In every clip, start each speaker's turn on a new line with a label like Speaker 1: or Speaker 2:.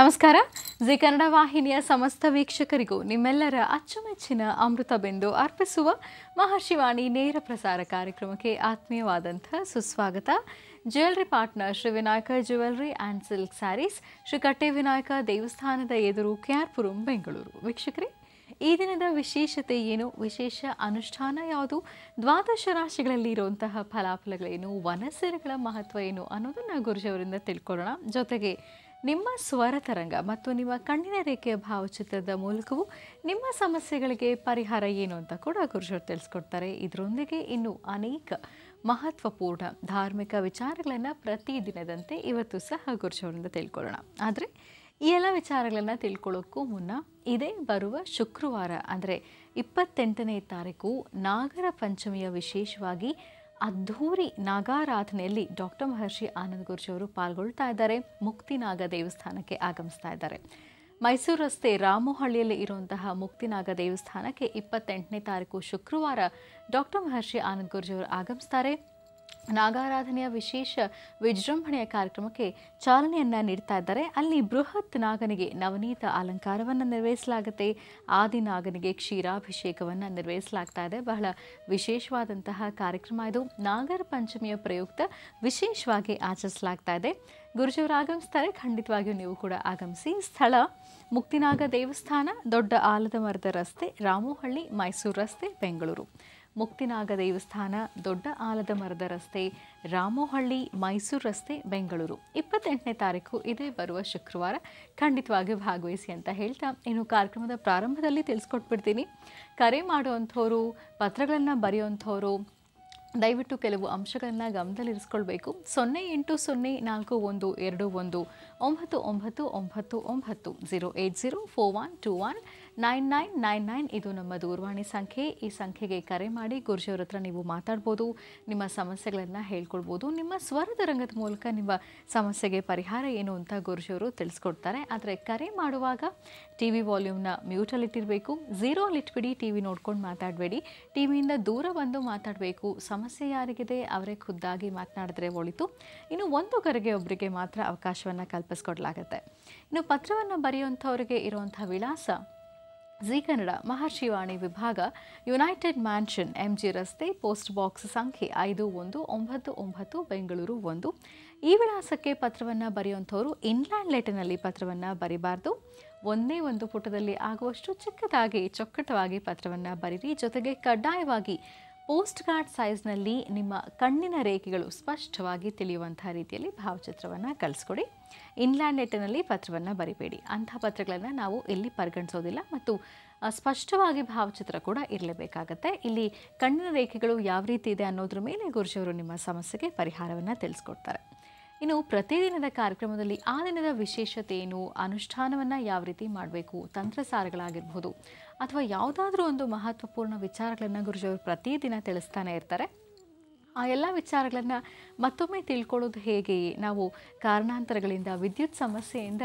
Speaker 1: ನಮಸ್ಕಾರ. ಜಿ ಕನ್ನಡ ವಾಹಿನಿಯ ಸಮಸ್ತ ವೀಕ್ಷಕರಿಗೂ ನಿಮ್ಮೆಲ್ಲರ ಅಚ್ಚುಮೆಚ್ಚಿನ ಅಮೃತ ಬೆಂದು ಅರ್ಪಿಸುವ ಮಹರ್ಷಿವಾಣಿ ನೇರ ಪ್ರಸಾರ ಕಾರ್ಯಕ್ರಮಕ್ಕೆ ಆತ್ಮೀಯವಾದಂಥ ಸುಸ್ವಾಗತ. Jewellery partner Shri Vinayaka jewellery and silk sarees, Shri Katte Vinayaka ದೇವಸ್ಥಾನದ ಎದುರು ಕೆಆರ್ಪುರಂ ಬೆಂಗಳೂರು. ವೀಕ್ಷಕರೇ, ಈ ದಿನದ ವಿಶೇಷತೆ ಏನು? ವಿಶೇಷ ಅನುಷ್ಠಾನ ಯಾವುದು? ದ್ವಾದಶ ರಾಶಿಗಳಲ್ಲಿ ಇರುವಂತಹ ಫಲಾಫಲಗಳೇನು? ವನಸೆರೆಗಳ ಮಹತ್ವ ಏನು ಅನ್ನೋದನ್ನು ಗುರುಜಿಯವರಿಂದ ತಿಳ್ಕೊಳ್ಳೋಣ. ಜೊತೆಗೆ ನಿಮ್ಮ ಸ್ವರ ತರಂಗ ಮತ್ತು ನಿಮ್ಮ ಕಣ್ಣಿನ ರೇಖೆಯ ಭಾವಚಿತ್ರದ ಮೂಲಕವೂ ನಿಮ್ಮ ಸಮಸ್ಯೆಗಳಿಗೆ ಪರಿಹಾರ ಏನು ಅಂತ ಕೂಡ ಗುರುಜರು ತಿಳಿಸ್ಕೊಡ್ತಾರೆ. ಇದರೊಂದಿಗೆ ಇನ್ನು ಅನೇಕ ಮಹತ್ವಪೂರ್ಣ ಧಾರ್ಮಿಕ ವಿಚಾರಗಳನ್ನು ಪ್ರತಿದಿನದಂತೆ ಇವತ್ತು ಸಹ ಗುರುಜಿಯವರಿಂದ ತಿಳ್ಕೊಳ್ಳೋಣ. ಆದರೆ, ಈ ಎಲ್ಲ ವಿಚಾರಗಳನ್ನು ತಿಳ್ಕೊಳ್ಳೋಕ್ಕೂ ಮುನ್ನ ಇದೇ ಬರುವ ಶುಕ್ರವಾರ ಅಂದರೆ ಇಪ್ಪತ್ತೆಂಟನೇ ತಾರೀಕು ನಾಗರ ಪಂಚಮಿಯ ವಿಶೇಷವಾಗಿ ಅದ್ಧೂರಿ ನಾಗಾರಾಧನೆಯಲ್ಲಿ ಡಾಕ್ಟರ್ ಮಹರ್ಷಿ ಆನಂದ್ ಗುರುಜಿಯವರು ಪಾಲ್ಗೊಳ್ತಾ ಇದ್ದಾರೆ. ಮುಕ್ತಿನಾಗ ದೇವಸ್ಥಾನಕ್ಕೆ ಆಗಮಿಸ್ತಾ ಇದ್ದಾರೆ. ಮೈಸೂರು ರಸ್ತೆ ರಾಮೋಹಳ್ಳಿಯಲ್ಲಿ ಇರುವಂತಹ ಮುಕ್ತಿನಾಗ ದೇವಸ್ಥಾನಕ್ಕೆ ಇಪ್ಪತ್ತೆಂಟನೇ ತಾರೀಕು ಶುಕ್ರವಾರ ಡಾಕ್ಟರ್ ಮಹರ್ಷಿ ಆನಂದ್ ಗುರುಜಿಯವರು ಆಗಮಿಸ್ತಾರೆ. ನಾಗಾರಾಧನೆಯ ವಿಶೇಷ ವಿಜೃಂಭಣೆಯ ಕಾರ್ಯಕ್ರಮಕ್ಕೆ ಚಾಲನೆಯನ್ನ ನೀಡ್ತಾ ಇದ್ದಾರೆ. ಅಲ್ಲಿ ಬೃಹತ್ ನಾಗನಿಗೆ ನವನೀತ ಅಲಂಕಾರವನ್ನು ನಿರ್ವಹಿಸಲಾಗುತ್ತೆ. ಆದಿನಾಗನಿಗೆ ಕ್ಷೀರಾಭಿಷೇಕವನ್ನು ನಿರ್ವಹಿಸಲಾಗ್ತಾ ಇದೆ. ಬಹಳ ವಿಶೇಷವಾದಂತಹ ಕಾರ್ಯಕ್ರಮ ಇದು. ನಾಗರ ಪಂಚಮಿಯ ಪ್ರಯುಕ್ತ ವಿಶೇಷವಾಗಿ ಆಚರಿಸಲಾಗ್ತಾ ಇದೆ. ಗುರುಜಿಯವರು ಆಗಮಿಸ್ತಾರೆ. ಖಂಡಿತವಾಗಿಯೂ ನೀವು ಕೂಡ ಆಗಮಿಸಿ. ಸ್ಥಳ, ಮುಕ್ತಿನಾಗ ದೇವಸ್ಥಾನ, ದೊಡ್ಡ ಆಲದ ಮರದ ರಸ್ತೆ, ರಾಮೋಹಳ್ಳಿ, ಮೈಸೂರು ರಸ್ತೆ, ಬೆಂಗಳೂರು. ಮುಕ್ತಿನಾಗ ದೇವಸ್ಥಾನ, ದೊಡ್ಡ ಆಲದ ಮರದ ರಸ್ತೆ, ರಾಮೋಹಳ್ಳಿ, ಮೈಸೂರು ರಸ್ತೆ, ಬೆಂಗಳೂರು. ಇಪ್ಪತ್ತೆಂಟನೇ ತಾರೀಕು ಇದೇ ಬರುವ ಶುಕ್ರವಾರ. ಖಂಡಿತವಾಗಿ ಭಾಗವಹಿಸಿ ಅಂತ ಹೇಳ್ತಾ ಇನ್ನು ಕಾರ್ಯಕ್ರಮದ ಪ್ರಾರಂಭದಲ್ಲಿ ತಿಳಿಸ್ಕೊಟ್ಬಿಡ್ತೀನಿ. ಕರೆ ಮಾಡುವಂಥವರು ಪತ್ರಗಳನ್ನು ಬರೆಯುವಂಥವರು ದಯವಿಟ್ಟು ಕೆಲವು ಅಂಶಗಳನ್ನು ಗಮನದಲ್ಲಿರಿಸ್ಕೊಳ್ಬೇಕು. ಸೊನ್ನೆ ಎಂಟು ಸೊನ್ನೆ ನಾಲ್ಕು ಒಂದು ಎರಡು ಒಂದು, ಒಂಬತ್ತು ಒಂಬತ್ತು ಒಂಬತ್ತು ಒಂಬತ್ತು zero eight zero four one two one nine nine nine nine ಇದು ನಮ್ಮ ದೂರವಾಣಿ ಸಂಖ್ಯೆ. ಈ ಸಂಖ್ಯೆಗೆ ಕರೆ ಮಾಡಿ ಗುರುಜಿಯವ್ರ ಹತ್ರ ನೀವು ಮಾತಾಡ್ಬೋದು, ನಿಮ್ಮ ಸಮಸ್ಯೆಗಳನ್ನು ಹೇಳ್ಕೊಳ್ಬೋದು ನಿಮ್ಮ ಸ್ವರದ ರಂಗದ ಮೂಲಕ ನಿಮ್ಮ ಸಮಸ್ಯೆಗೆ ಪರಿಹಾರ ಏನು ಅಂತ ಗುರುಜಿಯವರು ತಿಳಿಸ್ಕೊಡ್ತಾರೆ. ಆದರೆ ಕರೆ ಮಾಡುವಾಗ ಟಿ ವಿ ವಾಲ್ಯೂಮ್ನ ಮ್ಯೂಟಲ್ಲಿಟ್ಟಿರಬೇಕು ಝೀರೋಲಿಟ್ಬಿಡಿ ಟಿ ವಿ ನೋಡ್ಕೊಂಡು ಮಾತಾಡಬೇಡಿ. ಟಿ ವಿಯಿಂದ ದೂರ ಬಂದು ಮಾತಾಡಬೇಕು, ಸಮಸ್ಯೆ ಯಾರಿಗಿದೆ ಅವರೇ ಖುದ್ದಾಗಿ ಮಾತನಾಡಿದ್ರೆ ಒಳಿತು. ಇನ್ನು ಒಂದು ಕರೆಗೆ ಒಬ್ಬರಿಗೆ ಮಾತ್ರ ಅವಕಾಶವನ್ನು ಕಲ್ಪಿಸ್ಕೊಡ್ಲಾಗತ್ತೆ. ಇನ್ನು ಪತ್ರವನ್ನು ಬರೆಯುವಂಥವ್ರಿಗೆ ಇರುವಂಥ ವಿಳಾಸ ಜಿ ಕನ್ನಡ ಮಹರ್ಷಿವಾಣಿ ವಿಭಾಗ, ಯುನೈಟೆಡ್ ಮ್ಯಾನ್ಷನ್ ಎಂಜಿ ರಸ್ತೆ, ಪೋಸ್ಟ್ ಬಾಕ್ಸ್ ಸಂಖ್ಯೆ ಐದು ಒಂದು ಒಂಬತ್ತು ಒಂಬತ್ತು, ಬೆಂಗಳೂರು ಒಂದು. ಈ ವಿಳಾಸಕ್ಕೆ ಪತ್ರವನ್ನು ಬರೆಯುವಂಥವರು ಇನ್ಲ್ಯಾಂಡ್ ಲೆಟರ್ನಲ್ಲಿ ಪತ್ರವನ್ನು ಬರಿಬಾರ್ದು. ಒಂದೇ ಒಂದು ಪುಟದಲ್ಲಿ ಆಗುವಷ್ಟು ಚಿಕ್ಕದಾಗಿ, ಚೊಕ್ಕಟವಾಗಿ ಪತ್ರವನ್ನು ಬರೀರಿ. ಜೊತೆಗೆ ಕಡ್ಡಾಯವಾಗಿ ಪೋಸ್ಟ್ ಕಾರ್ಡ್ ಸೈಜ್ನಲ್ಲಿ ನಿಮ್ಮ ಕಣ್ಣಿನ ರೇಖೆಗಳು ಸ್ಪಷ್ಟವಾಗಿ ತಿಳಿಯುವಂಥ ರೀತಿಯಲ್ಲಿ ಭಾವಚಿತ್ರವನ್ನು ಕಳಿಸ್ಕೊಡಿ. ಇನ್ಲ್ಯಾಂಡ್ ಲೆಟರ್ನಲ್ಲಿ ಪತ್ರವನ್ನು ಬರಿಬೇಡಿ. ಅಂಥ ಪತ್ರಗಳನ್ನು ನಾವು ಇಲ್ಲಿ ಪರಿಗಣಿಸೋದಿಲ್ಲ ಮತ್ತು ಸ್ಪಷ್ಟವಾಗಿ ಭಾವಚಿತ್ರ ಕೂಡ ಇರಲೇಬೇಕಾಗತ್ತೆ. ಇಲ್ಲಿ ಕಣ್ಣಿನ ರೇಖೆಗಳು ಯಾವ ರೀತಿ ಇದೆ ಅನ್ನೋದ್ರ ಮೇಲೆ ಗುರುಜಿಯವರು ನಿಮ್ಮ ಸಮಸ್ಯೆಗೆ ಪರಿಹಾರವನ್ನು ತಿಳಿಸ್ಕೊಡ್ತಾರೆ. ಇನ್ನು ಪ್ರತಿದಿನದ ಕಾರ್ಯಕ್ರಮದಲ್ಲಿ ಆ ದಿನದ ವಿಶೇಷತೆ ಏನು? ಅನುಷ್ಠಾನವನ್ನು ಯಾವ ರೀತಿ ಮಾಡಬೇಕು? ತಂತ್ರಸಾರಗಳಾಗಿರ್ಬೋದು ಅಥವಾ ಯಾವುದಾದ್ರೂ ಒಂದು ಮಹತ್ವಪೂರ್ಣ ವಿಚಾರಗಳನ್ನು ಗುರುಜಿಯವರು ಪ್ರತಿದಿನ ತಿಳಿಸ್ತಾನೆ ಇರ್ತಾರೆ. ಆ ಎಲ್ಲ ವಿಚಾರಗಳನ್ನು ಮತ್ತೊಮ್ಮೆ ತಿಳ್ಕೊಳ್ಳೋದು ಹೇಗೆ? ನಾವು ಕಾರಣಾಂತರಗಳಿಂದ, ವಿದ್ಯುತ್ ಸಮಸ್ಯೆಯಿಂದ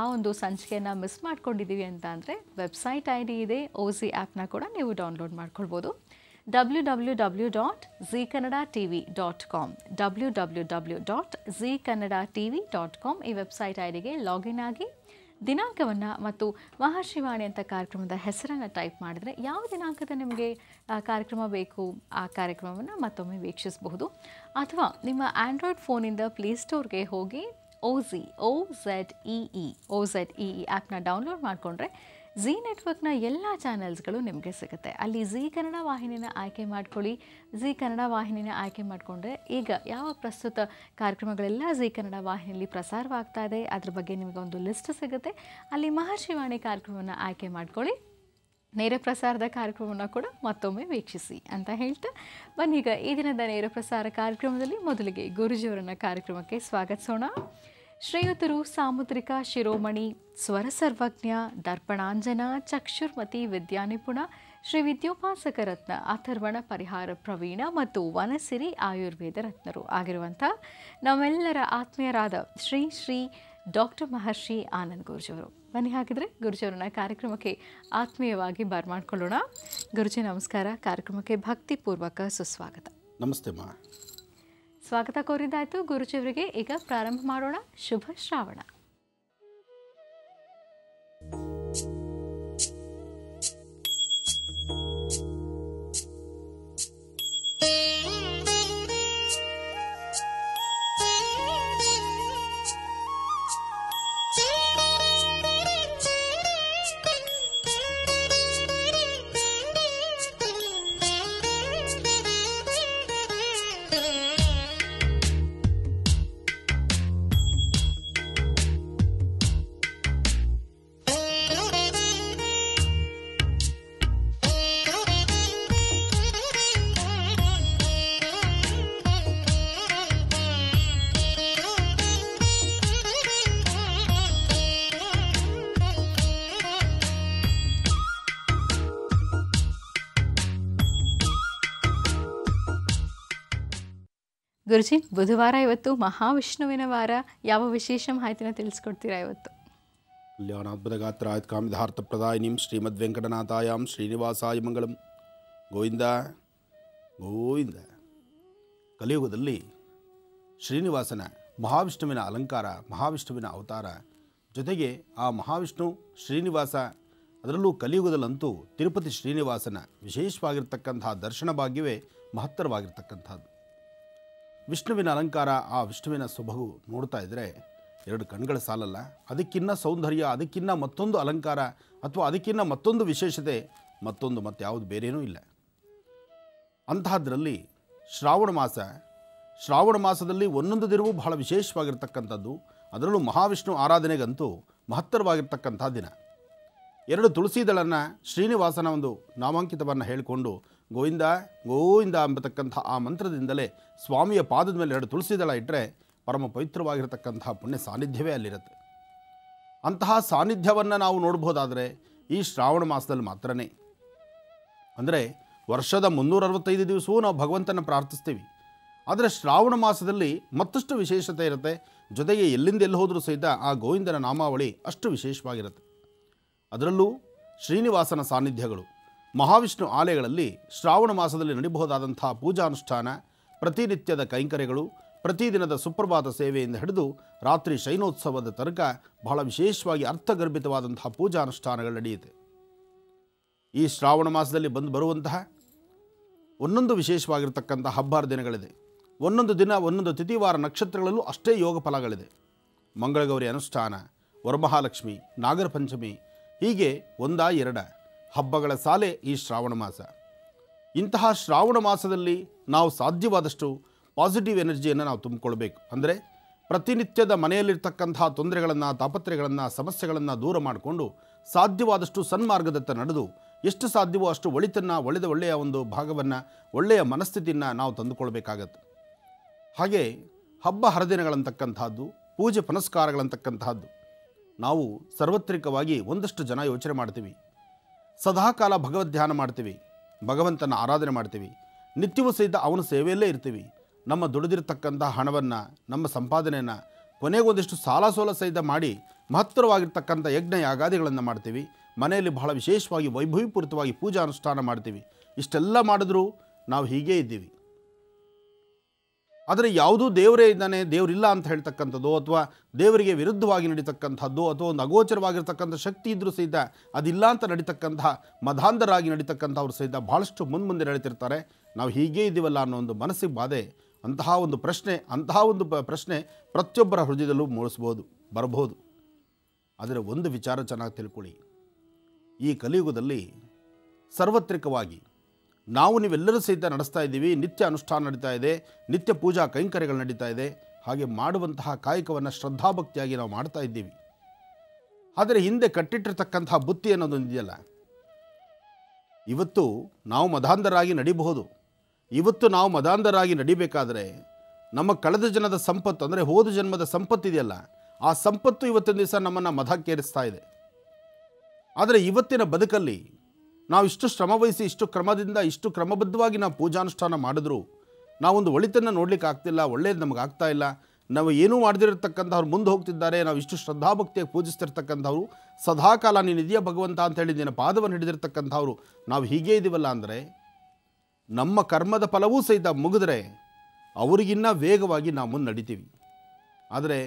Speaker 1: ಆ ಒಂದು ಸಂಚಿಕೆಯನ್ನು ಮಿಸ್ ಮಾಡ್ಕೊಂಡಿದ್ದೀವಿ ಅಂತ ಅಂದರೆ ವೆಬ್ಸೈಟ್ ಐ ಡಿ ಇದೆ, ಓ ಸಿ ಆ್ಯಪ್ನ ಕೂಡ ನೀವು ಡೌನ್ಲೋಡ್ ಮಾಡ್ಕೊಳ್ಬೋದು. ಡಾಟ್ ಕಾಮ್ ಈ ವೆಬ್ಸೈಟ್ ಐಡಿಗೆ ಲಾಗಿನ್ ಆಗಿ ದಿನಾಂಕವನ್ನು ಮತ್ತು ಮಹಾಶಿವಾಣಿ ಅಂತ ಕಾರ್ಯಕ್ರಮದ ಹೆಸರನ್ನು ಟೈಪ್ ಮಾಡಿದರೆ ಯಾವ ದಿನಾಂಕದ ನಿಮಗೆ ಕಾರ್ಯಕ್ರಮ ಬೇಕು, ಆ ಕಾರ್ಯಕ್ರಮವನ್ನು ಮತ್ತೊಮ್ಮೆ ವೀಕ್ಷಿಸಬಹುದು. ಅಥವಾ ನಿಮ್ಮ ಆ್ಯಂಡ್ರಾಯ್ಡ್ ಫೋನಿಂದ ಪ್ಲೇಸ್ಟೋರ್ಗೆ ಹೋಗಿ O Z O Z E E O Z E E ಆ್ಯಪ್ನ ಡೌನ್ಲೋಡ್ ಮಾಡಿಕೊಂಡ್ರೆ ಝೀ ನೆಟ್ವರ್ಕ್ನ ಎಲ್ಲ ಚಾನೆಲ್ಸ್ಗಳು ನಿಮಗೆ ಸಿಗುತ್ತೆ. ಅಲ್ಲಿ ಝೀ ಕನ್ನಡ ವಾಹಿನಿನ ಆಯ್ಕೆ ಮಾಡ್ಕೊಳ್ಳಿ. ಝೀ ಕನ್ನಡ ವಾಹಿನಿನ ಆಯ್ಕೆ ಮಾಡಿಕೊಂಡ್ರೆ ಈಗ ಯಾವ ಪ್ರಸ್ತುತ ಕಾರ್ಯಕ್ರಮಗಳೆಲ್ಲ ಝೀ ಕನ್ನಡ ವಾಹಿನಿಯಲ್ಲಿ ಪ್ರಸಾರವಾಗ್ತಾ ಇದೆ, ಅದ್ರ ಬಗ್ಗೆ ನಿಮಗೆ ಒಂದು ಲಿಸ್ಟ್ ಸಿಗುತ್ತೆ. ಅಲ್ಲಿ ಮಹರ್ಷಿವಾಣಿ ಕಾರ್ಯಕ್ರಮವನ್ನು ಆಯ್ಕೆ ಮಾಡ್ಕೊಳ್ಳಿ. ನೇರ ಪ್ರಸಾರದ ಕಾರ್ಯಕ್ರಮವನ್ನು ಕೂಡ ಮತ್ತೊಮ್ಮೆ ವೀಕ್ಷಿಸಿ ಅಂತ ಹೇಳ್ತಾ ಬನ್ನೀಗ ಈ ದಿನದ ನೇರ ಪ್ರಸಾರ ಕಾರ್ಯಕ್ರಮದಲ್ಲಿ ಮೊದಲಿಗೆ ಗುರುಜಿಯವರನ್ನ ಕಾರ್ಯಕ್ರಮಕ್ಕೆ ಸ್ವಾಗತಿಸೋಣ. ಶ್ರೇಯುತರು ಸಾಮುದ್ರಿಕ ಶಿರೋಮಣಿ, ಸ್ವರ ಸರ್ವಜ್ಞ, ದರ್ಪಣಾಂಜನ, ಚಕ್ಷುರ್ಮತಿ, ವಿದ್ಯಾನಿಪುಣ, ಶ್ರೀ ವಿದ್ಯೋಪಾಸಕ ರತ್ನ, ಅಥರ್ವಣ ಪರಿಹಾರ ಪ್ರವೀಣ ಮತ್ತು ವನಸಿರಿ ಆಯುರ್ವೇದ ರತ್ನರು ಆಗಿರುವಂಥ ನಮ್ಮೆಲ್ಲರ ಆತ್ಮೀಯರಾದ ಶ್ರೀ ಶ್ರೀ ಡಾಕ್ಟರ್ ಮಹರ್ಷಿ ಆನಂದ್ ಗುರುಜಿಯವರು. ಬನ್ನಿ ಹಾಕಿದರೆ ಗುರುಜಿಯವರನ್ನ ಕಾರ್ಯಕ್ರಮಕ್ಕೆ ಆತ್ಮೀಯವಾಗಿ ಬರ್ಮಾಡ್ಕೊಳ್ಳೋಣ ಗುರುಜಿ, ನಮಸ್ಕಾರ. ಕಾರ್ಯಕ್ರಮಕ್ಕೆ ಭಕ್ತಿಪೂರ್ವಕ ಸುಸ್ವಾಗತ.
Speaker 2: ನಮಸ್ತೆ ಮಾ.
Speaker 1: ಸ್ವಾಗತ ಕೋರಿದ್ದಾಯ್ತು. ಗುರುಜಿಯವರಿಗೆ ಈಗ ಪ್ರಾರಂಭ ಮಾಡೋಣ. ಶುಭ ಶ್ರಾವಣ. ಗುರುಜಿ, ಬುಧವಾರ ಇವತ್ತು ಮಹಾವಿಷ್ಣುವಿನ ವಾರ. ಯಾವ ವಿಶೇಷ ಮಾಹಿತಿನ ತಿಳಿಸ್ಕೊಡ್ತೀರಾ ಇವತ್ತು?
Speaker 2: ಕಲ್ಯಾಣಾದ್ಭುತಗಾತ್ರಾಯತ್ ಕಾಮಿಧಾರ್ಥಪ್ರದಾಯಿನಿಂ ಶ್ರೀಮದ್ವೆಂಕಟನಾಥಾಯಾಂ ಶ್ರೀನಿವಾಸಾಯ ಮಂಗಳಂ. ಗೋವಿಂದ ಗೋವಿಂದ. ಕಲಿಯುಗದಲ್ಲಿ ಶ್ರೀನಿವಾಸನ ಮಹಾವಿಷ್ಣುವಿನ ಅಲಂಕಾರ, ಮಹಾವಿಷ್ಣುವಿನ ಅವತಾರ ಜೊತೆಗೆ ಆ ಮಹಾವಿಷ್ಣು, ಶ್ರೀನಿವಾಸ ಅದರಲ್ಲೂ ಕಲಿಯುಗದಲ್ಲಂತೂ ತಿರುಪತಿ ಶ್ರೀನಿವಾಸನ ವಿಶೇಷವಾಗಿರ್ತಕ್ಕಂತಹ ದರ್ಶನ ಭಾಗ್ಯವೇ ಮಹತ್ತರವಾಗಿರ್ತಕ್ಕಂಥದ್ದು. ವಿಷ್ಣುವಿನ ಅಲಂಕಾರ ಆ ವಿಷ್ಣುವಿನ ಸೊಬಗು ನೋಡ್ತಾ ಇದ್ದರೆ ಎರಡು ಕಣ್ಗಳ ಸಾಲಲ್ಲ. ಅದಕ್ಕಿನ್ನ ಸೌಂದರ್ಯ, ಅದಕ್ಕಿನ್ನ ಮತ್ತೊಂದು ಅಲಂಕಾರ ಅಥವಾ ಅದಕ್ಕಿನ್ನ ಮತ್ತೊಂದು ವಿಶೇಷತೆ, ಮತ್ತೊಂದು ಮತ್ತಾವುದು ಬೇರೇನೂ ಇಲ್ಲ. ಅಂತಹದ್ರಲ್ಲಿ ಶ್ರಾವಣ ಮಾಸ, ಶ್ರಾವಣ ಮಾಸದಲ್ಲಿ ಒಂದೊಂದು ದಿನವೂ ಬಹಳ ವಿಶೇಷವಾಗಿರ್ತಕ್ಕಂಥದ್ದು. ಅದರಲ್ಲೂ ಮಹಾವಿಷ್ಣು ಆರಾಧನೆಗಂತೂ ಮಹತ್ತರವಾಗಿರ್ತಕ್ಕಂಥ ದಿನ. ಎರಡು ತುಳಸಿದಳನ್ನು ಶ್ರೀನಿವಾಸನ ಒಂದು ನಾಮಾಂಕಿತವನ್ನು ಹೇಳಿಕೊಂಡು ಗೋವಿಂದ ಗೋವಿಂದ ಅಂಬತಕ್ಕಂಥ ಆ ಮಂತ್ರದಿಂದಲೇ ಸ್ವಾಮಿಯ ಪಾದದ ಮೇಲೆ ಎರಡು ತುಳಸಿದಳ ಇಟ್ಟರೆ ಪರಮ ಪವಿತ್ರವಾಗಿರತಕ್ಕಂತಹ ಪುಣ್ಯ ಸಾನ್ನಿಧ್ಯವೇ ಅಲ್ಲಿರುತ್ತೆ. ಅಂತಹ ಸಾನ್ನಿಧ್ಯವನ್ನು ನಾವು ನೋಡ್ಬೋದಾದರೆ ಈ ಶ್ರಾವಣ ಮಾಸದಲ್ಲಿ ಮಾತ್ರನೇ. ಅಂದರೆ ವರ್ಷದ ಮುನ್ನೂರ ಅರವತ್ತೈದು ದಿವಸವೂ ನಾವು ಭಗವಂತನ ಪ್ರಾರ್ಥಿಸ್ತೀವಿ. ಆದರೆ ಶ್ರಾವಣ ಮಾಸದಲ್ಲಿ ಮತ್ತಷ್ಟು ವಿಶೇಷತೆ ಇರುತ್ತೆ. ಜೊತೆಗೆ ಎಲ್ಲಿಂದ ಎಲ್ಲಿ ಹೋದರೂ ಸಹಿತ ಆ ಗೋವಿಂದನ ನಾಮಾವಳಿ ಅಷ್ಟು ವಿಶೇಷವಾಗಿರುತ್ತೆ. ಅದರಲ್ಲೂ ಶ್ರೀನಿವಾಸನ ಸಾನ್ನಿಧ್ಯಗಳು. ಮಹಾವಿಷ್ಣು ಆಲಯಗಳಲ್ಲಿ ಶ್ರಾವಣ ಮಾಸದಲ್ಲಿ ನಡಿಬಹುದಾದಂಥ ಪೂಜಾನುಷ್ಠಾನ, ಪ್ರತಿನಿತ್ಯದ ಕೈಂಕರ್ಯಗಳು, ಪ್ರತಿದಿನದ ಸುಪ್ರಭಾತ ಸೇವೆಯಿಂದ ಹಿಡಿದು ರಾತ್ರಿ ಶೈನೋತ್ಸವದ ತನಕ ಬಹಳ ವಿಶೇಷವಾಗಿ ಅರ್ಥಗರ್ಭಿತವಾದಂತಹ ಪೂಜಾನುಷ್ಠಾನಗಳು ನಡೆಯುತ್ತೆ. ಈ ಶ್ರಾವಣ ಮಾಸದಲ್ಲಿ ಬಂದು ಬರುವಂತಹ ಒಂದೊಂದು ವಿಶೇಷವಾಗಿರ್ತಕ್ಕಂಥ ಹಬ್ಬ ದಿನಗಳಿದೆ. ಒಂದೊಂದು ದಿನ, ಒಂದೊಂದು ತಿಥಿವಾರ ನಕ್ಷತ್ರಗಳಲ್ಲೂ ಅಷ್ಟೇ ಯೋಗ ಫಲಗಳಿದೆ. ಮಂಗಳಗೌರಿ ಅನುಷ್ಠಾನ, ವರಮಹಾಲಕ್ಷ್ಮಿ ನಾಗರ ಪಂಚಮಿ ಹೀಗೆ ಒಂದ ಎರಡ. ಹಬ್ಬಗಳ ಸಾಲೆ ಈ ಶ್ರಾವಣ ಮಾಸ. ಇಂತಹ ಶ್ರಾವಣ ಮಾಸದಲ್ಲಿ ನಾವು ಸಾಧ್ಯವಾದಷ್ಟು ಪಾಸಿಟಿವ್ ಎನರ್ಜಿಯನ್ನು ನಾವು ತುಂಬಿಕೊಳ್ಬೇಕು. ಅಂದರೆ ಪ್ರತಿನಿತ್ಯದ ಮನೆಯಲ್ಲಿರ್ತಕ್ಕಂತಹ ತೊಂದರೆಗಳನ್ನು ತಾಪತ್ರೆಗಳನ್ನು ಸಮಸ್ಯೆಗಳನ್ನು ದೂರ ಮಾಡಿಕೊಂಡು ಸಾಧ್ಯವಾದಷ್ಟು ಸನ್ಮಾರ್ಗದತ್ತ ನಡೆದು ಎಷ್ಟು ಸಾಧ್ಯವೋ ಅಷ್ಟು ಒಳಿತನ್ನು, ಒಳ್ಳೆದ ಒಳ್ಳೆಯ ಒಂದು ಭಾಗವನ್ನು, ಒಳ್ಳೆಯ ಮನಸ್ಥಿತಿಯನ್ನು ನಾವು ತಂದುಕೊಳ್ಬೇಕಾಗತ್ತೆ. ಹಾಗೆ ಹಬ್ಬ ಹರಿದಿನಗಳಂತಕ್ಕಂಥದ್ದು, ಪೂಜೆ ಪುನಸ್ಕಾರಗಳಂತಕ್ಕಂತಹದ್ದು ನಾವು ಸಾರ್ವತ್ರಿಕವಾಗಿ ಒಂದಷ್ಟು ಜನ ಯೋಚನೆ ಮಾಡ್ತೀವಿ. ಸದಾಕಾಲ ಭಗವದ್ ಧ್ಯಾನ ಮಾಡ್ತೀವಿ, ಭಗವಂತನ ಆರಾಧನೆ ಮಾಡ್ತೀವಿ. ನಿತ್ಯವೂ ಸಹಿತ ಅವನ ಸೇವೆಯಲ್ಲೇ ಇರ್ತೀವಿ. ನಮ್ಮ ದುಡಿದಿರ್ತಕ್ಕಂಥ ಹಣವನ್ನು, ನಮ್ಮ ಸಂಪಾದನೆಯನ್ನು ಕೊನೆಗೊಂದಿಷ್ಟು ಸಾಲ ಸೋಲ ಸಹಿತ ಮಾಡಿ ಮಹತ್ತರವಾಗಿರ್ತಕ್ಕಂಥ ಯಜ್ಞ ಯಾಗಾದಿಗಳನ್ನು ಮಾಡ್ತೀವಿ. ಮನೆಯಲ್ಲಿ ಬಹಳ ವಿಶೇಷವಾಗಿ ವೈಭವೀಪೂರಿತವಾಗಿ ಪೂಜಾ ಅನುಷ್ಠಾನ ಮಾಡ್ತೀವಿ. ಇಷ್ಟೆಲ್ಲ ಮಾಡಿದ್ರೂ ನಾವು ಹೀಗೇ ಇದ್ದೀವಿ. ಆದರೆ ಯಾವುದೂ ದೇವರೇ ಇದ್ದಾನೆ, ದೇವರಿಲ್ಲ ಅಂತ ಹೇಳ್ತಕ್ಕಂಥದ್ದು ಅಥವಾ ದೇವರಿಗೆ ವಿರುದ್ಧವಾಗಿ ನಡೀತಕ್ಕಂಥದ್ದು ಅಥವಾ ಒಂದು ಅಗೋಚರವಾಗಿರ್ತಕ್ಕಂಥ ಶಕ್ತಿ ಇದ್ದರೂ ಸಹಿತ ಅದಿಲ್ಲ ಅಂತ ನಡೀತಕ್ಕಂಥ ಮಧಾಂಧರಾಗಿ ನಡೀತಕ್ಕಂಥವ್ರು ಸಹಿತ ಭಾಳಷ್ಟು ಮುಂದೆ ಮುಂದೆ ನಡೀತಿರ್ತಾರೆ. ನಾವು ಹೀಗೇ ಇದ್ದೀವಲ್ಲ ಅನ್ನೋ ಒಂದು ಮನಸ್ಸಿಗೆ ಬಾಧೆ, ಅಂತಹ ಒಂದು ಪ್ರಶ್ನೆ, ಅಂತಹ ಒಂದು ಪ್ರಶ್ನೆ ಪ್ರತಿಯೊಬ್ಬರ ಹೃದಯದಲ್ಲೂ ಮೂಡಿಸ್ಬೋದು ಬರಬಹುದು. ಆದರೆ ಒಂದು ವಿಚಾರ ಚೆನ್ನಾಗಿ ತಿಳ್ಕೊಳ್ಳಿ. ಈ ಕಲಿಯುಗದಲ್ಲಿ ಸಾರ್ವತ್ರಿಕವಾಗಿ ನಾವು ನೀವೆಲ್ಲರೂ ಸಹಿತ ನಡೆಸ್ತಾ ಇದ್ದೀವಿ, ನಿತ್ಯ ಅನುಷ್ಠಾನ ನಡೀತಾ ಇದೆ, ನಿತ್ಯ ಪೂಜಾ ಕೈಂಕರ್ಯಗಳು ನಡೀತಾ ಇದೆ, ಹಾಗೆ ಮಾಡುವಂತಹ ಕಾಯಕವನ್ನು ಶ್ರದ್ಧಾಭಕ್ತಿಯಾಗಿ ನಾವು ಮಾಡ್ತಾ ಇದ್ದೀವಿ. ಆದರೆ ಹಿಂದೆ ಕಟ್ಟಿಟ್ಟಿರ್ತಕ್ಕಂತಹ ಬುತ್ತಿ ಅನ್ನೋದೊಂದು ಇದೆಯಲ್ಲ? ಇವತ್ತು ನಾವು ಮದಾಂಧರಾಗಿ ನಡಿಬಹುದು. ಇವತ್ತು ನಾವು ಮದಾಂಧರಾಗಿ ನಡಿಬೇಕಾದರೆ ನಮ್ಮ ಕಳೆದ ಜನದ ಸಂಪತ್ತು, ಅಂದರೆ ಹೋದ ಜನ್ಮದ ಸಂಪತ್ತು ಇದೆಯಲ್ಲ, ಆ ಸಂಪತ್ತು ಇವತ್ತಿನ ದಿವಸ ನಮ್ಮನ್ನು ಮದಕ್ಕೇರಿಸ್ತಾ ಇದೆ. ಆದರೆ ಇವತ್ತಿನ ಬದುಕಲ್ಲಿ ನಾವು ಇಷ್ಟು ಶ್ರಮವಹಿಸಿ ಇಷ್ಟು ಕ್ರಮದಿಂದ, ಇಷ್ಟು ಕ್ರಮಬದ್ಧವಾಗಿ ನಾವು ಪೂಜಾನುಷ್ಠಾನ ಮಾಡಿದ್ರು ನಾವೊಂದು ಒಳಿತನ್ನು ನೋಡ್ಲಿಕ್ಕೆ ಆಗ್ತಿಲ್ಲ, ಒಳ್ಳೇದು ನಮಗೆ ಆಗ್ತಾ ಇಲ್ಲ. ನಾವು ಏನೂ ಮಾಡದಿರತಕ್ಕಂಥವ್ರು ಮುಂದೆ ಹೋಗ್ತಿದ್ದಾರೆ, ನಾವು ಇಷ್ಟು ಶ್ರದ್ಧಾಭಕ್ತಿಯಾಗಿ ಪೂಜಿಸ್ತಿರ್ತಕ್ಕಂಥವ್ರು, ಸದಾಕಾಲ ನೀನು ಇದೆಯಾ ಭಗವಂತ ಅಂತ ಹೇಳಿ ನಿನ್ನ ಪಾದವನ್ನು ಹಿಡಿದಿರ್ತಕ್ಕಂಥವ್ರು, ನಾವು ಹೀಗೇ ಇದ್ದೀವಲ್ಲ ಅಂದರೆ, ನಮ್ಮ ಕರ್ಮದ ಫಲವೂ ಸಹಿತ ಮುಗಿದ್ರೆ, ಅವರಿಗಿನ್ನ ವೇಗವಾಗಿ ನಾವು ಮುಂದೆ ನಡಿತೀವಿ ಆದರೆ,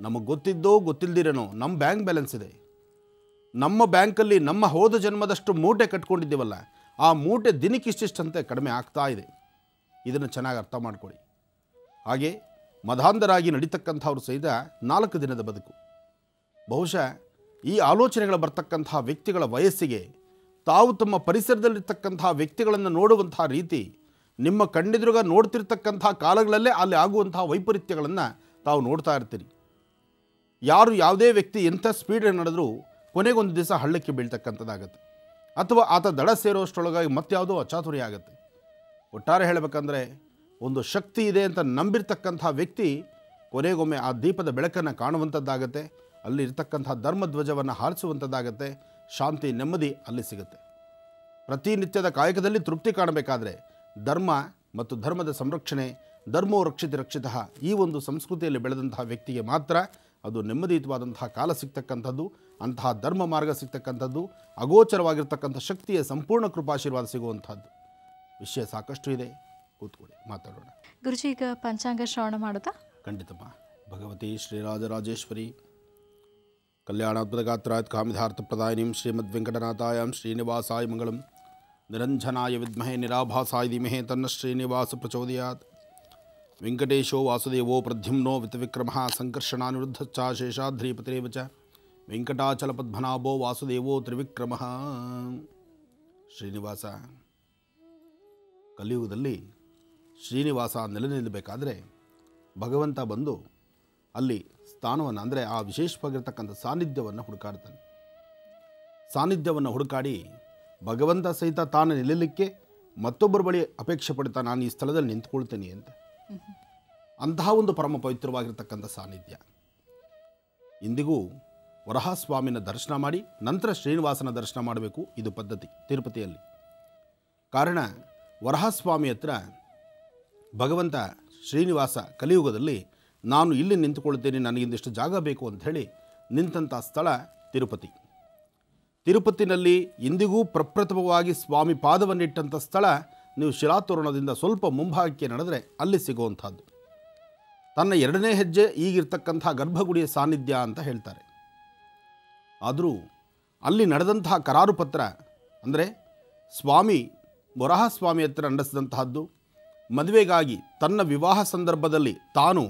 Speaker 2: ನಮಗೆ ಗೊತ್ತಿದ್ದೋ ಗೊತ್ತಿಲ್ದಿರೇನೋ ನಮ್ಮ ಬ್ಯಾಂಕ್ ಬ್ಯಾಲೆನ್ಸ್ ಇದೆ. ನಮ್ಮ ಬ್ಯಾಂಕಲ್ಲಿ ನಮ್ಮ ಹೋದ ಜನ್ಮದಷ್ಟು ಮೂಟೆ ಕಟ್ಕೊಂಡಿದ್ದೀವಲ್ಲ, ಆ ಮೂಟೆ ದಿನಕ್ಕಿಷ್ಟಿಷ್ಟಂತೆ ಕಡಿಮೆ ಆಗ್ತಾ ಇದೆ. ಇದನ್ನು ಚೆನ್ನಾಗಿ ಅರ್ಥ ಮಾಡ್ಕೊಳ್ಳಿ. ಹಾಗೆ ಮಧಾಂಧರಾಗಿ ನಡೀತಕ್ಕಂಥವ್ರು ಸಹಿತ ನಾಲ್ಕು ದಿನದ ಬದುಕು. ಬಹುಶಃ ಈ ಆಲೋಚನೆಗಳು ಬರ್ತಕ್ಕಂತಹ ವ್ಯಕ್ತಿಗಳ ವಯಸ್ಸಿಗೆ ತಾವು ತಮ್ಮ ಪರಿಸರದಲ್ಲಿರ್ತಕ್ಕಂತಹ ವ್ಯಕ್ತಿಗಳನ್ನು ನೋಡುವಂತಹ ರೀತಿ, ನಿಮ್ಮ ಕಣ್ಣೆದುರುಗ ನೋಡ್ತಿರ್ತಕ್ಕಂಥ ಕಾಲಗಳಲ್ಲೇ ಅಲ್ಲಿ ಆಗುವಂತಹ ವೈಪರೀತ್ಯಗಳನ್ನು ತಾವು ನೋಡ್ತಾ ಇರ್ತೀರಿ. ಯಾರು ಯಾವುದೇ ವ್ಯಕ್ತಿ ಎಂಥ ಸ್ಪೀಡ್ ನಡೆದರೂ ಕೊನೆಗೊಂದು ದಿವಸ ಹಳ್ಳಕ್ಕೆ ಬೀಳ್ತಕ್ಕಂಥದ್ದಾಗತ್ತೆ. ಅಥವಾ ಆತ ದಡ ಸೇರೋಷ್ಟರೊಳಗಾಗಿ ಮತ್ತಾವುದೋ ಅಚಾತುರಿ ಆಗುತ್ತೆ ಒಟ್ಟಾರೆ ಹೇಳಬೇಕಂದ್ರೆ, ಒಂದು ಶಕ್ತಿ ಇದೆ ಅಂತ ನಂಬಿರ್ತಕ್ಕಂಥ ವ್ಯಕ್ತಿ ಕೊನೆಗೊಮ್ಮೆ ಆ ದೀಪದ ಬೆಳಕನ್ನು ಕಾಣುವಂಥದ್ದಾಗತ್ತೆ, ಅಲ್ಲಿ ಇರ್ತಕ್ಕಂಥ ಧರ್ಮಧ್ವಜವನ್ನು ಹಾರಿಸುವಂಥದ್ದಾಗತ್ತೆ, ಶಾಂತಿ, ನೆಮ್ಮದಿ ಅಲ್ಲಿ ಸಿಗುತ್ತೆ. ಪ್ರತಿನಿತ್ಯದ ಕಾಯಕದಲ್ಲಿ ತೃಪ್ತಿ ಕಾಣಬೇಕಾದ್ರೆ ಧರ್ಮ ಮತ್ತು ಧರ್ಮದ ಸಂರಕ್ಷಣೆ, ಧರ್ಮೋ ರಕ್ಷಿತ ರಕ್ಷಿತ ಈ ಒಂದು ಸಂಸ್ಕೃತಿಯಲ್ಲಿ ಬೆಳೆದಂತಹ ವ್ಯಕ್ತಿಗೆ ಮಾತ್ರ ಅದು ನೆಮ್ಮದಿಯುತವಾದಂತಹ ಕಾಲ ಸಿಗ್ತಕ್ಕಂಥದ್ದು. ಅಂತಹ ಧರ್ಮ ಮಾರ್ಗ ಸಿಗ್ತಕ್ಕಂಥದ್ದು ಅಗೋಚರವಾಗಿರ್ತಕ್ಕಂಥ ಶಕ್ತಿಯ ಸಂಪೂರ್ಣ ಕೃಪಾಶೀರ್ವಾದ ಸಿಗುವಂಥದ್ದು. ವಿಷಯ ಸಾಕಷ್ಟು ಇದೆ. ಕೂತ್ಕೊಳ್ಳಿ ಮಾತಾಡೋಣ.
Speaker 1: ಗುರುಜಿ ಈಗ ಪಂಚಾಂಗ ಶ್ರವಣ ಮಾಡೋದಾ
Speaker 2: ಖಂಡಿತಮ್ಮ. ಭಗವತಿ ಶ್ರೀರಾಜರಾಜೇಶ್ವರಿ ಕಲ್ಯಾಣಾತ್ಮದಗಾತ್ರಾತ್ ಕಾಮಿಧಾರ್ಥಪ್ರದಾಯಿನಿಂ ಶ್ರೀಮದ್ ವೆಂಕಟನಾಥಾಯಂ ಶ್ರೀನಿವಾಸಾಯ ಮಂಗಳಂ. ನಿರಂಜನಾಯ ವಿದ್ಮಹೆ ನಿರಾಭಾಸಾಯ ಧೀಮಹೆ ತನ್ನ ಶ್ರೀನಿವಾಸ ಪ್ರಚೋದಯಾತ್. ವೆಂಕಟೇಶೋ ವಾಸುದೇವೋ ಪ್ರದ್ಯುಮ್ನೋ ವಿತವಿಕ್ರಮಃ ಸಂಕರ್ಷಣಾನಿರುದ್ಧಶ್ಚ ಶೇಷಾದ್ರಿಪತಿರೇವ ಚ. ವೆಂಕಟಾಚಲಪದ್ಮನಾಭೋ ವಾಸುದೇವೋ ತ್ರಿವಿಕ್ರಮಃ. ಶ್ರೀನಿವಾಸ ಕಲಿಯುಗದಲ್ಲಿ ಶ್ರೀನಿವಾಸ ನೆಲೆ ನಿಲ್ಲಬೇಕಾದ್ರೆ ಭಗವಂತ ಬಂದು ಅಲ್ಲಿ ಸ್ಥಾನವನ್ನು ಅಂದರೆ ಆ ವಿಶೇಷವಾಗಿರ್ತಕ್ಕಂಥ ಸಾನ್ನಿಧ್ಯವನ್ನು ಹುಡುಕಾಡ್ತಾನೆ. ಸಾನ್ನಿಧ್ಯವನ್ನು ಹುಡುಕಾಡಿ ಭಗವಂತ ಸಹಿತ ತಾನು ನಿಲ್ಲಲಿಕ್ಕೆ ಮತ್ತೊಬ್ಬರ ಬಳಿ ಅಪೇಕ್ಷೆ ಪಡಿತಾ ನಾನು ಈ ಸ್ಥಳದಲ್ಲಿ ನಿಂತ್ಕೊಳ್ತೇನೆ ಅಂತ. ಅಂತಹ ಒಂದು ಪರಮ ಪವಿತ್ರವಾಗಿರ್ತಕ್ಕಂಥ ಸಾನ್ನಿಧ್ಯ. ಇಂದಿಗೂ ವರಹಸ್ವಾಮಿನ ದರ್ಶನ ಮಾಡಿ, ನಂತರ ಶ್ರೀನಿವಾಸನ ದರ್ಶನ ಮಾಡಬೇಕು. ಇದು ಪದ್ಧತಿ. ತಿರುಪತಿಯಲ್ಲಿ. ಕಾರಣ, ವರಹಸ್ವಾಮಿ ಹತ್ರ ಭಗವಂತ ಶ್ರೀನಿವಾಸ ಕಲಿಯುಗದಲ್ಲಿ ನಾನು ಇಲ್ಲಿ ನಿಂತುಕೊಳ್ತೇನೆ ನನಗಿಂದಿಷ್ಟು ಜಾಗ ಬೇಕು ಅಂತ ಹೇಳಿ ನಿಂತಹ ಸ್ಥಳ ತಿರುಪತಿ. ತಿರುಪತಿನಲ್ಲಿ ಇಂದಿಗೂ ಪ್ರಪ್ರಥಮವಾಗಿ ಸ್ವಾಮಿ ಪಾದವನ್ನಿಟ್ಟಂಥ ಸ್ಥಳ ನೀವು ಶಿಲಾತೋರಣದಿಂದ ಸ್ವಲ್ಪ ಮುಂಭಾಗಕ್ಕೆ ನಡೆದರೆ ಅಲ್ಲಿ ಸಿಗುವಂಥದ್ದು. ತನ್ನ ಎರಡನೇ ಹೆಜ್ಜೆ ಈಗಿರ್ತಕ್ಕಂಥ ಗರ್ಭಗುಡಿಯ ಸಾನ್ನಿಧ್ಯ ಅಂತ ಹೇಳ್ತಾರೆ. ಆದರೂ ಅಲ್ಲಿ ನಡೆದಂತಹ ಕರಾರು ಪತ್ರ, ಅಂದರೆ ಸ್ವಾಮಿ ವರಹಸ್ವಾಮಿ ಹತ್ರ ನಡೆಸಿದಂತಹದ್ದು ಮದುವೆಗಾಗಿ ತನ್ನ ವಿವಾಹ ಸಂದರ್ಭದಲ್ಲಿ ತಾನು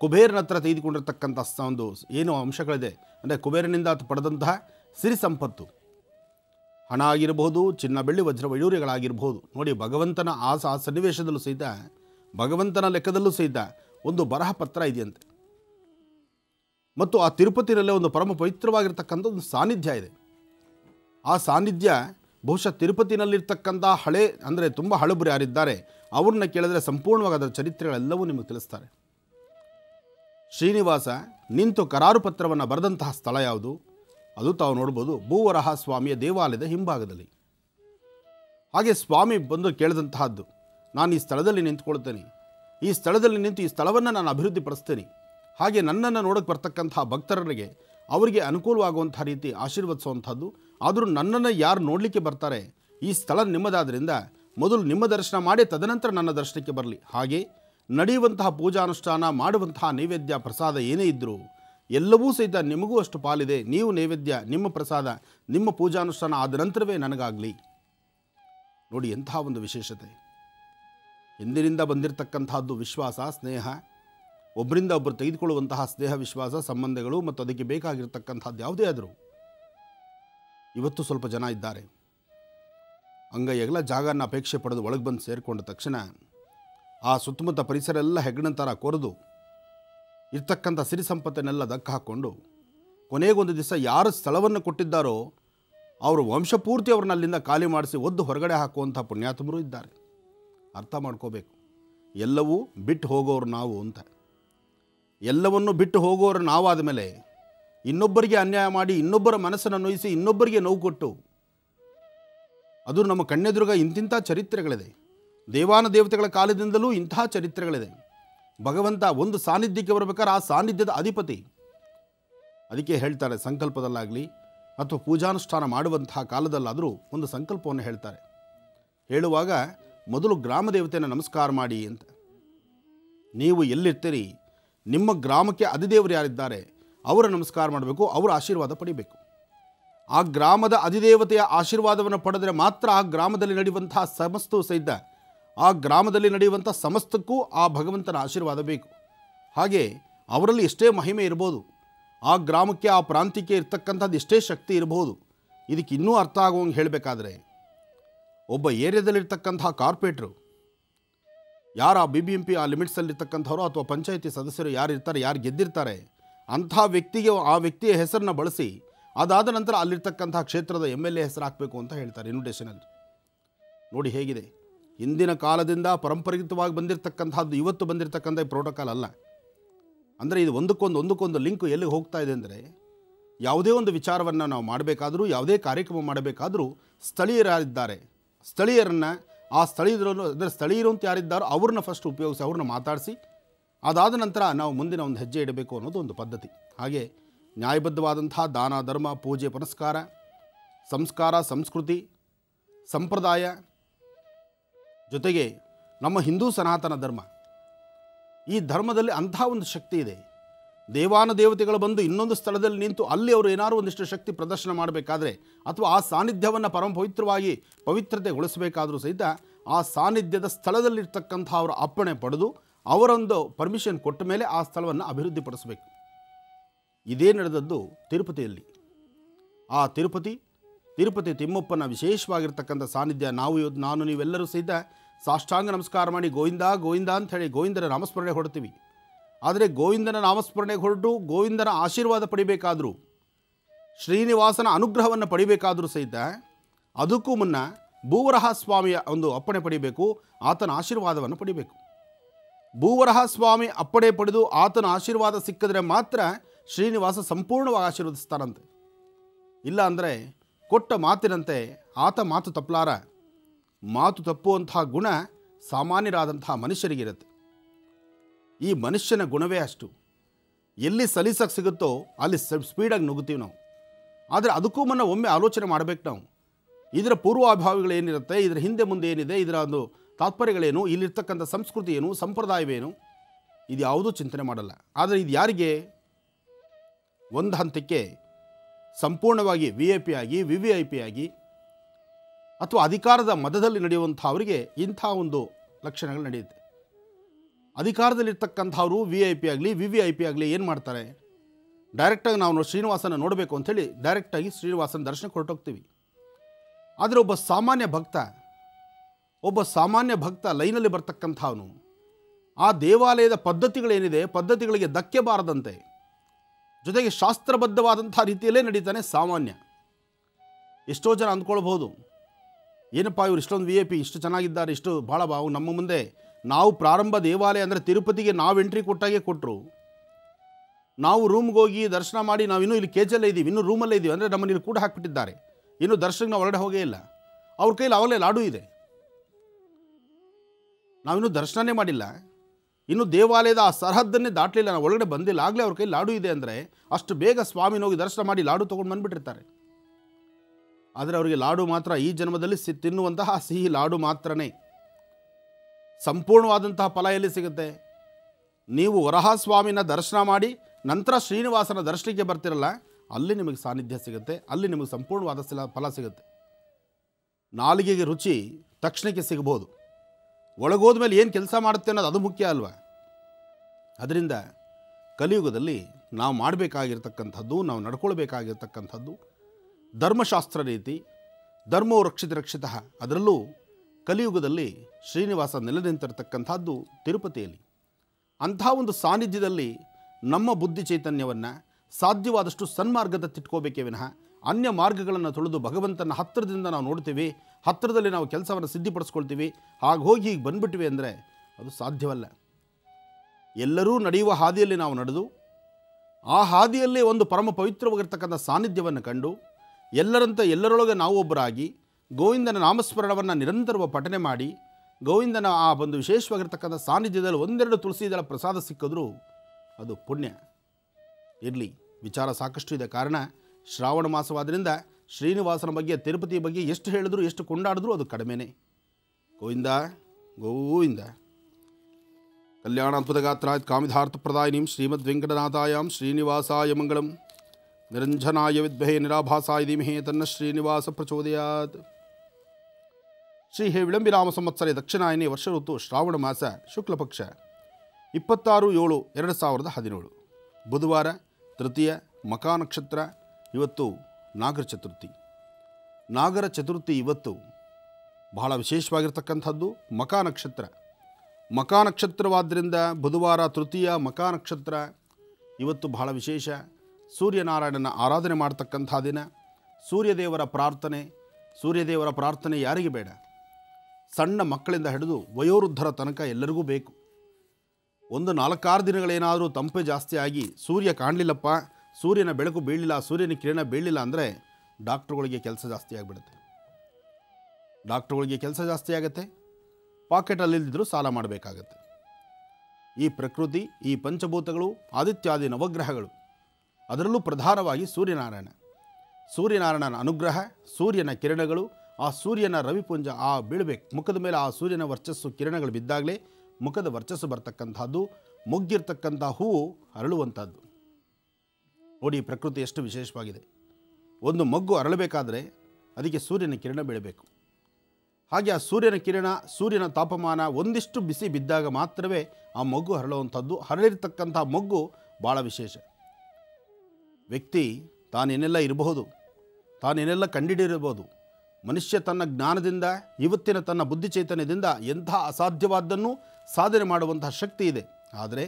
Speaker 2: ಕುಬೇರನ ಹತ್ರ ತೆಗೆದುಕೊಂಡಿರ್ತಕ್ಕಂಥ ಒಂದು ಏನು ಅಂಶಗಳಿದೆ, ಅಂದರೆ ಕುಬೇರನಿಂದ ಪಡೆದಂತಹ ಸಿರಿ ಸಂಪತ್ತು. ಹಣ ಆಗಿರಬಹುದು ಚಿನ್ನ ಬೆಳ್ಳಿ, ವಜ್ರ ನೋಡಿ, ಭಗವಂತನ ಆ ಸನ್ನಿವೇಶದಲ್ಲೂ ಸಹಿತ, ಭಗವಂತನ ಲೆಕ್ಕದಲ್ಲೂ ಸಹಿತ ಒಂದು ಬರಹ ಪತ್ರ ಇದೆಯಂತೆ. ಮತ್ತು ಆ ತಿರುಪತಿನಲ್ಲೇ ಒಂದು ಪರಮ ಪವಿತ್ರವಾಗಿರ್ತಕ್ಕಂಥ ಒಂದು ಸಾನ್ನಿಧ್ಯ ಇದೆ. ಆ ಸಾನ್ನಿಧ್ಯ ಬಹುಶಃ ತಿರುಪತಿನಲ್ಲಿರ್ತಕ್ಕಂಥ ಹಳೆ, ಅಂದರೆ ತುಂಬ ಹಳಬರು ಯಾರಿದ್ದಾರೆ, ಅವ್ರನ್ನ ಕೇಳಿದ್ರೆ ಸಂಪೂರ್ಣವಾಗಿ ಅದರ ಚರಿತ್ರೆಗಳೆಲ್ಲವೂ ನಿಮಗೆ ತಿಳಿಸ್ತಾರೆ. ಶ್ರೀನಿವಾಸ, ನಿಂತು ಕರಾರು ಪತ್ರವನ್ನು ಬರೆದಂತಹ ಸ್ಥಳ ಯಾವುದು? ಅದು ತಾವು ನೋಡ್ಬೋದು, ಭೂವರಹ ಸ್ವಾಮಿಯ ದೇವಾಲಯದ ಹಿಂಭಾಗದಲ್ಲಿ. ಹಾಗೆ ಸ್ವಾಮಿ ಬಂದು ಕೇಳಿದಂತಹದ್ದು, ನಾನು ಈ ಸ್ಥಳದಲ್ಲಿ ನಿಂತ್ಕೊಳ್ತೇನೆ. ಈ ಸ್ಥಳದಲ್ಲಿ ನಿಂತು ಈ ಸ್ಥಳವನ್ನು ನಾನು ಅಭಿವೃದ್ಧಿಪಡಿಸ್ತೇನೆ. ಹಾಗೆ ನನ್ನನ್ನು ನೋಡಕ್ಕೆ ಬರ್ತಕ್ಕಂಥ ಭಕ್ತರಿಗೆ ಅವರಿಗೆ ಅನುಕೂಲವಾಗುವಂಥ ರೀತಿ ಆಶೀರ್ವದಿಸುವಂಥದ್ದು. ಆದರೂ ನನ್ನನ್ನು ಯಾರು ನೋಡಲಿಕ್ಕೆ ಬರ್ತಾರೆ? ಈ ಸ್ಥಳ ನಿಮ್ಮದಾದ್ದರಿಂದ ಮೊದಲು ನಿಮ್ಮ ದರ್ಶನ ಮಾಡಿ ತದನಂತರ ನನ್ನ ದರ್ಶನಕ್ಕೆ ಬರಲಿ. ಹಾಗೆ ನಡೆಯುವಂತಹ ಪೂಜಾನುಷ್ಠಾನ ಮಾಡುವಂತಹ ನೈವೇದ್ಯ ಪ್ರಸಾದ ಏನೇ ಇದ್ದರೂ ಎಲ್ಲವೂ ಸಹಿತ ನಿಮಗೂ ಅಷ್ಟು ಪಾಲಿದೆ. ನೀವು ನೈವೇದ್ಯ, ನಿಮ್ಮ ಪ್ರಸಾದ, ನಿಮ್ಮ ಪೂಜಾನುಷ್ಠಾನ ಆದ ನಂತರವೇ ನನಗಾಗಲಿ. ನೋಡಿ ಎಂತಹ ಒಂದು ವಿಶೇಷತೆ. ಹಿಂದಿನಿಂದ ಬಂದಿರತಕ್ಕಂಥದ್ದು ವಿಶ್ವಾಸ, ಸ್ನೇಹ ಒಬ್ಬರಿಂದ ಒಬ್ಬರು ತೆಗೆದುಕೊಳ್ಳುವಂತಹ ಸ್ನೇಹ ವಿಶ್ವಾಸ ಸಂಬಂಧಗಳು ಮತ್ತು ಅದಕ್ಕೆ ಬೇಕಾಗಿರ್ತಕ್ಕಂಥದ್ದು ಯಾವುದೇ ಆದರೂ. ಇವತ್ತು ಸ್ವಲ್ಪ ಜನ ಇದ್ದಾರೆ. ಅಂಗೈಯಗಲ ಜಾಗನ ಅಪೇಕ್ಷೆ ಪಡೆದು ಒಳಗೆ ಬಂದು ಸೇರಿಕೊಂಡ ತಕ್ಷಣ ಆ ಸುತ್ತಮುತ್ತ ಪರಿಸರ ಎಲ್ಲ ಹೆಗ್ಗಣ ಥರ ಕೊರೆದು ಇರ್ತಕ್ಕಂಥ ಸಿರಿ ಸಂಪತ್ತನ್ನೆಲ್ಲ ದಕ್ಕ ಹಾಕ್ಕೊಂಡು ಕೊನೆಗೊಂದು ದಿವಸ ಯಾರು ಸ್ಥಳವನ್ನು ಕೊಟ್ಟಿದ್ದಾರೋ ಅವರು ವಂಶಪೂರ್ತಿ ಅವ್ರನ್ನ ಅಲ್ಲಿಂದ ಖಾಲಿ ಮಾಡಿಸಿ ಒದ್ದು ಹೊರಗಡೆ ಹಾಕುವಂಥ ಪುಣ್ಯಾತ್ಮರು ಇದ್ದಾರೆ. ಅರ್ಥ ಮಾಡ್ಕೋಬೇಕು. ಎಲ್ಲವೂ ಬಿಟ್ಟು ಹೋಗೋರು ನಾವು ಅಂತ. ಎಲ್ಲವನ್ನು ಬಿಟ್ಟು ಹೋಗೋರು ನಾವಾದ ಮೇಲೆ ಇನ್ನೊಬ್ಬರಿಗೆ ಅನ್ಯಾಯ ಮಾಡಿ ಇನ್ನೊಬ್ಬರ ಮನಸ್ಸನ್ನು ನೋಯಿಸಿ ಇನ್ನೊಬ್ಬರಿಗೆ ನೋವು ಕೊಟ್ಟು. ಅದು ನಮ್ಮ ಕಣ್ಣೆದುರುಗ ಇಂತಿಂಥ ಚರಿತ್ರೆಗಳಿದೆ. ದೇವಾನ ದೇವತೆಗಳ ಕಾಲದಿಂದಲೂ ಇಂತಹ ಚರಿತ್ರೆಗಳಿದೆ. ಭಗವಂತ ಒಂದು ಸಾನ್ನಿಧ್ಯಕ್ಕೆ ಬರಬೇಕಾದ್ರೆ ಆ ಸಾನ್ನಿಧ್ಯದ ಅಧಿಪತಿ. ಅದಕ್ಕೆ ಹೇಳ್ತಾರೆ ಸಂಕಲ್ಪದಲ್ಲಾಗಲಿ ಅಥವಾ ಪೂಜಾನುಷ್ಠಾನ ಮಾಡುವಂತಹ ಕಾಲದಲ್ಲಾದರೂ ಒಂದು ಸಂಕಲ್ಪವನ್ನು ಹೇಳ್ತಾರೆ. ಹೇಳುವಾಗ ಮೊದಲು ಗ್ರಾಮ ದೇವತೆಯನ್ನು ನಮಸ್ಕಾರ ಮಾಡಿ ಅಂತ. ನೀವು ಎಲ್ಲಿರ್ತೀರಿ? ನಿಮ್ಮ ಗ್ರಾಮಕ್ಕೆ ಅಧಿದೇವರು ಯಾರಿದ್ದಾರೆ? ಅವರ ನಮಸ್ಕಾರ ಮಾಡಬೇಕು, ಅವರ ಆಶೀರ್ವಾದ ಪಡಿಬೇಕು. ಆ ಗ್ರಾಮದ ಅಧಿದೇವತೆಯ ಆಶೀರ್ವಾದವನ್ನು ಪಡೆದರೆ ಮಾತ್ರ ಆ ಗ್ರಾಮದಲ್ಲಿ ನಡೆಯುವಂತಹ ಸಮಸ್ತು ಸಹಿತ, ಆ ಗ್ರಾಮದಲ್ಲಿ ನಡೆಯುವಂಥ ಸಮಸ್ತಕ್ಕೂ ಆ ಭಗವಂತನ ಆಶೀರ್ವಾದ ಬೇಕು. ಹಾಗೆ ಅವರಲ್ಲಿ ಎಷ್ಟೇ ಮಹಿಮೆ ಇರ್ಬೋದು ಆ ಗ್ರಾಮಕ್ಕೆ, ಆ ಪ್ರಾಂತ್ಯಕ್ಕೆ ಇರ್ತಕ್ಕಂಥದ್ದು ಎಷ್ಟೇ ಶಕ್ತಿ ಇರಬಹುದು, ಇದಕ್ಕೆ ಇನ್ನೂ ಅರ್ಥ ಆಗುವಂಗೆ ಹೇಳಬೇಕಾದ್ರೆ, ಒಬ್ಬ ಏರಿಯಾದಲ್ಲಿರ್ತಕ್ಕಂತಹ ಕಾರ್ಪೊರೇಟ್ರು ಯಾರು ಆ ಬಿ ಬಿ ಎಂ ಪಿ ಆ ಲಿಮಿಟ್ಸಲ್ಲಿರ್ತಕ್ಕಂಥವ್ರು ಅಥವಾ ಪಂಚಾಯಿತಿ ಸದಸ್ಯರು ಯಾರು ಇರ್ತಾರೆ, ಯಾರು ಗೆದ್ದಿರ್ತಾರೆ, ಅಂಥ ವ್ಯಕ್ತಿಗೆ ಆ ವ್ಯಕ್ತಿಯ ಹೆಸರನ್ನ ಬಳಸಿ, ಅದಾದ ನಂತರ ಅಲ್ಲಿರ್ತಕ್ಕಂಥ ಕ್ಷೇತ್ರದ ಎಂ ಎಲ್ ಎ ಹೆಸರು ಹಾಕಬೇಕು ಅಂತ ಹೇಳ್ತಾರೆ ಇನ್ವಿಟೇಷನಲ್ಲಿ ನೋಡಿ ಹೇಗಿದೆ. ಹಿಂದಿನ ಕಾಲದಿಂದ ಪರಂಪರಿತವಾಗಿ ಬಂದಿರತಕ್ಕಂಥದ್ದು ಇವತ್ತು ಬಂದಿರತಕ್ಕಂಥ ಪ್ರೋಟೋಕಾಲ್ ಅಲ್ಲ. ಅಂದರೆ ಇದು ಒಂದಕ್ಕೊಂದು ಒಂದಕ್ಕೊಂದು ಲಿಂಕ್ ಎಲ್ಲಿಗೆ ಹೋಗ್ತಾ ಇದೆ ಅಂದರೆ, ಯಾವುದೇ ಒಂದು ವಿಚಾರವನ್ನು ನಾವು ಮಾಡಬೇಕಾದರೂ, ಯಾವುದೇ ಕಾರ್ಯಕ್ರಮ ಮಾಡಬೇಕಾದರೂ ಸ್ಥಳೀಯರಾಗಿದ್ದಾರೆ. ಸ್ಥಳೀಯರನ್ನು ಆ ಸ್ಥಳೀಯರು ಅಂದರೆ ಸ್ಥಳೀಯರು ಅಂತ ಯಾರಿದ್ದಾರೋ ಅವ್ರನ್ನ ಫಸ್ಟ್ ಉಪಯೋಗಿಸಿ ಅವ್ರನ್ನ ಮಾತಾಡಿಸಿ, ಅದಾದ ನಂತರ ನಾವು ಮುಂದಿನ ಒಂದು ಹೆಜ್ಜೆ ಇಡಬೇಕು ಅನ್ನೋದು ಒಂದು ಪದ್ಧತಿ. ಹಾಗೆ ನ್ಯಾಯಬದ್ಧವಾದಂತಹ ದಾನ, ಧರ್ಮ, ಪೂಜೆ, ಪುನಸ್ಕಾರ, ಸಂಸ್ಕಾರ, ಸಂಸ್ಕೃತಿ, ಸಂಪ್ರದಾಯ ಜೊತೆಗೆ ನಮ್ಮ ಹಿಂದೂ ಸನಾತನ ಧರ್ಮ. ಈ ಧರ್ಮದಲ್ಲಿ ಅಂಥ ಒಂದು ಶಕ್ತಿ ಇದೆ. ದೇವಾನ ದೇವತೆಗಳು ಬಂದು ಇನ್ನೊಂದು ಸ್ಥಳದಲ್ಲಿ ನಿಂತು ಅಲ್ಲಿ ಅವರು ಏನಾದರೂ ಒಂದಿಷ್ಟು ಶಕ್ತಿ ಪ್ರದರ್ಶನ ಮಾಡಬೇಕಾದ್ರೆ ಅಥವಾ ಆ ಸಾನ್ನಿಧ್ಯವನ್ನು ಪರಮ ಪವಿತ್ರವಾಗಿ ಪವಿತ್ರತೆಗೊಳಿಸಬೇಕಾದರೂ ಸಹಿತ ಆ ಸಾನ್ನಿಧ್ಯದ ಸ್ಥಳದಲ್ಲಿರ್ತಕ್ಕಂಥ ಅವರ ಅಪ್ಪಣೆ ಪಡೆದು ಅವರೊಂದು ಪರ್ಮಿಷನ್ ಕೊಟ್ಟ ಮೇಲೆ ಆ ಸ್ಥಳವನ್ನು ಅಭಿವೃದ್ಧಿಪಡಿಸಬೇಕು. ಇದೇ ನಡೆದದ್ದು ತಿರುಪತಿಯಲ್ಲಿ. ಆ ತಿರುಪತಿ ತಿರುಪತಿ ತಿಮ್ಮಪ್ಪನ ವಿಶೇಷವಾಗಿರ್ತಕ್ಕಂಥ ಸಾನ್ನಿಧ್ಯ ನಾವು ನಾನು ನೀವೆಲ್ಲರೂ ಸಹಿತ ಸಾಷ್ಟಾಂಗ ನಮಸ್ಕಾರ ಮಾಡಿ ಗೋವಿಂದ ಗೋವಿಂದ ಅಂತ ಹೇಳಿ ಗೋವಿಂದರ ನಾಮಸ್ಮರಣೆ ಹೊಡ್ತೀವಿ ಆದರೆ ಗೋವಿಂದನ ನಾಮಸ್ಮರಣೆಗೆ ಹೊರಟು ಗೋವಿಂದನ ಆಶೀರ್ವಾದ ಪಡಿಬೇಕಾದರೂ, ಶ್ರೀನಿವಾಸನ ಅನುಗ್ರಹವನ್ನು ಪಡಿಬೇಕಾದರೂ ಸಹಿತ ಅದಕ್ಕೂ ಮುನ್ನ ಭೂವರಹ ಸ್ವಾಮಿಯ ಒಂದು ಅಪ್ಪಣೆ ಪಡಿಬೇಕು, ಆತನ ಆಶೀರ್ವಾದವನ್ನು ಪಡಿಬೇಕು. ಭೂವರಹ ಸ್ವಾಮಿ ಅಪ್ಪಣೆ ಪಡೆದು ಆತನ ಆಶೀರ್ವಾದ ಸಿಕ್ಕಿದ್ರೆ ಮಾತ್ರ ಶ್ರೀನಿವಾಸ ಸಂಪೂರ್ಣವಾಗಿ ಆಶೀರ್ವದಿಸ್ತಾರಂತೆ ಇಲ್ಲ ಅಂದರೆ ಕೊಟ್ಟ ಮಾತಿನಂತೆ ಆತ ಮಾತು ತಪ್ಪಲಾರ ಮಾತು ತಪ್ಪುವಂತಹ ಗುಣ ಸಾಮಾನ್ಯರಾದಂತಹ ಮನುಷ್ಯರಿಗಿರುತ್ತೆ. ಈ ಮನುಷ್ಯನ ಗುಣವೇ ಅಷ್ಟು. ಎಲ್ಲಿ ಸಲೀಸಕ್ಕೆ ಸಿಗುತ್ತೋ ಅಲ್ಲಿ ಸ್ಪೀಡಾಗಿ ನುಗ್ಗುತ್ತೀವಿ ನಾವು. ಆದರೆ ಅದಕ್ಕೂ ಮುನ್ನ ಒಮ್ಮೆ ಆಲೋಚನೆ ಮಾಡಬೇಕು ನಾವು. ಇದರ ಪೂರ್ವಾಭಾವಿಗಳು ಏನಿರುತ್ತೆ, ಇದರ ಹಿಂದೆ ಮುಂದೆ ಏನಿದೆ, ಇದರ ಒಂದು ತಾತ್ಪರ್ಯಗಳೇನು, ಇಲ್ಲಿರ್ತಕ್ಕಂಥ ಸಂಸ್ಕೃತಿ ಏನು ಸಂಪ್ರದಾಯವೇನು ಇದು ಯಾವುದೂ ಚಿಂತನೆ ಮಾಡಲ್ಲ. ಆದರೆ ಇದು ಯಾರಿಗೆ? ಒಂದು ಹಂತಕ್ಕೆ ಸಂಪೂರ್ಣವಾಗಿ ವಿ ಐ ಪಿ ಆಗಿ ವಿ ವಿ ಐ ಪಿ ಆಗಿ ಅಥವಾ ಅಧಿಕಾರದ ಮದದಲ್ಲಿ ನಡೆಯುವಂಥ ಅವರಿಗೆ ಇಂಥ ಒಂದು ಲಕ್ಷಣಗಳು ನಡೆಯುತ್ತೆ. ಅಧಿಕಾರದಲ್ಲಿರ್ತಕ್ಕಂಥವ್ರು ವಿ ಐ ಪಿ ಆಗಲಿ ವಿ ವಿ ಐ ಪಿ ಆಗಲಿ ಏನು ಮಾಡ್ತಾರೆ? ಡೈರೆಕ್ಟಾಗಿ ನಾವು ಶ್ರೀನಿವಾಸನ ನೋಡಬೇಕು ಅಂಥೇಳಿ ಡೈರೆಕ್ಟಾಗಿ ಶ್ರೀನಿವಾಸನ ದರ್ಶನಕ್ಕೆ ಹೊರಟೋಗ್ತೀವಿ. ಆದರೆ ಒಬ್ಬ ಸಾಮಾನ್ಯ ಭಕ್ತ, ಒಬ್ಬ ಸಾಮಾನ್ಯ ಭಕ್ತ ಲೈನಲ್ಲಿ ಬರ್ತಕ್ಕಂಥವನು, ಆ ದೇವಾಲಯದ ಪದ್ಧತಿಗಳೇನಿದೆ, ಪದ್ಧತಿಗಳಿಗೆ ಧಕ್ಕೆ ಬಾರದಂತೆ, ಜೊತೆಗೆ ಶಾಸ್ತ್ರಬದ್ಧವಾದಂಥ ರೀತಿಯಲ್ಲೇ ನಡೀತಾನೆ ಸಾಮಾನ್ಯ. ಎಷ್ಟೋ ಜನ ಅಂದ್ಕೊಳ್ಬೋದು ಏನಪ್ಪ ಇವರು ಇಷ್ಟೊಂದು ವಿ ಎ ಪಿ ಇಷ್ಟು ಚೆನ್ನಾಗಿದ್ದಾರೆ, ಇಷ್ಟು ಭಾಳ ಬಾವು ನಮ್ಮ ಮುಂದೆ ನಾವು ಪ್ರಾರಂಭ ದೇವಾಲಯ ಅಂದರೆ ತಿರುಪತಿಗೆ ನಾವು ಎಂಟ್ರಿ ಕೊಟ್ಟಾಗೆ ಕೊಟ್ಟರು ನಾವು ರೂಮ್ಗೆ ಹೋಗಿ ದರ್ಶನ ಮಾಡಿ ನಾವು ಇನ್ನೂ ಇಲ್ಲಿ ಕೇಜಲ್ಲೇ ಇದ್ದೀವಿ ಇನ್ನೂ ರೂಮಲ್ಲೇ ಇದ್ದೀವಿ ಅಂದರೆ ನಮ್ಮನ್ನು ಇಲ್ಲಿ ಕೂಡ ಹಾಕಿಬಿಟ್ಟಿದ್ದಾರೆ. ಇನ್ನೂ ದರ್ಶನಕ್ಕೆ ನಾವು ಹೊರಡೆ ಹೋಗೇ ಇಲ್ಲ. ಅವ್ರ ಕೈಲಿ ಅವಲೇ ಲಾಡು ಇದೆ. ನಾವಿನ್ನೂ ದರ್ಶನನೇ ಮಾಡಿಲ್ಲ. ಇನ್ನು ದೇವಾಲಯದ ಆ ಸರಹದ್ದನ್ನೇ ದಾಟಲಿಲ್ಲ, ನಾವು ಒಳಗಡೆ ಬಂದಿಲ್ಲ. ಆಗಲೇ ಅವ್ರ ಕೈ ಲಾಡು ಇದೆ ಅಂದರೆ ಅಷ್ಟು ಬೇಗ ಸ್ವಾಮಿನ ಹೋಗಿ ದರ್ಶನ ಮಾಡಿ ಲಾಡು ತೊಗೊಂಡು ಬಂದುಬಿಟ್ಟಿರ್ತಾರೆ. ಆದರೆ ಅವರಿಗೆ ಲಾಡು ಮಾತ್ರ ಈ ಜನ್ಮದಲ್ಲಿ ಸಿ, ತಿನ್ನುವಂತಹ ಸಿಹಿ ಲಾಡು ಮಾತ್ರನೇ. ಸಂಪೂರ್ಣವಾದಂತಹ ಫಲ ಎಲ್ಲಿ ಸಿಗುತ್ತೆ? ನೀವು ವರಹಸ್ವಾಮಿನ ದರ್ಶನ ಮಾಡಿ, ನಂತರ ಶ್ರೀನಿವಾಸನ ದರ್ಶನಕ್ಕೆ ಬರ್ತಿರಲ್ಲ, ಅಲ್ಲಿ ನಿಮಗೆ ಸಾನ್ನಿಧ್ಯ ಸಿಗುತ್ತೆ, ಅಲ್ಲಿ ನಿಮಗೆ ಸಂಪೂರ್ಣವಾದ ಸಿಲ, ಫಲ ಸಿಗುತ್ತೆ. ನಾಲಿಗೆಗೆ ರುಚಿ ತಕ್ಷಣಕ್ಕೆ ಸಿಗ್ಬೋದು ಒಳಗೋದ ಮೇಲೆ ಏನು ಕೆಲಸ ಮಾಡುತ್ತೆ ಅನ್ನೋದು ಅದು ಮುಖ್ಯ ಅಲ್ವಾ? ಅದರಿಂದ ಕಲಿಯುಗದಲ್ಲಿ ನಾವು ಮಾಡಬೇಕಾಗಿರ್ತಕ್ಕಂಥದ್ದು, ನಾವು ನಡ್ಕೊಳ್ಬೇಕಾಗಿರ್ತಕ್ಕಂಥದ್ದು, ಧರ್ಮಶಾಸ್ತ್ರ ರೀತಿ ಧರ್ಮೋ ರಕ್ಷಿತ ರಕ್ಷಿತ, ಅದರಲ್ಲೂ ಕಲಿಯುಗದಲ್ಲಿ ಶ್ರೀನಿವಾಸ ನೆಲೆ ನಿಂತಿರತಕ್ಕಂಥದ್ದು ತಿರುಪತಿಯಲ್ಲಿ. ಅಂಥ ಒಂದು ಸಾನ್ನಿಧ್ಯದಲ್ಲಿ ನಮ್ಮ ಬುದ್ಧಿ ಚೈತನ್ಯವನ್ನು ಸಾಧ್ಯವಾದಷ್ಟು ಸನ್ಮಾರ್ಗದ ತಿಟ್ಕೋಬೇಕೇ ವಿನಃ ಅನ್ಯ ಮಾರ್ಗಗಳನ್ನು ತೊಳೆದು ಭಗವಂತನ ಹತ್ತಿರದಿಂದ ನಾವು ನೋಡ್ತೀವಿ, ಹತ್ತಿರದಲ್ಲಿ ನಾವು ಕೆಲಸವನ್ನು ಸಿದ್ಧಿಪಡಿಸ್ಕೊಳ್ತೀವಿ, ಹಾಗೆ ಹೋಗಿ ಹೀಗೆ ಬಂದ್ಬಿಟ್ವಿ ಅಂದರೆ ಅದು ಸಾಧ್ಯವಲ್ಲ. ಎಲ್ಲರೂ ನಡೆಯುವ ಹಾದಿಯಲ್ಲಿ ನಾವು ನಡೆದು, ಆ ಹಾದಿಯಲ್ಲೇ ಒಂದು ಪರಮ ಪವಿತ್ರವಾಗಿರ್ತಕ್ಕಂಥ ಸಾನ್ನಿಧ್ಯವನ್ನು ಕಂಡು, ಎಲ್ಲರಂತ ಎಲ್ಲರೊಳಗೆ ನಾವು ಒಬ್ಬರಾಗಿ ಗೋವಿಂದನ ನಾಮಸ್ಮರಣವನ್ನು ನಿರಂತರವ ಪಠನೆ ಮಾಡಿ ಗೋವಿಂದನ ಆ ಒಂದು ವಿಶೇಷವಾಗಿರ್ತಕ್ಕಂಥ ಸಾನ್ನಿಧ್ಯದಲ್ಲಿ ಒಂದೆರಡು ತುಳಸಿ ದಳ ಪ್ರಸಾದ ಸಿಕ್ಕಿದ್ರೂ ಅದು ಪುಣ್ಯ. ಇರಲಿ, ವಿಚಾರ ಸಾಕಷ್ಟು ಇದೆ. ಕಾರಣ, ಶ್ರಾವಣ ಮಾಸವಾದ್ದರಿಂದ ಶ್ರೀನಿವಾಸನ ಬಗ್ಗೆ, ತಿರುಪತಿ ಬಗ್ಗೆ ಎಷ್ಟು ಹೇಳಿದ್ರು, ಎಷ್ಟು ಕೊಂಡಾಡಿದ್ರು ಅದು ಕಡಿಮೆನೇ. ಗೋವಿಂದ ಗೋವಿಂದ. ಕಲ್ಯಾಣಾತ್ಮದಗಾತ್ರಾಯ ಕಾಮಿಧಾರ್ಥಪ್ರದಾಯಿನೀಂ ಶ್ರೀಮದ್ ವೆಂಕಟನಾಥಾಯಾಂ ಶ್ರೀನಿವಾಸಾಯ ಮಂಗಳಂ. ನಿರಂಜನಾಯ ವಿದ್ಮಹೇ ನಿರಾಭಾಸಾಯ ಧೀಮಹೇ ತನ್ನ ಶ್ರೀನಿವಾಸ ಪ್ರಚೋದಯಾತ್. ಶ್ರೀ ವಿಳಂಬಿರಾಮ ಸಂವತ್ಸರ ದಕ್ಷಿಣಾಯನಿ ವರ್ಷ ಋತು ಶ್ರಾವಣ ಮಾಸ ಶುಕ್ಲಪಕ್ಷ ಇಪ್ಪತ್ತಾರು ಏಳು ಎರಡು ಸಾವಿರದ ಹದಿನೇಳು. ಬುಧವಾರ, ತೃತೀಯ ಮಕಾ ನಕ್ಷತ್ರ, ಇವತ್ತು ನಾಗರ ಚತುರ್ಥಿ. ನಾಗರ ಚತುರ್ಥಿ ಇವತ್ತು ಬಹಳ ವಿಶೇಷವಾಗಿರ್ತಕ್ಕಂಥದ್ದು ಮಕಾ ನಕ್ಷತ್ರ. ಮಕಾ ನಕ್ಷತ್ರವಾದ್ದರಿಂದ ಬುಧವಾರ, ತೃತೀಯ ಮಕಾ ನಕ್ಷತ್ರ ಇವತ್ತು ಬಹಳ ವಿಶೇಷ. ಸೂರ್ಯನಾರಾಯಣನ ಆರಾಧನೆ ಮಾಡ್ತಕ್ಕಂಥ ದಿನ. ಸೂರ್ಯದೇವರ ಪ್ರಾರ್ಥನೆ. ಸೂರ್ಯದೇವರ ಪ್ರಾರ್ಥನೆ ಯಾರಿಗೆ ಬೇಡ. ಸಣ್ಣ ಮಕ್ಕಳಿಂದ ಹಿಡಿದು ವಯೋವೃದ್ಧರ ತನಕ ಎಲ್ಲರಿಗೂ ಬೇಕು. ಒಂದು ನಾಲ್ಕಾರು ದಿನಗಳೇನಾದರೂ ತಂಪೆ ಜಾಸ್ತಿ ಆಗಿ ಸೂರ್ಯ ಕಾಣಲಿಲ್ಲಪ್ಪ, ಸೂರ್ಯನ ಬೆಳಕು ಬೀಳಲಿಲ್ಲ, ಸೂರ್ಯನ ಕಿರಣ ಬೀಳಲಿಲ್ಲ ಅಂದರೆ ಡಾಕ್ಟ್ರುಗಳಿಗೆ ಕೆಲಸ ಜಾಸ್ತಿ ಆಗಿಬಿಡುತ್ತೆ. ಡಾಕ್ಟ್ರುಗಳಿಗೆ ಕೆಲಸ ಜಾಸ್ತಿ ಆಗುತ್ತೆ. ಪಾಕೆಟಲ್ಲಿಲ್ಲದಿದ್ದರೂ ಸಾಲ ಮಾಡಬೇಕಾಗತ್ತೆ. ಈ ಪ್ರಕೃತಿ, ಈ ಪಂಚಭೂತಗಳು, ಆದಿತ್ಯಾದಿ ನವಗ್ರಹಗಳು, ಅದರಲ್ಲೂ ಪ್ರಧಾನವಾಗಿ ಸೂರ್ಯನಾರಾಯಣ. ಸೂರ್ಯನಾರಾಯಣನ ಅನುಗ್ರಹ, ಸೂರ್ಯನ ಕಿರಣಗಳು ಆ ಸೂರ್ಯನ ರವಿಪುಂಜ ಆ ಬೀಳಬೇಕು. ಮುಖದ ಮೇಲೆ ಆ ಸೂರ್ಯನ ವರ್ಚಸ್ಸು ಕಿರಣಗಳು ಬಿದ್ದಾಗಲೇ ಮುಖದ ವರ್ಚಸ್ಸು ಬರ್ತಕ್ಕಂಥದ್ದು, ಮುಗ್ಗಿರ್ತಕ್ಕಂಥ ಹೂವು ಅರಳುವಂಥದ್ದು. ನೋಡಿ ಪ್ರಕೃತಿ ಎಷ್ಟು ವಿಶೇಷವಾಗಿದೆ. ಒಂದು ಮಗ್ಗು ಅರಳಬೇಕಾದ್ರೆ ಅದಕ್ಕೆ ಸೂರ್ಯನ ಕಿರಣ ಬೀಳಬೇಕು. ಹಾಗೆ ಆ ಸೂರ್ಯನ ಕಿರಣ, ಸೂರ್ಯನ ತಾಪಮಾನ ಒಂದಿಷ್ಟು ಬಿಸಿ ಬಿದ್ದಾಗ ಮಾತ್ರವೇ ಆ ಮಗ್ಗು ಹರಳುವಂಥದ್ದು ಹರಳಿರ್ತಕ್ಕಂಥ ಮಗ್ಗು ಭಾಳ ವಿಶೇಷ. ವ್ಯಕ್ತಿ ತಾನೇನೆಲ್ಲ ಇರಬಹುದು, ತಾನೇನೆಲ್ಲ ಕಂಡಿಡಿರಬಹುದು ಮನುಷ್ಯ ತನ್ನ ಜ್ಞಾನದಿಂದ, ಇವತ್ತಿನ ತನ್ನ ಬುದ್ಧಿ ಚೈತನ್ಯದಿಂದ ಎಂಥ ಅಸಾಧ್ಯವಾದ್ದನ್ನು ಸಾಧನೆ ಮಾಡುವಂತಹ ಶಕ್ತಿ ಇದೆ. ಆದರೆ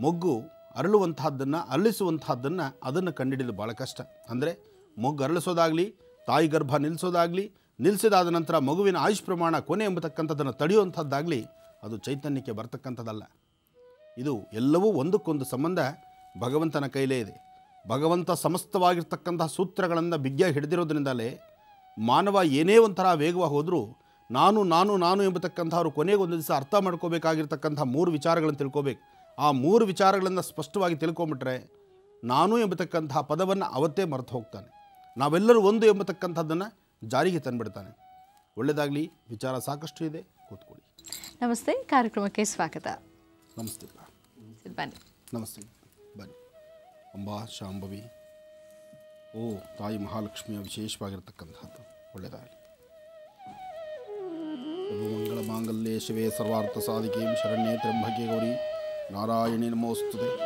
Speaker 2: ಮೊಗ್ಗು ಅರಳುವಂತಹದ್ದನ್ನು, ಅರಳಿಸುವಂತಹದ್ದನ್ನು ಅದನ್ನು ಕಂಡುಹಿಡಿಯಲು ಭಾಳ ಕಷ್ಟ. ಅಂದರೆ ಮೊಗ್ಗು ಅರಳಿಸೋದಾಗಲಿ, ತಾಯಿ ಗರ್ಭ ನಿಲ್ಲಿಸೋದಾಗಲಿ, ನಿಲ್ಲಿಸಿದಾದ ನಂತರ ಮಗುವಿನ ಆಯುಷ್ ಪ್ರಮಾಣ ಕೊನೆ ಎಂಬತಕ್ಕಂಥದ್ದನ್ನು ತಡೆಯುವಂಥದ್ದಾಗಲಿ ಅದು ಚೈತನ್ಯಕ್ಕೆ ಬರ್ತಕ್ಕಂಥದ್ದಲ್ಲ. ಇದು ಎಲ್ಲವೂ ಒಂದಕ್ಕೊಂದು ಸಂಬಂಧ ಭಗವಂತನ ಕೈಲೇ ಇದೆ. ಭಗವಂತ ಸಮಸ್ತವಾಗಿರ್ತಕ್ಕಂತಹ ಸೂತ್ರಗಳನ್ನು ಬಿಗ್ಗಿಯಾಗಿ ಹಿಡಿದಿರೋದ್ರಿಂದಲೇ ಮಾನವ ಏನೇ ಒಂಥರ ವೇಗವಾಗಿ ಹೋದರೂ ನಾನು ನಾನು ನಾನು ಎಂಬತಕ್ಕಂಥವ್ರು ಕೊನೆಗೆ ಒಂದು ದಿವಸ ಅರ್ಥ ಮಾಡ್ಕೋಬೇಕಾಗಿರ್ತಕ್ಕಂಥ ಮೂರು ವಿಚಾರಗಳನ್ನು ತಿಳ್ಕೊಬೇಕು. ಆ ಮೂರು ವಿಚಾರಗಳನ್ನು ಸ್ಪಷ್ಟವಾಗಿ ತಿಳ್ಕೊಂಬಿಟ್ರೆ ನಾನು ಎಂಬತಕ್ಕಂಥ ಪದವನ್ನು ಅವತ್ತೇ ಮರೆತು ಹೋಗ್ತಾನೆ. ನಾವೆಲ್ಲರೂ ಒಂದು ಎಂಬತಕ್ಕಂಥದ್ದನ್ನು ಜಾರಿಗೆ ತಂದುಬಿಡ್ತಾನೆ. ಒಳ್ಳೆಯದಾಗಲಿ ವಿಚಾರ ಸಾಕಷ್ಟು ಇದೆ ಕೂತ್ಕೊಳ್ಳಿ.
Speaker 1: ನಮಸ್ತೆ ಕಾರ್ಯಕ್ರಮಕ್ಕೆ ಸ್ವಾಗತ.
Speaker 2: ನಮಸ್ತೆ
Speaker 1: ಬನ್ನಿ.
Speaker 2: ನಮಸ್ತೆ ಬನ್ನಿ. ಅಂಬಾ ಶಾಂಭವಿ. ಓ, ತಾಯಿ ಮಹಾಲಕ್ಷ್ಮಿಯ ವಿಶೇಷವಾಗಿರ್ತಕ್ಕಂಥದ್ದು ಒಳ್ಳೆಯದಾಗಲಿ. ಮಂಗಳ ಮಾಂಗಲ್ಯ ಶಿವೇ ಸರ್ವಾರ್ಥ ಸಾಧಿಕೆಂ ಶರಣ್ಯೇ ತ್ರಂಭಕೆ ಗೌರಿ. ನಾರಾಯಣಿ ನಮೋಸ್ತುತೆ.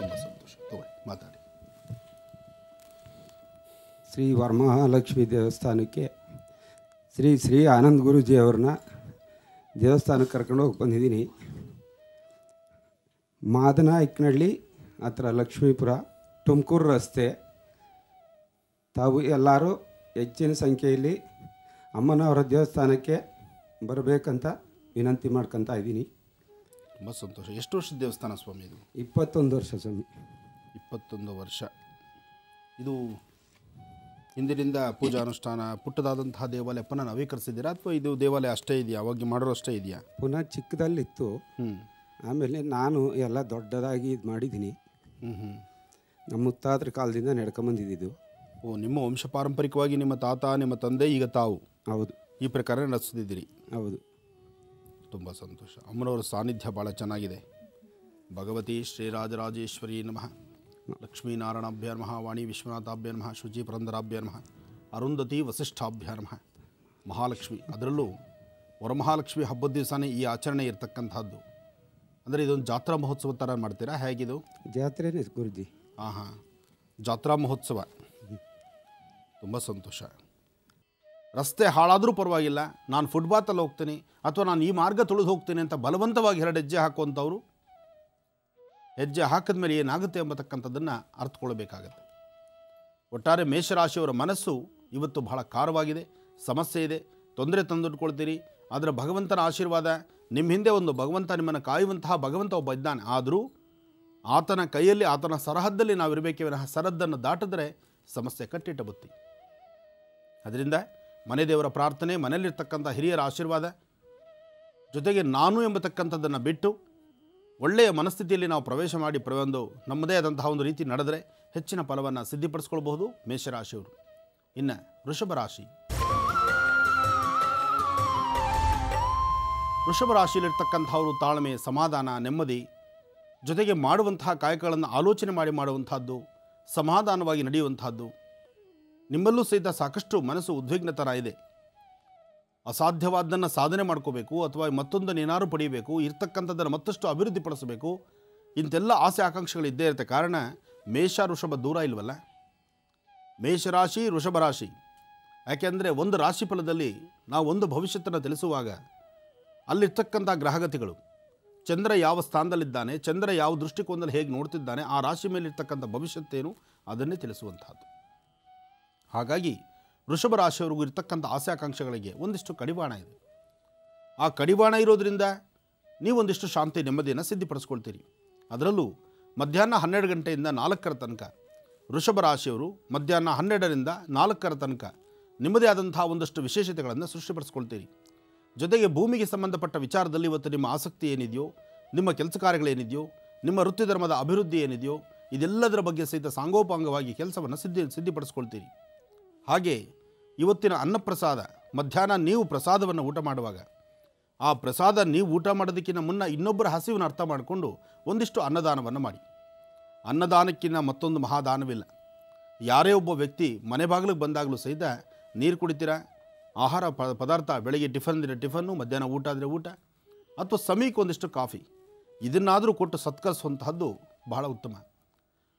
Speaker 2: ತುಂಬ ಸಂತೋಷ. ಮಾತಾಡಿ.
Speaker 3: ಶ್ರೀ ವರಮಹಾಲಕ್ಷ್ಮಿ ದೇವಸ್ಥಾನಕ್ಕೆ ಶ್ರೀ ಶ್ರೀ ಆನಂದ್ ಗುರುಜಿಯವ್ರನ್ನ ದೇವಸ್ಥಾನಕ್ಕೆ ಕರ್ಕೊಂಡು ಹೋಗಿ ಬಂದಿದ್ದೀನಿ. ಮಾದನ ಇಕ್ನಳ್ಳಿ, ಹತ್ರ ಲಕ್ಷ್ಮೀಪುರ, ತುಮಕೂರು ರಸ್ತೆ. ತಾವು ಎಲ್ಲರೂ ಹೆಚ್ಚಿನ ಸಂಖ್ಯೆಯಲ್ಲಿ ಅಮ್ಮನವರ ದೇವಸ್ಥಾನಕ್ಕೆ ಬರಬೇಕಂತ ವಿನಂತಿ ಮಾಡ್ಕೊತಾ ಇದ್ದೀನಿ.
Speaker 2: ತುಂಬ ಸಂತೋಷ. ಎಷ್ಟು ವರ್ಷದ ದೇವಸ್ಥಾನ ಸ್ವಾಮಿ ಇದು?
Speaker 3: ಇಪ್ಪತ್ತೊಂದು ವರ್ಷ ಸ್ವಾಮಿ.
Speaker 2: ಇಪ್ಪತ್ತೊಂದು ವರ್ಷ. ಇದು ಹಿಂದಿನಿಂದ ಪೂಜಾ ಅನುಷ್ಠಾನ ಪುಟ್ಟದಾದಂತಹ ದೇವಾಲಯ ಪುನಃ ನವೀಕರಿಸಿದ್ದೀರಾ ಅಥವಾ ಇದು ದೇವಾಲಯ ಅಷ್ಟೇ ಇದೆಯಾ? ಅವಾಗ ಮಾಡೋರು ಅಷ್ಟೇ ಇದೆಯಾ?
Speaker 3: ಪುನಃ ಚಿಕ್ಕದಲ್ಲಿತ್ತು.
Speaker 2: ಹ್ಞೂ
Speaker 3: ಆಮೇಲೆ ನಾನು ಎಲ್ಲ ದೊಡ್ಡದಾಗಿ ಇದು ಮಾಡಿದ್ದೀನಿ.
Speaker 2: ಹ್ಞೂ ಹ್ಞೂ
Speaker 3: ನಮ್ಮ ಮುತ್ತಾದ್ರ ಕಾಲದಿಂದ ನಡ್ಕೊಂಬಂದಿದ್ದು
Speaker 2: ಓ ನಿಮ್ಮ ವಂಶ ಪಾರಂಪರಿಕವಾಗಿ ನಿಮ್ಮ ತಾತ ನಿಮ್ಮ ತಂದೆ ಈಗ ತಾವು?
Speaker 3: ಹೌದು.
Speaker 2: ಈ ಪ್ರಕಾರ ನಡೆಸ್ತಿದ್ದೀರಿ?
Speaker 3: ಹೌದು.
Speaker 2: ತುಂಬ ಸಂತೋಷ. ಅಮ್ಮನವರ ಸಾನ್ನಿಧ್ಯ ಭಾಳ ಚೆನ್ನಾಗಿದೆ. ಭಗವತಿ ಶ್ರೀರಾಜರಾಜೇಶ್ವರಿ ನಮಃ. ಲಕ್ಷ್ಮೀನಾರಾಯಣಾಭ್ಯ ನಮಃ. ವಾಣಿ ವಿಶ್ವನಾಥಾಭ್ಯ ನಮಃ. ಶುಚಿ ಪುರಂದರಾಭ್ಯ ನಮಃ. ಅರುಂಧತಿ ವಸಿಷ್ಠಾಭ್ಯ ನಮಃ. ಮಹಾಲಕ್ಷ್ಮಿ. ಅದರಲ್ಲೂ ವರಮಹಾಲಕ್ಷ್ಮಿ ಹಬ್ಬದ ದಿವಸನೇ ಈ ಆಚರಣೆ ಇರತಕ್ಕಂಥದ್ದು. ಅಂದರೆ ಇದೊಂದು ಜಾತ್ರಾ ಮಹೋತ್ಸವ ಥರ ಮಾಡ್ತೀರಾ? ಹೇಗಿದು?
Speaker 3: ಜಾತ್ರೆನೇ ಗುರುಜಿ.
Speaker 2: ಹಾಂ ಹಾಂ ಜಾತ್ರಾ ಮಹೋತ್ಸವ. ತುಂಬ ಸಂತೋಷ. ರಸ್ತೆ ಹಾಳಾದರೂ ಪರವಾಗಿಲ್ಲ, ನಾನು ಫುಟ್ಪಾತಲ್ಲಿ ಹೋಗ್ತೀನಿ, ಅಥವಾ ನಾನು ಈ ಮಾರ್ಗ ತುಳಿದು ಹೋಗ್ತೀನಿ ಅಂತ ಬಲವಂತವಾಗಿ ಎರಡು ಹೆಜ್ಜೆ ಹಾಕುವಂಥವ್ರು, ಹೆಜ್ಜೆ ಹಾಕಿದ ಮೇಲೆ ಏನಾಗುತ್ತೆ ಎಂಬತಕ್ಕಂಥದ್ದನ್ನು ಅರ್ಥಕೊಳ್ಬೇಕಾಗತ್ತೆ. ಒಟ್ಟಾರೆ ಮೇಷರಾಶಿಯವರ ಮನಸ್ಸು ಇವತ್ತು ಬಹಳ ಖಾರವಾಗಿದೆ, ಸಮಸ್ಯೆ ಇದೆ, ತೊಂದರೆ ತಂದುಟ್ಕೊಳ್ತೀರಿ ಆದರೆ ಭಗವಂತನ ಆಶೀರ್ವಾದ ನಿಮ್ಮ ಹಿಂದೆ ಒಂದು ಭಗವಂತ ನಿಮ್ಮನ್ನು ಕಾಯುವಂತಹ ಭಗವಂತ ಒಬ್ಬ ಇದ್ದಾನೆ, ಆದರೂ ಆತನ ಕೈಯಲ್ಲಿ, ಆತನ ಸರಹದ್ದಲ್ಲಿ ನಾವು ಇರಬೇಕೇ ವಿನಃ ಸರಹದ್ದನ್ನು ದಾಟಿದ್ರೆ ಸಮಸ್ಯೆ ಕಟ್ಟಿಟ್ಟ ಬುತ್ತಿ. ಅದರಿಂದ ಮನೆ ದೇವರ ಪ್ರಾರ್ಥನೆ, ಮನೆಯಲ್ಲಿರ್ತಕ್ಕಂಥ ಹಿರಿಯರ ಆಶೀರ್ವಾದ, ಜೊತೆಗೆ ನಾನು ಎಂಬತಕ್ಕಂಥದ್ದನ್ನು ಬಿಟ್ಟು ಒಳ್ಳೆಯ ಮನಸ್ಥಿತಿಯಲ್ಲಿ ನಾವು ಪ್ರವೇಶ ಮಾಡಿ ಪ್ರವೊಂದು ನಮ್ಮದೇ ಆದಂತಹ ಒಂದು ರೀತಿ ನಡೆದರೆ ಹೆಚ್ಚಿನ ಫಲವನ್ನು ಸಿದ್ಧಿಪಡಿಸ್ಕೊಳ್ಬಹುದು ಮೇಷರಾಶಿಯವರು. ಇನ್ನು ವೃಷಭ ರಾಶಿ. ವೃಷಭ ರಾಶಿಯಲ್ಲಿರ್ತಕ್ಕಂಥವರು ತಾಳ್ಮೆ, ಸಮಾಧಾನ, ನೆಮ್ಮದಿ, ಜೊತೆಗೆ ಮಾಡುವಂತಹ ಕಾಯಕಗಳನ್ನು ಆಲೋಚನೆ ಮಾಡಿ ಮಾಡುವಂಥದ್ದು, ಸಮಾಧಾನವಾಗಿ ನಡೆಯುವಂತಹದ್ದು ನಿಮ್ಮಲ್ಲೂ ಸಹಿತ ಸಾಕಷ್ಟು ಮನಸ್ಸು ಉದ್ವಿಗ್ನತರ ಇದೆ. ಅಸಾಧ್ಯವಾದ್ದನ್ನು ಸಾಧನೆ ಮಾಡ್ಕೋಬೇಕು ಅಥವಾ ಮತ್ತೊಂದನ್ನು ಏನಾರು ಪಡೆಯಬೇಕು, ಇರ್ತಕ್ಕಂಥದ್ದನ್ನು ಮತ್ತಷ್ಟು ಅಭಿವೃದ್ಧಿಪಡಿಸಬೇಕು ಇಂತೆಲ್ಲ ಆಸೆ ಆಕಾಂಕ್ಷೆಗಳು ಇದ್ದೇ ಇರುತ್ತೆ. ಕಾರಣ, ಮೇಷ ಋಷಭ ದೂರ ಇಲ್ವಲ್ಲ? ಮೇಷರಾಶಿ ವೃಷಭ ರಾಶಿ. ಯಾಕೆಂದರೆ ಒಂದು ರಾಶಿ ಫಲದಲ್ಲಿ ನಾವು ಒಂದು ಭವಿಷ್ಯತನ್ನು ತಿಳಿಸುವಾಗ ಅಲ್ಲಿರ್ತಕ್ಕಂಥ ಗ್ರಹಗತಿಗಳು, ಚಂದ್ರ ಯಾವ ಸ್ಥಾನದಲ್ಲಿದ್ದಾನೆ, ಚಂದ್ರ ಯಾವ ದೃಷ್ಟಿಕೋನದಲ್ಲಿ ಹೇಗೆ ನೋಡ್ತಿದ್ದಾನೆ, ಆ ರಾಶಿ ಮೇಲಿರ್ತಕ್ಕಂಥ ಭವಿಷ್ಯತ್ತೇನು ಅದನ್ನೇ ತಿಳಿಸುವಂತಹದ್ದು. ಹಾಗಾಗಿ ವೃಷಭ ರಾಶಿಯವರಿಗೂ ಇರ್ತಕ್ಕಂಥ ಆಸೆ ಆಕಾಂಕ್ಷೆಗಳಿಗೆ ಒಂದಿಷ್ಟು ಕಡಿವಾಣ ಇದೆ. ಆ ಕಡಿವಾಣ ಇರೋದರಿಂದ ನೀವೊಂದಿಷ್ಟು ಶಾಂತಿ, ನೆಮ್ಮದಿಯನ್ನು ಸಿದ್ಧಿಪಡಿಸ್ಕೊಳ್ತೀರಿ. ಅದರಲ್ಲೂ ಮಧ್ಯಾಹ್ನ ಹನ್ನೆರಡು ಗಂಟೆಯಿಂದ ನಾಲ್ಕರ ತನಕ ವೃಷಭ ರಾಶಿಯವರು ಮಧ್ಯಾಹ್ನ ಹನ್ನೆರಡರಿಂದ ನಾಲ್ಕರ ತನಕ ನಿಮ್ಮದೇ ಆದಂತಹ ಒಂದಷ್ಟು ವಿಶೇಷತೆಗಳನ್ನು ಸೃಷ್ಟಿಪಡಿಸ್ಕೊಳ್ತೀರಿ. ಜೊತೆಗೆ ಭೂಮಿಗೆ ಸಂಬಂಧಪಟ್ಟ ವಿಚಾರದಲ್ಲಿ ಇವತ್ತು ನಿಮ್ಮ ಆಸಕ್ತಿ ಏನಿದೆಯೋ, ನಿಮ್ಮ ಕೆಲಸ ಕಾರ್ಯಗಳೇನಿದೆಯೋ ನಿಮ್ಮ ವೃತ್ತಿ ಧರ್ಮದ ಅಭಿವೃದ್ಧಿ ಏನಿದೆಯೋ, ಇದೆಲ್ಲದರ ಬಗ್ಗೆ ಸಹಿತ ಸಾಂಗೋಪಾಂಗವಾಗಿ ಕೆಲಸವನ್ನು ಸಿದ್ಧಿ, ಸಿದ್ಧಿಪಡಿಸ್ಕೊಳ್ತೀರಿ. ಹಾಗೆ ಇವತ್ತಿನ ಅನ್ನಪ್ರಸಾದ, ಮಧ್ಯಾಹ್ನ ನೀವು ಪ್ರಸಾದವನ್ನು ಊಟ ಮಾಡುವಾಗ, ಆ ಪ್ರಸಾದ ನೀವು ಊಟ ಮಾಡೋದಕ್ಕಿಂತ ಮುನ್ನ ಇನ್ನೊಬ್ಬರ ಹಸಿವನ್ನು ಅರ್ಥ ಮಾಡಿಕೊಂಡು ಒಂದಿಷ್ಟು ಅನ್ನದಾನವನ್ನು ಮಾಡಿ. ಅನ್ನದಾನಕ್ಕಿಂತ ಮತ್ತೊಂದು ಮಹಾದಾನವಿಲ್ಲ. ಯಾರೇ ಒಬ್ಬ ವ್ಯಕ್ತಿ ಮನೆ ಬಾಗಿಲಿಗೆ ಬಂದಾಗಲೂ ಸಹಿತ ನೀರು ಕುಡಿತೀರಾ? ಆಹಾರ ಪದಾರ್ಥ ಬೆಳಗ್ಗೆ ಟಿಫನ್ ಇದ್ರೆ ಟಿಫನ್ನು, ಮಧ್ಯಾಹ್ನ ಊಟ ಆದರೆ ಊಟ, ಅಥವಾ ಸಮೀಕ್ ಒಂದಿಷ್ಟು ಕಾಫಿ. ಇದನ್ನಾದರೂ ಕೊಟ್ಟು ಸತ್ಕರಿಸುವಂತಹದ್ದು ಬಹಳ ಉತ್ತಮ.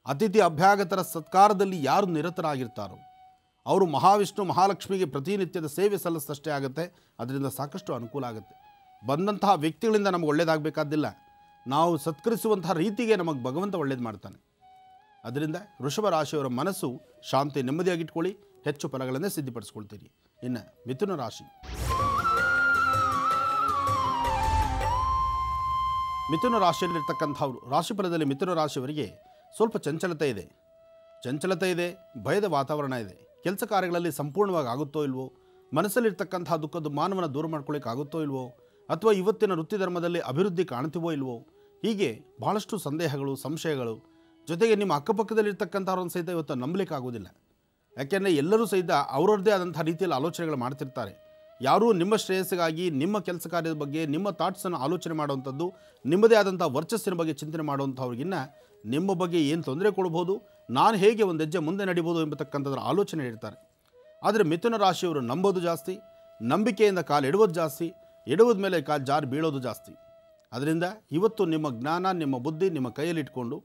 Speaker 2: ಅತಿಥಿ ಅಭ್ಯಾಗತರ ಸತ್ಕಾರದಲ್ಲಿ ಯಾರು ನಿರತರಾಗಿರ್ತಾರೋ ಅವರು ಮಹಾವಿಷ್ಣು, ಮಹಾಲಕ್ಷ್ಮಿಗೆ ಪ್ರತಿನಿತ್ಯದ ಸೇವೆ ಸಲ್ಲಿಸಿದಷ್ಟೇ ಆಗುತ್ತೆ. ಅದರಿಂದ ಸಾಕಷ್ಟು ಅನುಕೂಲ ಆಗುತ್ತೆ. ಬಂದಂತಹ ವ್ಯಕ್ತಿಗಳಿಂದ ನಮಗೆ ಒಳ್ಳೆಯದಾಗಬೇಕಾದಿಲ್ಲ ನಾವು ಸತ್ಕರಿಸುವಂತಹ ರೀತಿಗೆ ನಮಗೆ ಭಗವಂತ ಒಳ್ಳೇದು ಮಾಡ್ತಾನೆ. ಅದರಿಂದ ವೃಷಭ ರಾಶಿಯವರ ಮನಸ್ಸು ಶಾಂತಿ, ನೆಮ್ಮದಿಯಾಗಿಟ್ಕೊಳ್ಳಿ. ಹೆಚ್ಚು ಫಲಗಳನ್ನೇ ಸಿದ್ಧಪಡಿಸ್ಕೊಳ್ತೀರಿ. ಇನ್ನು ಮಿಥುನ ರಾಶಿ. ಮಿಥುನ ರಾಶಿಯಲ್ಲಿರ್ತಕ್ಕಂಥವ್ರು, ರಾಶಿಫಲದಲ್ಲಿ ಮಿಥುನ ರಾಶಿಯವರಿಗೆ ಸ್ವಲ್ಪ ಚಂಚಲತೆ ಇದೆ. ಚಂಚಲತೆ ಇದೆ, ಭಯದ ವಾತಾವರಣ ಇದೆ. ಕೆಲಸ ಕಾರ್ಯಗಳಲ್ಲಿ ಸಂಪೂರ್ಣವಾಗಿ ಆಗುತ್ತೋ ಇಲ್ವೋ? ಮನಸ್ಸಲ್ಲಿರ್ತಕ್ಕಂಥ ದುಃಖದ ಮಾನವನ ದೂರ ಮಾಡ್ಕೊಳ್ಳಿಕ್ಕೆ ಆಗುತ್ತೋ ಇಲ್ವೋ? ಅಥವಾ ಇವತ್ತಿನ ವೃತ್ತಿ ಧರ್ಮದಲ್ಲಿ ಅಭಿವೃದ್ಧಿ ಕಾಣ್ತೀವೋ ಇಲ್ವೋ? ಹೀಗೆ ಬಹಳಷ್ಟು ಸಂದೇಹಗಳು, ಸಂಶಯಗಳು. ಜೊತೆಗೆ ನಿಮ್ಮ ಅಕ್ಕಪಕ್ಕದಲ್ಲಿರ್ತಕ್ಕಂಥವ್ರನ್ನ ಸಹಿತ ಇವತ್ತು ನಂಬಲಿಕ್ಕೆ ಆಗೋದಿಲ್ಲ ಯಾಕೆಂದರೆ ಎಲ್ಲರೂ ಸಹಿತ ಅವರವ್ರದ್ದೇ ಆದಂಥ ರೀತಿಯಲ್ಲಿ ಆಲೋಚನೆಗಳು ಮಾಡ್ತಿರ್ತಾರೆ. ಯಾರೂ ನಿಮ್ಮ ಶ್ರೇಯಸ್ಸಿಗಾಗಿ, ನಿಮ್ಮ ಕೆಲಸ ಕಾರ್ಯದ ಬಗ್ಗೆ, ನಿಮ್ಮ ಥಾಟ್ಸನ್ನು ಆಲೋಚನೆ ಮಾಡುವಂಥದ್ದು, ನಿಮ್ಮದೇ ಆದಂಥ ವರ್ಚಸ್ಸಿನ ಬಗ್ಗೆ ಚಿಂತನೆ ಮಾಡುವಂಥವ್ರಿಗಿನ್ನ ನಿಮ್ಮ ಬಗ್ಗೆ ಏನು ತೊಂದರೆ ಕೊಡ್ಬೋದು? ನಾನು ಹೇಗೆ ಒಂದು ಹೆಜ್ಜೆ ಮುಂದೆ ನಡಿಬೋದು ಎಂಬತಕ್ಕಂಥದ್ರ ಆಲೋಚನೆ ಇರ್ತಾರೆ ಆದರೆ ಮಿಥುನ ರಾಶಿಯವರು ನಂಬೋದು ಜಾಸ್ತಿ ನಂಬಿಕೆಯಿಂದ ಕಾಲು ಇಡುವುದು ಜಾಸ್ತಿ ಇಡುವುದ ಮೇಲೆ ಕಾಲು ಜಾರಿ ಬೀಳೋದು ಜಾಸ್ತಿ. ಅದರಿಂದ ಇವತ್ತು ನಿಮ್ಮ ಜ್ಞಾನ ನಿಮ್ಮ ಬುದ್ಧಿ ನಿಮ್ಮ ಕೈಯಲ್ಲಿಟ್ಕೊಂಡು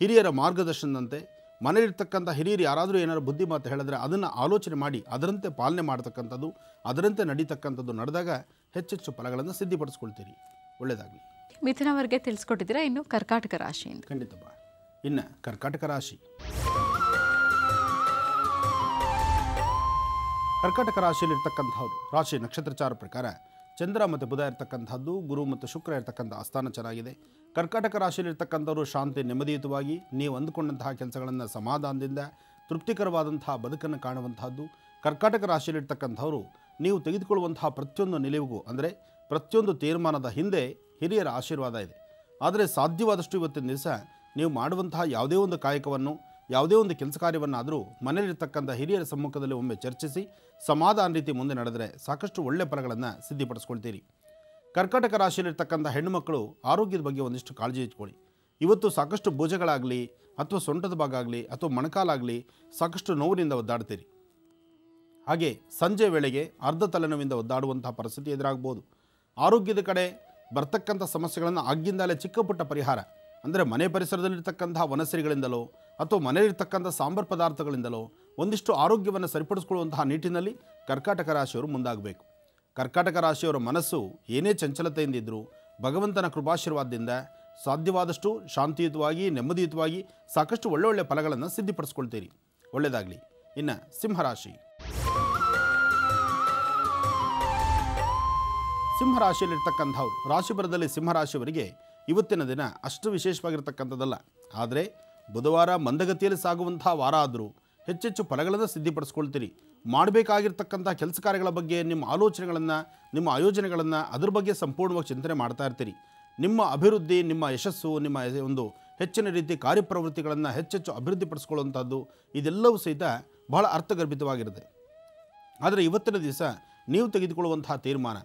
Speaker 2: ಹಿರಿಯರ ಮಾರ್ಗದರ್ಶನದಂತೆ ಮನೆಯಲ್ಲಿರ್ತಕ್ಕಂಥ ಹಿರಿಯರು ಯಾರಾದರೂ ಏನಾದರೂ ಬುದ್ಧಿ ಮಾತು ಹೇಳಿದ್ರೆ ಅದನ್ನು ಆಲೋಚನೆ ಮಾಡಿ ಅದರಂತೆ ಪಾಲನೆ ಮಾಡ್ತಕ್ಕಂಥದ್ದು ಅದರಂತೆ ನಡೀತಕ್ಕಂಥದ್ದು ನಡೆದಾಗ ಹೆಚ್ಚೆಚ್ಚು ಫಲಗಳನ್ನು ಸಿದ್ಧಿಪಡಿಸ್ಕೊಳ್ತೀರಿ. ಒಳ್ಳೆಯದಾಗಲಿ
Speaker 1: ಮಿಥುನವರಿಗೆ ತಿಳಿಸ್ಕೊಟ್ಟಿದ್ದೀರಾ? ಇನ್ನು ಕರ್ಕಾಟಕ ರಾಶಿಯಿಂದ.
Speaker 2: ಖಂಡಿತಪ್ಪ. ಇನ್ನು ಕರ್ಕಾಟಕ ರಾಶಿ. ಕರ್ಕಾಟಕ ರಾಶಿಯಲ್ಲಿರ್ತಕ್ಕಂಥವ್ರು ರಾಶಿ ನಕ್ಷತ್ರಚಾರ ಪ್ರಕಾರ ಚಂದ್ರ ಮತ್ತು ಬುಧ ಇರ್ತಕ್ಕಂಥದ್ದು ಗುರು ಮತ್ತು ಶುಕ್ರ ಇರ್ತಕ್ಕಂಥ ಆಸ್ಥಾನ ಚೆನ್ನಾಗಿದೆ. ಕರ್ಕಾಟಕ ರಾಶಿಯಲ್ಲಿರ್ತಕ್ಕಂಥವ್ರು ಶಾಂತಿ, ನೆಮ್ಮದಿಯುತವಾಗಿ ನೀವು ಅಂದುಕೊಂಡಂತಹ ಕೆಲಸಗಳನ್ನು ಸಮಾಧಾನದಿಂದ, ತೃಪ್ತಿಕರವಾದಂತಹ ಬದುಕನ್ನು ಕಾಣುವಂತಹದ್ದು. ಕರ್ಕಾಟಕ ರಾಶಿಯಲ್ಲಿರ್ತಕ್ಕಂಥವ್ರು ನೀವು ತೆಗೆದುಕೊಳ್ಳುವಂತಹ ಪ್ರತಿಯೊಂದು ನಿಲುವಿಗೂ ಅಂದರೆ ಪ್ರತಿಯೊಂದು ತೀರ್ಮಾನದ ಹಿಂದೆ ಹಿರಿಯರ ಆಶೀರ್ವಾದ ಇದೆ. ಆದರೆ ಸಾಧ್ಯವಾದಷ್ಟು ಇವತ್ತಿನ ದಿವಸ ನೀವು ಮಾಡುವಂತಹ ಯಾವುದೇ ಒಂದು ಕಾಯಕವನ್ನು, ಯಾವುದೇ ಒಂದು ಕೆಲಸ ಕಾರ್ಯವನ್ನಾದರೂ ಮನೆಯಲ್ಲಿರ್ತಕ್ಕಂಥ ಹಿರಿಯರ ಸಮ್ಮುಖದಲ್ಲಿ ಒಮ್ಮೆ ಚರ್ಚಿಸಿ ಸಮಾಧಾನ ರೀತಿ ಮುಂದೆ ನಡೆದರೆ ಸಾಕಷ್ಟು ಒಳ್ಳೆಯ ಫಲಗಳನ್ನು ಸಿದ್ಧಿಪಡಿಸ್ಕೊಳ್ತೀರಿ. ಕರ್ಕಾಟಕ ರಾಶಿಯಲ್ಲಿರ್ತಕ್ಕಂಥ ಹೆಣ್ಣುಮಕ್ಕಳು ಆರೋಗ್ಯದ ಬಗ್ಗೆ ಒಂದಿಷ್ಟು ಕಾಳಜಿ ಇಟ್ಕೊಳ್ಳಿ. ಇವತ್ತು ಸಾಕಷ್ಟು ಭುಜಗಳಾಗಲಿ ಅಥವಾ ಸೊಂಟದ ಭಾಗ ಆಗಲಿ ಅಥವಾ ಮೊಣಕಾಲಾಗಲಿ ಸಾಕಷ್ಟು ನೋವಿನಿಂದ ಒದ್ದಾಡ್ತೀರಿ. ಹಾಗೆ ಸಂಜೆ ವೇಳೆಗೆ ಅರ್ಧ ತಲೆನೋವಿಂದ ಒದ್ದಾಡುವಂತಹ ಪರಿಸ್ಥಿತಿ ಎದುರಾಗ್ಬೋದು. ಆರೋಗ್ಯದ ಕಡೆ ಬರ್ತಕ್ಕಂಥ ಸಮಸ್ಯೆಗಳನ್ನು ಆಗಿಂದಲೇ ಚಿಕ್ಕ ಪುಟ್ಟ ಪರಿಹಾರ ಅಂದರೆ ಮನೆ ಪರಿಸರದಲ್ಲಿರ್ತಕ್ಕಂಥ ವನಸರಿಗಳಿಂದಲೋ ಅಥವಾ ಮನೆಯಲ್ಲಿರ್ತಕ್ಕಂಥ ಸಾಂಬಾರು ಪದಾರ್ಥಗಳಿಂದಲೋ ಒಂದಿಷ್ಟು ಆರೋಗ್ಯವನ್ನು ಸರಿಪಡಿಸ್ಕೊಳ್ಳುವಂತಹ ನಿಟ್ಟಿನಲ್ಲಿ ಕರ್ಕಾಟಕ ರಾಶಿಯವರು ಮುಂದಾಗಬೇಕು. ಕರ್ಕಾಟಕ ರಾಶಿಯವರ ಮನಸ್ಸು ಏನೇ ಚಂಚಲತೆಯಿಂದಿದ್ದರೂ ಭಗವಂತನ ಕೃಪಾಶೀರ್ವಾದದಿಂದ ಸಾಧ್ಯವಾದಷ್ಟು ಶಾಂತಿಯುತವಾಗಿ, ನೆಮ್ಮದಿಯುತವಾಗಿ ಸಾಕಷ್ಟು ಒಳ್ಳೊಳ್ಳೆ ಫಲಗಳನ್ನು ಸಿದ್ಧಿಪಡಿಸ್ಕೊಳ್ತೀರಿ. ಒಳ್ಳೆಯದಾಗಲಿ. ಇನ್ನು ಸಿಂಹರಾಶಿ. ಸಿಂಹರಾಶಿಯಲ್ಲಿರ್ತಕ್ಕಂಥವ್ರು ರಾಶಿಪುರದಲ್ಲಿ ಸಿಂಹರಾಶಿಯವರಿಗೆ ಇವತ್ತಿನ ದಿನ ಅಷ್ಟು ವಿಶೇಷವಾಗಿರ್ತಕ್ಕಂಥದ್ದಲ್ಲ. ಆದರೆ ಬುಧವಾರ ಮಂದಗತಿಯಲ್ಲಿ ಸಾಗುವಂಥ ವಾರ ಆದರೂ ಹೆಚ್ಚೆಚ್ಚು ಫಲಗಳನ್ನು ಸಿದ್ಧಿಪಡಿಸ್ಕೊಳ್ತೀರಿ. ಮಾಡಬೇಕಾಗಿರ್ತಕ್ಕಂಥ ಕೆಲಸ ಕಾರ್ಯಗಳ ಬಗ್ಗೆ ನಿಮ್ಮ ಆಲೋಚನೆಗಳನ್ನು, ನಿಮ್ಮ ಆಯೋಜನೆಗಳನ್ನು ಅದ್ರ ಬಗ್ಗೆ ಸಂಪೂರ್ಣವಾಗಿ ಚಿಂತನೆ ಮಾಡ್ತಾ ಇರ್ತೀರಿ. ನಿಮ್ಮ ಅಭಿವೃದ್ಧಿ, ನಿಮ್ಮ ಯಶಸ್ಸು, ನಿಮ್ಮ ಒಂದು ಹೆಚ್ಚಿನ ರೀತಿ ಕಾರ್ಯಪ್ರವೃತ್ತಿಗಳನ್ನು ಹೆಚ್ಚೆಚ್ಚು ಅಭಿವೃದ್ಧಿಪಡಿಸ್ಕೊಳ್ಳುವಂಥದ್ದು ಇದೆಲ್ಲವೂ ಸಹಿತ ಬಹಳ ಅರ್ಥಗರ್ಭಿತವಾಗಿರುತ್ತೆ. ಆದರೆ ಇವತ್ತಿನ ದಿವಸ ನೀವು ತೆಗೆದುಕೊಳ್ಳುವಂತಹ ತೀರ್ಮಾನ,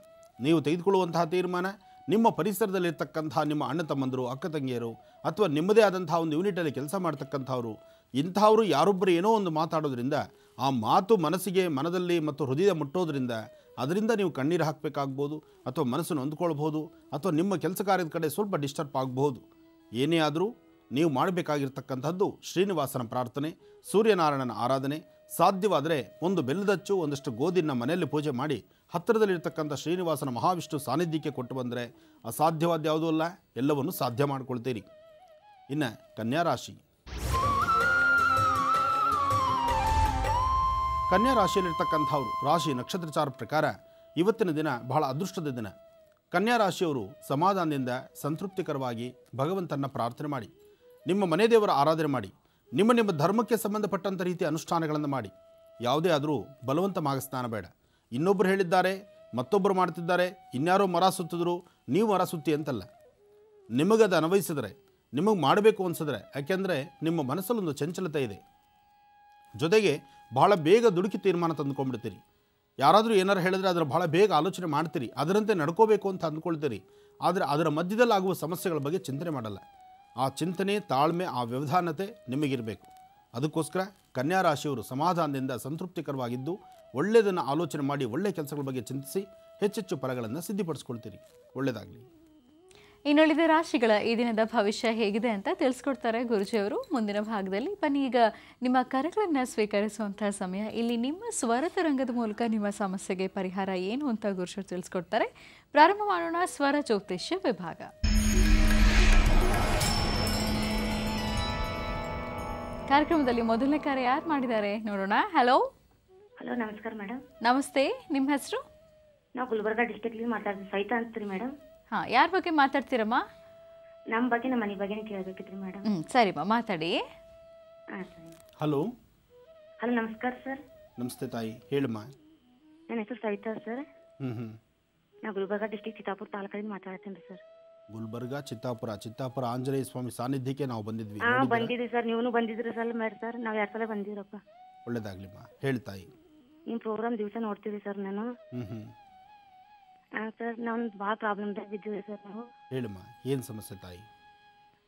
Speaker 2: ನೀವು ತೆಗೆದುಕೊಳ್ಳುವಂತಹ ತೀರ್ಮಾನ ನಿಮ್ಮ ಪರಿಸರದಲ್ಲಿರ್ತಕ್ಕಂಥ ನಿಮ್ಮ ಅಣ್ಣ ತಮ್ಮಂದರು, ಅಕ್ಕ ತಂಗಿಯರು ಅಥವಾ ನಿಮ್ಮದೇ ಆದಂಥ ಒಂದು ಯೂನಿಟಲ್ಲಿ ಕೆಲಸ ಮಾಡ್ತಕ್ಕಂಥವ್ರು, ಇಂಥವರು ಯಾರೊಬ್ಬರು ಏನೋ ಒಂದು ಮಾತಾಡೋದ್ರಿಂದ ಆ ಮಾತು ಮನಸ್ಸಿಗೆ, ಮನದಲ್ಲಿ ಮತ್ತು ಹೃದಯ ಮುಟ್ಟೋದ್ರಿಂದ ಅದರಿಂದ ನೀವು ಕಣ್ಣೀರು ಹಾಕಬೇಕಾಗ್ಬೋದು ಅಥವಾ ಮನಸ್ಸನ್ನು ಹೊಂದ್ಕೊಳ್ಬೋದು ಅಥವಾ ನಿಮ್ಮ ಕೆಲಸ ಕಾರ್ಯದ ಕಡೆ ಸ್ವಲ್ಪ ಡಿಸ್ಟರ್ಬ್ ಆಗಬಹುದು ಏನೇ ಆದರೂ ನೀವು ಮಾಡಬೇಕಾಗಿರ್ತಕ್ಕಂಥದ್ದು ಶ್ರೀನಿವಾಸನ ಪ್ರಾರ್ಥನೆ, ಸೂರ್ಯನಾರಾಯಣನ ಆರಾಧನೆ ಸಾಧ್ಯವಾದರೆ ಒಂದು ಬೆಲ್ಲದಚ್ಚು, ಒಂದಷ್ಟು ಗೋಧಿನ ಮನೆಯಲ್ಲಿ ಪೂಜೆ ಮಾಡಿ ಹತ್ತಿರದಲ್ಲಿರ್ತಕ್ಕಂಥ ಶ್ರೀನಿವಾಸನ ಮಹಾವಿಷ್ಣು ಸಾನ್ನಿಧ್ಯಕ್ಕೆ ಕೊಟ್ಟು ಬಂದರೆ ಅಸಾಧ್ಯವಾದ ಯಾವುದೂ ಅಲ್ಲ. ಎಲ್ಲವನ್ನು ಸಾಧ್ಯ ಮಾಡ್ಕೊಳ್ತೀರಿ. ಇನ್ನು ಕನ್ಯಾ ರಾಶಿ. ಕನ್ಯಾ ರಾಶಿಯಲ್ಲಿರ್ತಕ್ಕಂಥವ್ರು ರಾಶಿ ನಕ್ಷತ್ರಚಾರ ಪ್ರಕಾರ ಇವತ್ತಿನ ದಿನ ಬಹಳ ಅದೃಷ್ಟದ ದಿನ. ಕನ್ಯಾ ರಾಶಿಯವರು ಸಮಾಧಾನದಿಂದ ಸಂತೃಪ್ತಿಕರವಾಗಿ ಭಗವಂತನ ಪ್ರಾರ್ಥನೆ ಮಾಡಿ. ನಿಮ್ಮ ಮನೆ ದೇವರ ಆರಾಧನೆ ಮಾಡಿ. ನಿಮ್ಮ ನಿಮ್ಮ ಧರ್ಮಕ್ಕೆ ಸಂಬಂಧಪಟ್ಟಂಥ ರೀತಿ ಅನುಷ್ಠಾನಗಳನ್ನು ಮಾಡಿ. ಯಾವುದೇ ಆದರೂ ಬಲವಂತ ಮಾಗಸ್ನಾನ ಬೇಡ. ಇನ್ನೊಬ್ಬರು ಹೇಳಿದ್ದಾರೆ ಮತ್ತೊಬ್ಬರು ಮಾಡ್ತಿದ್ದಾರೆ, ಇನ್ಯಾರೋ ಮರ ಸುತ್ತಿದ್ರು, ನೀವು ಮರ ಸುತ್ತಿ ಅಂತಲ್ಲ. ನಿಮಗದು ಅನ್ವಯಿಸಿದರೆ, ನಿಮಗೆ ಮಾಡಬೇಕು ಅನಿಸಿದ್ರೆ, ಯಾಕೆಂದರೆ ನಿಮ್ಮ ಮನಸ್ಸಲ್ಲೊಂದು ಚಂಚಲತೆ ಇದೆ. ಜೊತೆಗೆ ಬಹಳ ಬೇಗ ದುಡುಕಿ ತೀರ್ಮಾನ ತಂದುಕೊಂಡ್ಬಿಡ್ತೀರಿ. ಯಾರಾದರೂ ಏನಾರು ಹೇಳಿದ್ರೆ ಅದರ ಬಹಳ ಬೇಗ ಆಲೋಚನೆ ಮಾಡ್ತೀರಿ. ಅದರಂತೆ ನಡ್ಕೋಬೇಕು ಅಂತ ಅಂದ್ಕೊಳ್ತೀರಿ. ಆದರೆ ಅದರ ಮಧ್ಯದಲ್ಲಿ ಆಗುವ ಸಮಸ್ಯೆಗಳ ಬಗ್ಗೆ ಚಿಂತನೆ ಮಾಡಲ್ಲ. ಆ ಚಿಂತನೆ, ತಾಳ್ಮೆ, ಆ ವ್ಯವಧಾನತೆ ನಿಮಗಿರಬೇಕು. ಅದಕ್ಕೋಸ್ಕರ ಕನ್ಯಾ ರಾಶಿಯವರು ಸಮಾಧಾನದಿಂದ ಸಂತೃಪ್ತಿಕರವಾಗಿದ್ದು, ಒಳ್ಳೆಯದನ್ನು ಆಲೋಚನೆ ಮಾಡಿ ಒಳ್ಳೆಯ ಕೆಲಸಗಳ ಬಗ್ಗೆ ಚಿಂತಿಸಿ, ಹೆಚ್ಚೆಚ್ಚು ಫಲಗಳನ್ನು ಸಿದ್ಧಿಪಡಿಸ್ಕೊಳ್ತೀರಿ. ಒಳ್ಳೆಯದಾಗಲಿ
Speaker 1: ಇನ್ನುಳಿದ ರಾಶಿಗಳ ಈ ದಿನದ ಭವಿಷ್ಯ ಹೇಗಿದೆ ಅಂತ ತಿಳಿಸ್ಕೊಡ್ತಾರೆ ಗುರುಜಿಯವರು. ಮುಂದಿನ ಭಾಗದಲ್ಲಿ ಬನ್ನಿ. ಈಗ ನಿಮ್ಮ ಕರೆಗಳನ್ನು ಸ್ವೀಕರಿಸುವಂತಹ ಸಮಯ. ಇಲ್ಲಿ ನಿಮ್ಮ ಸ್ವರತ ರಂಗದ ಮೂಲಕ ನಿಮ್ಮ ಸಮಸ್ಯೆಗೆ ಪರಿಹಾರ ಏನು ಅಂತ ಗುರುಜಿಯವರು ತಿಳಿಸ್ಕೊಡ್ತಾರೆ. ಪ್ರಾರಂಭ ಮಾಡೋಣ ಸ್ವರ ಜ್ಯೋತಿಷ್ಯ ವಿಭಾಗ. ಕಾರ್ಯಕ್ರಮದಲ್ಲಿ ಮೊದಲನೇ ಕರೆ ಯಾರು ಮಾಡಿದ್ದಾರೆ ನೋಡೋಣ. ಹಲೋ
Speaker 4: ಹಲೋ ನಮಸ್ಕಾರ ಮೇಡಮ್
Speaker 1: ನಮಸ್ತೆ ನಿಮ್ಮ ಹೆಸರು?
Speaker 4: ನಾವು ಗುಲ್ಬರ್ಗ ಡಿಸ್ಟ್ರಿಕ್ಟ್ ಮಾತಾಡ್ತೀವಿ ಸಹಿತ ಅಂತೀರಿ ಮೇಡಮ್
Speaker 1: ಹಾಂ ಯಾರ ಬಗ್ಗೆ ಮಾತಾಡ್ತೀರಮ್ಮ?
Speaker 4: ನಮ್ಮ ಬಗ್ಗೆ ನಮ್ಮ ಮನೆ ಬಗ್ಗೆನೇ ಕೇಳಬೇಕಿತ್ರಿ ಮೇಡಮ್
Speaker 1: ಹ್ಞೂ ಸರಿಮ್ಮ ಮಾತಾಡಿ.
Speaker 4: ಹಾಂ ಸರಿ.
Speaker 2: ಹಲೋ
Speaker 4: ಹಲೋ ನಮಸ್ಕಾರ ಸರ್
Speaker 2: ನಮಸ್ತೆ ತಾಯಿ ಹೇಳಮ್ಮ.
Speaker 4: ನನ್ನ ಹೆಸರು ಸವಿತಾ ಸರ್
Speaker 2: ಹ್ಞೂ ಹ್ಞೂ
Speaker 4: ನಾವು ಗುಲ್ಬರ್ಗ ಡಿಸ್ಟಿಕ್ ಚಿತ್ತಾಪುರ ತಾಲೂಕಿಂದ ಮಾತಾಡ್ತೀನಿ ರೀ ಸರ್
Speaker 2: ಗುಲ್ಬರ್ಗ ಚಿತ್ತಾಪುರ. ಚಿತ್ತಾಪುರ ಆಂಜನೇಯ ಸ್ವಾಮಿ ಸಾನ್ನಿಧ್ಯಕ್ಕೆ ನಾವು ಬಂದಿದ್ವಿ.
Speaker 4: ಹಾಂ? ಬಂದಿದ್ರಿ ಸರ್. ನೀವು ಬಂದಿದ್ರಿ ಸರ್? ಮೇಡ್ ಸರ್ ನಾವು ಎರಡು ಸಲ ಬಂದಿರಪ್ಪ.
Speaker 2: ಒಳ್ಳೇದಾಗ್ಲಿಮ್ಮ ಹೇಳಿ ತಾಯಿ.
Speaker 4: ನಿಮ್ಮ ಪ್ರೋಗ್ರಾಮ್ ದಿವಸ ನೋಡ್ತೀವಿ ಸರ್ ನಾನು. ಹಾಂ ಸರ್ ನಾವು ಭಾಳ ಪ್ರಾಬ್ಲಮ್ದಾಗ ಬಿದ್ದೀವಿ ಸರ್ ನಾವು.
Speaker 2: ಹೇಳಮ್ಮ ಏನು ಸಮಸ್ಯೆ ತಾಯಿ?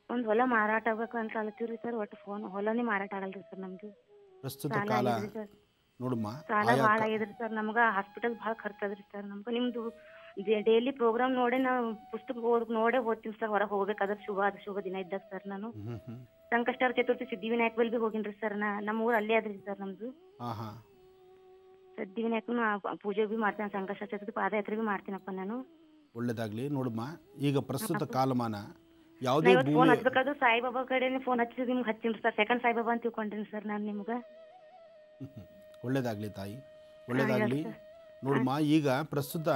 Speaker 4: ಒಂದು ಹೊಲ ಮಾರಾಟ ಆಗ್ಬೇಕು ಅಂತ ಅಳ್ತೀವಿ ರೀ ಸರ್. ಒಟ್ಟು ಫೋನ್ ಹೊಲನೇ ಮಾರಾಟ ಆಗಲ್ರಿ ಸರ್ ನಮ್ದು.
Speaker 2: ಪ್ರಸ್ತುತ ಕಾಲ. ನೋಡಮ್ಮ
Speaker 4: ಸಾಲ ಭಾಳ ಆಗಿದ್ರಿ ಸರ್. ನಮ್ಗೆ ಹಾಸ್ಪಿಟಲ್ ಭಾಳ ಖರ್ಚಾದ್ರಿ ಸರ್. ನಮ್ಗೆ ನಿಮ್ದು ಡೈಲಿ ಪ್ರೋಗ್ರಾಮ್ ನೋಡೇ ನಾವು ಪುಸ್ತಕ ಓದ್ ನೋಡೇ ಓದ್ತೀನಿ ಸರ್ ಹೊರಗೆ ಹೋಗ್ಬೇಕಾದ್ರೆ ಶುಭ ಅದು ಶುಭ ದಿನ ಇದ್ದಾಗ ಸರ್ ನಾನು. ಸಂಕಷ್ಟರ ಚತುರ್ಥಿ ಸಿದ್ಧಿವಿನಾಯಕ ಬಲ್ ಬಿ ಹೋಗಿನ್ರಿ ಸರ್ ನಾ ನಮ್ಮ ಊರು ಅಲ್ಲೇ ಅದ್ರಿ ಸರ್ ನಮ್ದು. ಸಿದ್ಧಿವಿನಾಯಕನು ಪೂಜೆ ಬಿ ಮಾಡ್ತೇನೆ ಸಂಕಷ್ಟ ಚತುರ್ಥಿ ಪಾದಯಾತ್ರೆ ಬಿ ಮಾಡ್ತೀನಪ್ಪ ನಾನು.
Speaker 2: ಒಳ್ಳೇದಾಗ್ಲಿ ನೋಡಮ್ಮ ಈಗ ಪ್ರಸ್ತುತ ಕಾಲಮಾನ. ಯಾವುದೇ
Speaker 4: ಫೋನ್ ಹಚ್ಬೇಕಾದ್ರು ಸಾಯಿಬಾಬಾ ಕಡೆ ಫೋನ್ ಹಚ್ಚಿ ನಿಮ್ಗೆ ಹಚ್ತೀನಿ ಸರ್ ಸೆಕೆಂಡ್ ಸಾಯಿಬಾಬಾ ಅಂತ ತಿಳ್ಕೊಂಡೀನಿ ಸರ್ ನಾನು ನಿಮ್ಗೆ?
Speaker 2: ಒಳ್ಳೇದಾಗ್ಲಿ ತಾಯಿ. ಒಳ್ಳೇದಾಗ್ಲಿ. ನೋಡಮ್ಮ ಈಗ ಪ್ರಸ್ತುತ